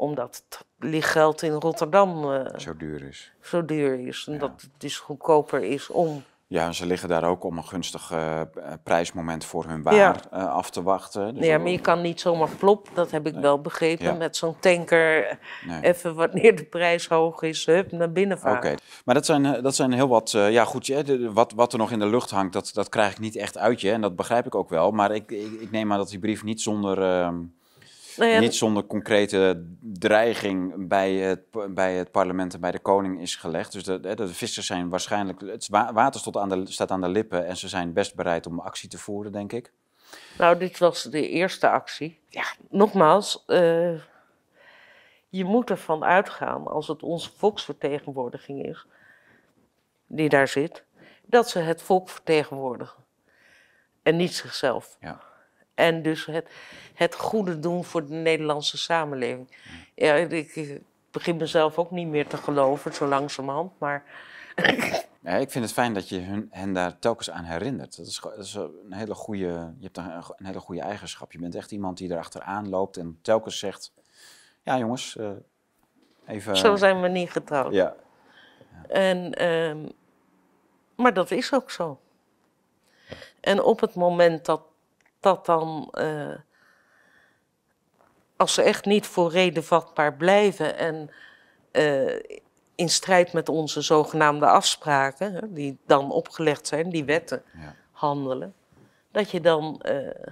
omdat het lichtgeld in Rotterdam uh,
zo duur is.
Zo duur is. En dat het dus goedkoper is om.
Ja, ze liggen daar ook om een gunstig uh, prijsmoment voor hun waar uh, af te wachten.
Dus ja, maar je kan niet zomaar plop, dat heb ik wel begrepen, met zo'n tanker nee. even wanneer de prijs hoog is, hup, naar binnen varen. Oké,
maar dat zijn, dat zijn heel wat, ja goed, de, wat, wat er nog in de lucht hangt, dat, dat krijg ik niet echt uit je en dat begrijp ik ook wel. Maar ik, ik, ik neem aan dat die brief niet zonder nou niet zonder concrete dreiging bij het, bij het parlement en bij de koning is gelegd. Dus de, de, vissers zijn waarschijnlijk. Het water staat aan, de, staat aan de lippen en ze zijn best bereid om actie te voeren, denk ik.
Nou, dit was de eerste actie. Ja, nogmaals, uh, je moet ervan uitgaan, als het onze volksvertegenwoordiging is, die daar zit, dat ze het volk vertegenwoordigen. En niet zichzelf. Ja. En dus het, het goede doen voor de Nederlandse samenleving. Ja, ik, begin mezelf ook niet meer te geloven, zo langzamerhand, maar...
Ja, ik vind het fijn dat je hun, hen daar telkens aan herinnert. Dat is, dat is een hele goede, je hebt een, een, hele goede eigenschap. Je bent echt iemand die erachteraan loopt en telkens zegt... Ja jongens, uh, even...
Zo zijn we niet getrouwd. Ja. ja. En, um, maar dat is ook zo. En op het moment dat dat dan, uh, als ze echt niet voor reden vatbaar blijven en uh, in strijd met onze zogenaamde afspraken, hè, die dan opgelegd zijn, die wetten ja. handelen, dat je dan uh,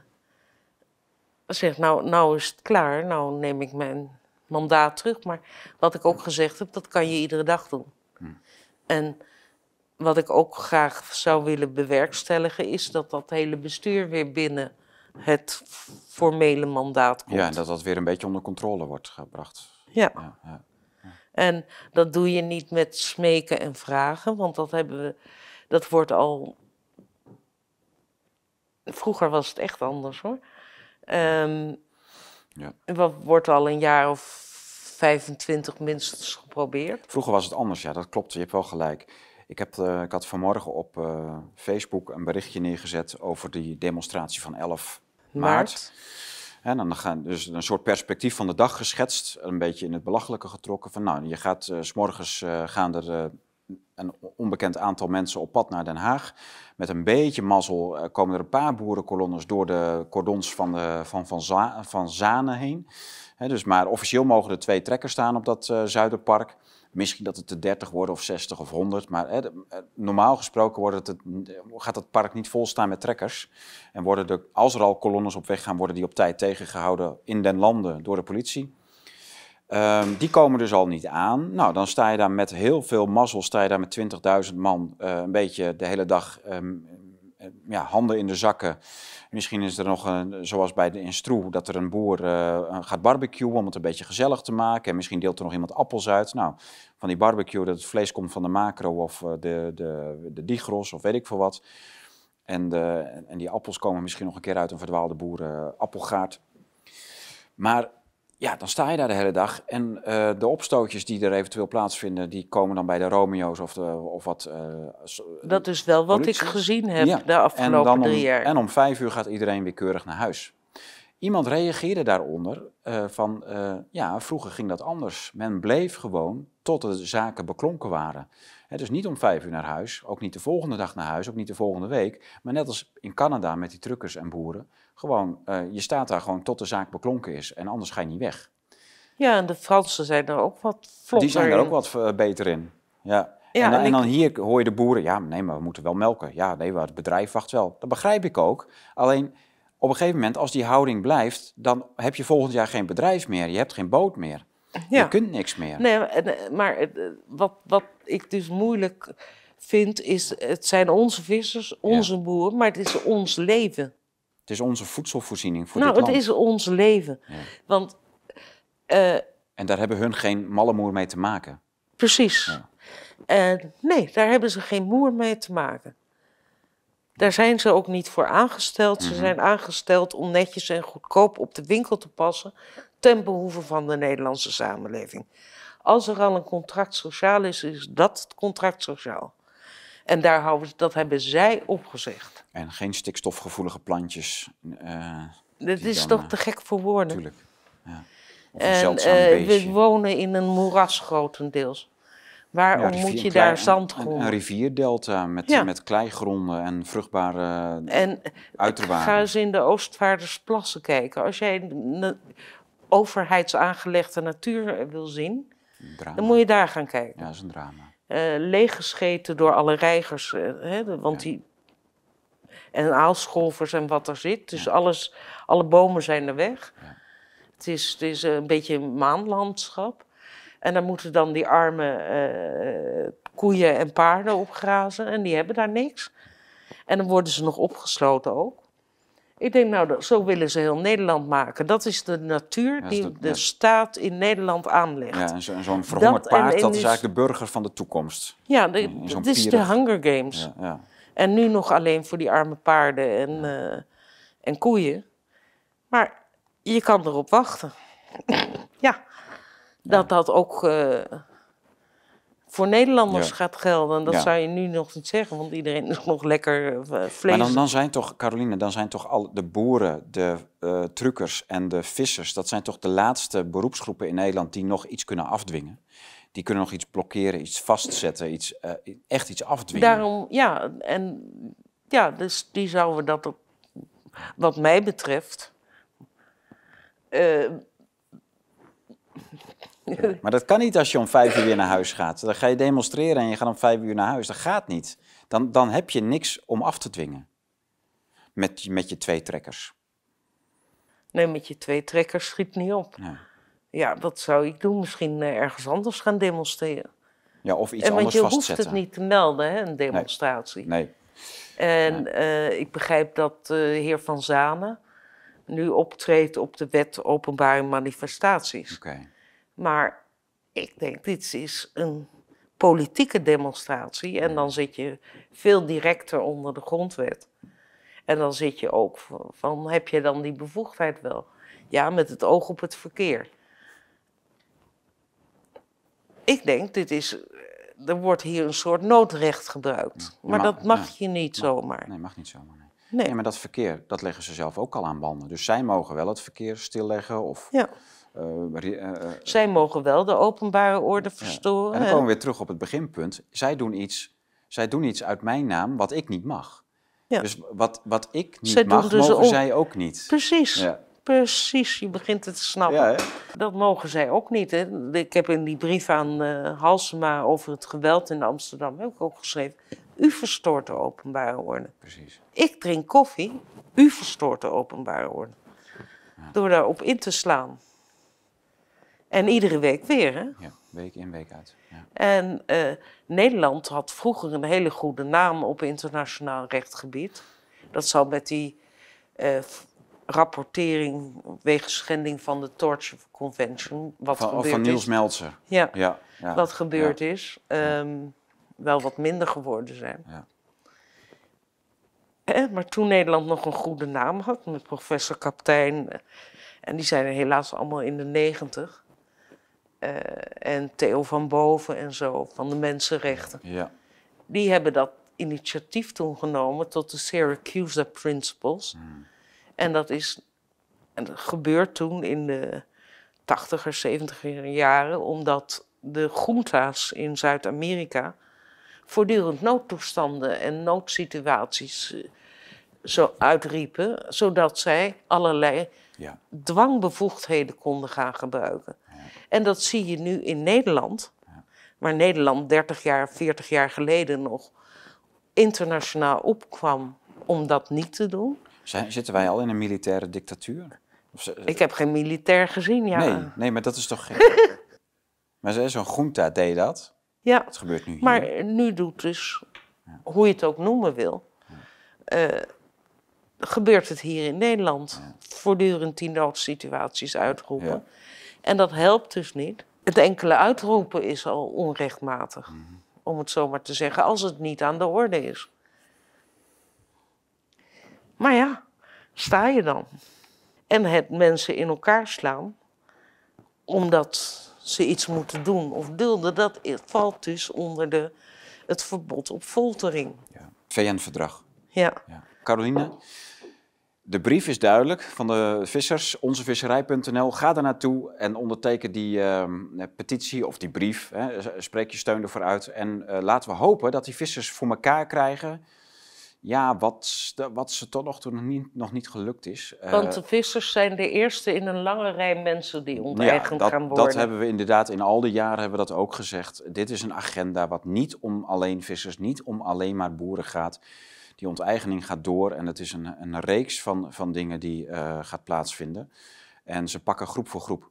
zegt, nou, nou is het klaar, nou neem ik mijn mandaat terug. Maar wat ik ook gezegd heb, dat kan je iedere dag doen. Hm. En wat ik ook graag zou willen bewerkstelligen, is dat dat hele bestuur weer binnen het formele mandaat komt.
Ja, en dat dat weer een beetje onder controle wordt gebracht.
Ja.
Ja, ja.
En dat doe je niet met smeken en vragen, want dat hebben we, dat wordt al. Vroeger was het echt anders hoor. Ehm
Ja.
Wat wordt al een jaar of 25 minstens geprobeerd.
Vroeger was het anders, ja, dat klopt. Je hebt wel gelijk. Ik, heb, eh, ik had vanmorgen op eh, Facebook een berichtje neergezet over die demonstratie van 11 maart.
Maart.
En dan gaan dus een soort perspectief van de dag geschetst, een beetje in het belachelijke getrokken. Van nou, je gaat eh, s s'morgens gaan er een onbekend aantal mensen op pad naar Den Haag. Met een beetje mazzel komen er een paar boerenkolonnes door de cordons van, de, van, van, Za- van Zanen heen. Dus maar officieel mogen er twee trekkers staan op dat Zuiderpark. Misschien dat het er 30 worden of 60 of 100. Maar hè, eh, normaal gesproken wordt het, het- gaat het park niet vol staan met trekkers. En worden de, als er al kolonnes op weg gaan, worden die op tijd tegengehouden in den landen door de politie. Ehm, die komen dus al niet aan. Nou, dan sta je daar met heel veel mazzel, sta je daar met 20.000 man, eh, een beetje de hele dag ehm, eh, ja, handen in de zakken. Misschien is er nog, een, zoals bij de in Stroe, dat er een boer eh, gaat barbecuen om het een beetje gezellig te maken. En misschien deelt er nog iemand appels uit. Nou, van die barbecue, dat het vlees komt van de macro of eh, de, de, de digros of weet ik veel wat. En, de, en die appels komen misschien nog een keer uit een verdwaalde boeren appelgaard. Maar ja, dan sta je daar de hele dag. En eh, de opstootjes die er eventueel plaatsvinden, die komen dan bij de Romeo's of, de, of wat. eh, so-
Dat is wel wat
Politie?
ik gezien heb
Ja,
de afgelopen
om,
drie jaar.
En om vijf uur gaat iedereen weer keurig naar huis. Iemand reageerde daaronder eh, van, eh, ja, vroeger ging dat anders. Men bleef gewoon tot de zaken beklonken waren. Hè, dus niet om vijf uur naar huis, ook niet de volgende dag naar huis, ook niet de volgende week. Maar net als in Canada met die truckers en boeren, gewoon, eh, je staat daar gewoon tot de zaak beklonken is en anders ga je niet weg.
Ja, en de Fransen zijn er ook wat vlotter
Die zijn er ook wat eh, beter in. Ja.
Ja,
en, dan,
en
hier hoor je de boeren, ja, nee, maar we moeten wel melken. Ja, nee, maar het bedrijf wacht wel. Dat begrijp ik ook. Alleen op een gegeven moment, als die houding blijft, dan heb je volgend jaar geen bedrijf meer. Je hebt geen boot meer.
Ja.
Je kunt niks meer.
Nee, maar- eh, wat, wat ik dus moeilijk vind, is het zijn onze vissers, onze boeren, maar het is ons leven.
Het is onze voedselvoorziening voor
nou,
dit
het
land.
is ons leven.
Ja.
Want, eh,
En daar hebben hun geen malle moer mee te maken.
precies.
Ja.
En nee, daar hebben ze geen moer mee te maken. Daar zijn ze ook niet voor aangesteld.
Mhm.
Ze zijn aangesteld om netjes en goedkoop op de winkel te passen ten behoeve van de Nederlandse samenleving. Als er al een contract sociaal is, is dat het contract sociaal. En daar houden, dat hebben zij opgezegd.
En geen stikstofgevoelige plantjes. eh
Dat is
dan,
toch
eh,
te gek voor woorden.
natuurlijk. Ja. Of een
En
zeldzaam
eh,
beestje.
we wonen in een moeras grotendeels. Waarom
Ja, rivier-
moet
een
je daar
een-
zandgronden?
Een, een rivierdelta met,
Ja.
met kleigronden en vruchtbare
En
uiterwaarden.
ga eens in de Oostvaardersplassen kijken. Als jij na- overheidsaangelegde natuur wil zien,
Drama.
dan moet je daar gaan kijken.
Ja, dat is een drama.
Eh leeggescheten door alle reigers, eh, hè, want die... En aalscholvers en wat er zit. Dus alles, alle bomen zijn er weg. Het, is, het is een beetje een maanlandschap. En dan moeten dan die arme eh, koeien en paarden opgrazen. En die hebben daar niks. En dan worden ze nog opgesloten ook. Ik denk, nou, dat- zo willen ze heel Nederland maken. Dat is de natuur
Ja,
die
de-
de
ja.
staat in Nederland aanlegt.
Ja, en zo- zo'n verhongerd
Dat
paard,
en
dat is
is-
eigenlijk de burger van de toekomst.
Ja, de-
in zo'n
het is de Hunger Games.
Ja, ja.
En nu nog alleen voor die arme paarden en, eh, en koeien. Maar je kan erop wachten. ja, dat dat ook eh, voor Nederlanders
Ja.
gaat gelden. Dat
Ja.
zou je nu nog niet zeggen, want iedereen is nog lekker eh, vlees.
Maar dan, dan zijn toch, Caroline, dan zijn toch al de boeren, de eh, truckers en de vissers, dat zijn toch de laatste beroepsgroepen in Nederland die nog iets kunnen afdwingen. Die kunnen nog iets blokkeren, iets vastzetten, iets, eh, echt iets afdwingen.
Daarom, ja, en ja, dus die zouden dat, op, wat mij betreft.
Maar dat kan niet als je om vijf uur weer naar huis gaat. Dan ga je demonstreren en je gaat om vijf uur naar huis. Dat gaat niet. Dan, dan heb je niks om af te dwingen. Met, je- met je twee trekkers.
nee, met je twee trekkers schiet niet op.
Ja.
Ja, wat zou ik doen? Misschien eh, ergens anders gaan demonstreren.
Ja, of iets
en want
anders
je hoeft
vastzetten.
het niet te melden, hè, een demonstratie.
Nee.
En eh, ik begrijp dat de heer Van Zanen nu optreedt op de wet openbare manifestaties.
Oké.
Maar ik denk, dit is een politieke demonstratie. En dan zit je veel directer onder de grondwet. En dan zit je ook van, heb je dan die bevoegdheid wel? Ja, met het oog op het verkeer. Ik denk, dit is, er wordt hier een soort noodrecht gebruikt. maar, dat mag je niet zomaar.
Nee, mag niet zomaar. Nee. Nee. maar dat verkeer, dat leggen ze zelf ook al aan banden. Dus zij mogen wel het verkeer stilleggen of...
Ja. Uh, zij mogen wel de openbare orde verstoren.
En dan komen we weer terug op het beginpunt. Zij doen iets, zij doen iets uit mijn naam wat ik niet mag. Ja. Dus wat, wat ik niet mag, dus mogen zij ook niet.
Precies. Ja. Precies, je begint het te snappen. Ja, dat mogen zij ook niet. Hè. Ik heb in die brief aan uh, Halsema over het geweld in Amsterdam heb ik ook geschreven. U verstoort de openbare orde.
Precies.
Ik drink koffie, u verstoort de openbare orde. Ja. Door daarop in te slaan. En iedere week weer, hè?
Ja, week in, week uit. Ja.
En uh, Nederland had vroeger een hele goede naam op internationaal rechtgebied. Dat zal met die uh, rapportering wegens schending van de Torture Convention. Wat
van, gebeurd van Niels Meltzer.
Ja, ja, ja, wat gebeurd is. Um, wel wat minder geworden zijn. Ja. Eh, maar toen Nederland nog een goede naam had, met professor Kaptein, en die zijn er helaas allemaal in de negentig. Uh, en Theo van Boven en zo, van de mensenrechten.
Ja.
Die hebben dat initiatief toen genomen tot de Syracuse Principles. Hmm. En dat is en dat gebeurt toen in de 80er, 70er jaren, omdat de junta's in Zuid-Amerika voortdurend noodtoestanden en noodsituaties eh, zo uitriepen, zodat zij allerlei ja. dwangbevoegdheden konden gaan gebruiken. En dat zie je nu in Nederland, waar Nederland 30 jaar, 40 jaar geleden nog internationaal opkwam om dat niet te doen.
Zijn, zitten wij al in een militaire dictatuur?
Ik heb geen militair gezien, ja.
Nee, nee maar dat is toch gek. maar zo'n junta deed dat.
Ja,
dat gebeurt nu hier.
maar nu doet dus, hoe je het ook noemen wil, uh, gebeurt het hier in Nederland. Voortdurend die noodsituaties uitroepen. En dat helpt dus niet. Het enkele uitroepen is al onrechtmatig, mhm. om het zo maar te zeggen, als het niet aan de orde is. Maar ja, sta je dan? En het mensen in elkaar slaan, omdat ze iets moeten doen of dulden, dat valt dus onder de, het verbod op foltering.
Ja. VN-verdrag.
Ja.
ja. Caroline, de brief is duidelijk van de vissers, onzevisserij.nl. Ga daar naartoe en onderteken die ehm, petitie of die brief. Hè. Spreek je steun ervoor uit. En uh, laten we hopen dat die vissers voor elkaar krijgen ja, wat, wat ze tot nog toe nog niet, nog niet gelukt is.
Eh, Want de vissers zijn de eerste in een lange rij mensen die onteigend
ja,
gaan worden.
Dat hebben we inderdaad in al die jaren hebben we dat ook gezegd. Dit is een agenda wat niet om alleen vissers, niet om alleen maar boeren gaat. Die onteigening gaat door en het is een, een reeks van, van dingen die uh, gaat plaatsvinden. En ze pakken groep voor groep.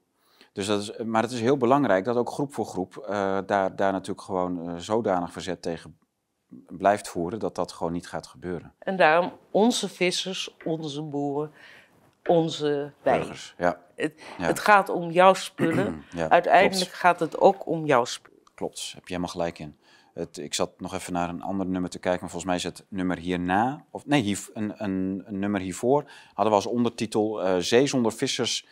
Dus dat is, maar het is heel belangrijk dat ook groep voor groep uh, daar, daar natuurlijk gewoon zodanig verzet tegen blijft voeren, dat dat gewoon niet gaat gebeuren.
En daarom onze vissers, onze boeren, onze burgers.
Ja.
Het, het, gaat om jouw spullen. Uiteindelijk gaat het ook om jouw spullen.
Klopt, heb je helemaal gelijk in. Het, ik zat nog even naar een ander nummer te kijken, maar volgens mij is het nummer hierna, of nee, hier, een, een, een, nummer hiervoor, hadden we als ondertitel uh, Zee zonder vissers,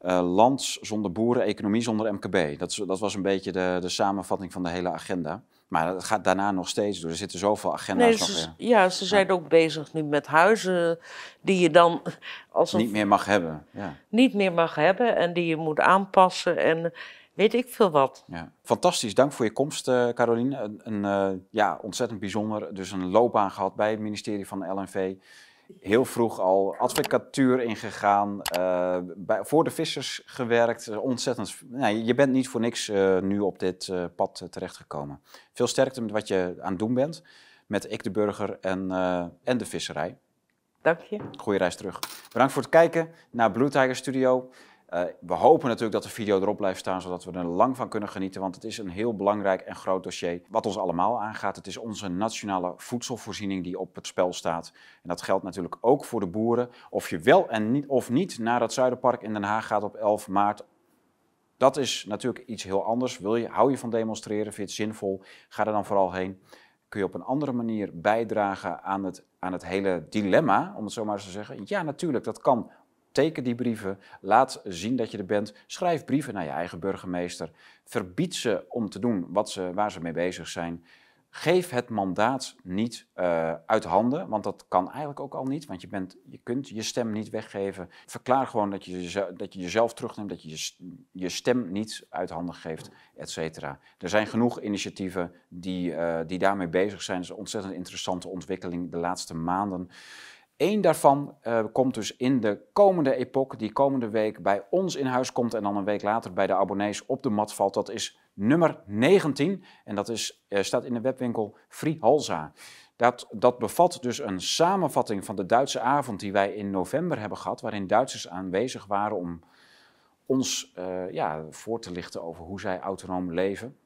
uh, land zonder boeren, economie zonder MKB. Dat, dat was een beetje de, de samenvatting van de hele agenda. Maar dat gaat daarna nog steeds door. Er zitten zoveel agenda's nog
in. Ja, ze zijn ook bezig nu met huizen die je dan...
Als niet meer mag hebben. Ja.
Niet meer mag hebben en die je moet aanpassen en weet ik veel wat.
Ja. Fantastisch, dank voor je komst uh, Caroline. Een, een uh, ja, ontzettend bijzonder. Dus een loopbaan gehad bij het ministerie van de LNV heel vroeg al advocatuur ingegaan, uh, bij, voor de vissers gewerkt. Eh, ontzettend. Nou, je bent niet voor niks uh, nu op dit uh, pad terechtgekomen. Veel sterkte met wat je aan het doen bent met Ik de Burger en, en de visserij.
Dank je.
Goeie reis terug. Bedankt voor het kijken naar Blue Tiger Studio. Uh, we hopen natuurlijk dat de video erop blijft staan, zodat we er lang van kunnen genieten. Want het is een heel belangrijk en groot dossier wat ons allemaal aangaat. Het is onze nationale voedselvoorziening die op het spel staat. En dat geldt natuurlijk ook voor de boeren. Of je wel en niet, of niet naar het Zuiderpark in Den Haag gaat op 11 maart, Dat is natuurlijk iets heel anders. Wil je, hou je van demonstreren, vind je het zinvol, ga er dan vooral heen. Kun je op een andere manier bijdragen aan het, aan het hele dilemma, om het zo maar eens te zeggen? Ja, natuurlijk, dat kan. Teken die brieven, laat zien dat je er bent. Schrijf brieven naar je eigen burgemeester. Verbied ze om te doen wat ze, waar ze mee bezig zijn. Geef het mandaat niet uh, uit handen, want dat kan eigenlijk ook al niet, want je, bent, je kunt je stem niet weggeven. Verklaar gewoon dat je, dat je jezelf terugneemt, dat je je, stem niet uit handen geeft, et cetera. Er zijn genoeg initiatieven die, uh, die daarmee bezig zijn. Het is een ontzettend interessante ontwikkeling de laatste maanden. Eén daarvan uh, komt dus in de komende epoch, die komende week bij ons in huis komt en dan een week later bij de abonnees op de mat valt. Dat is nummer 19 en dat is, uh, staat in de webwinkel Frihalza. Dat, dat bevat dus een samenvatting van de Duitse avond die wij in november hebben gehad, waarin Duitsers aanwezig waren om ons uh, ja, voor te lichten over hoe zij autonoom leven.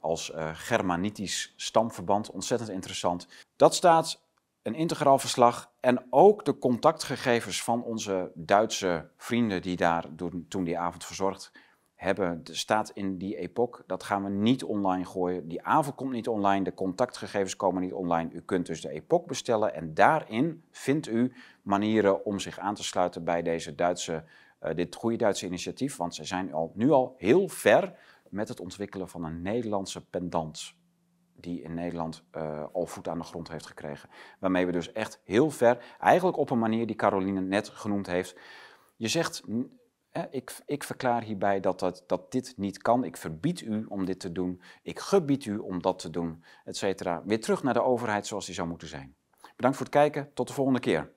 Als Germanitisch stamverband, ontzettend interessant. Dat staat een integraal verslag en ook de contactgegevens van onze Duitse vrienden die daar toen die avond verzorgd hebben, staat in die epoch. Dat gaan we niet online gooien. Die avond komt niet online, de contactgegevens komen niet online. U kunt dus de epoch bestellen en daarin vindt u manieren om zich aan te sluiten bij deze Duitse, uh, dit goede Duitse initiatief. Want ze zijn al, nu al heel ver met het ontwikkelen van een Nederlandse pendant die in Nederland uh, al voet aan de grond heeft gekregen. Waarmee we dus echt heel ver, eigenlijk op een manier die Caroline net genoemd heeft. Je zegt, ik, ik verklaar hierbij dat, dat, dat dit niet kan. Ik verbied u om dit te doen. Ik gebied u om dat te doen, et cetera. Weer terug naar de overheid zoals die zou moeten zijn. Bedankt voor het kijken. Tot de volgende keer.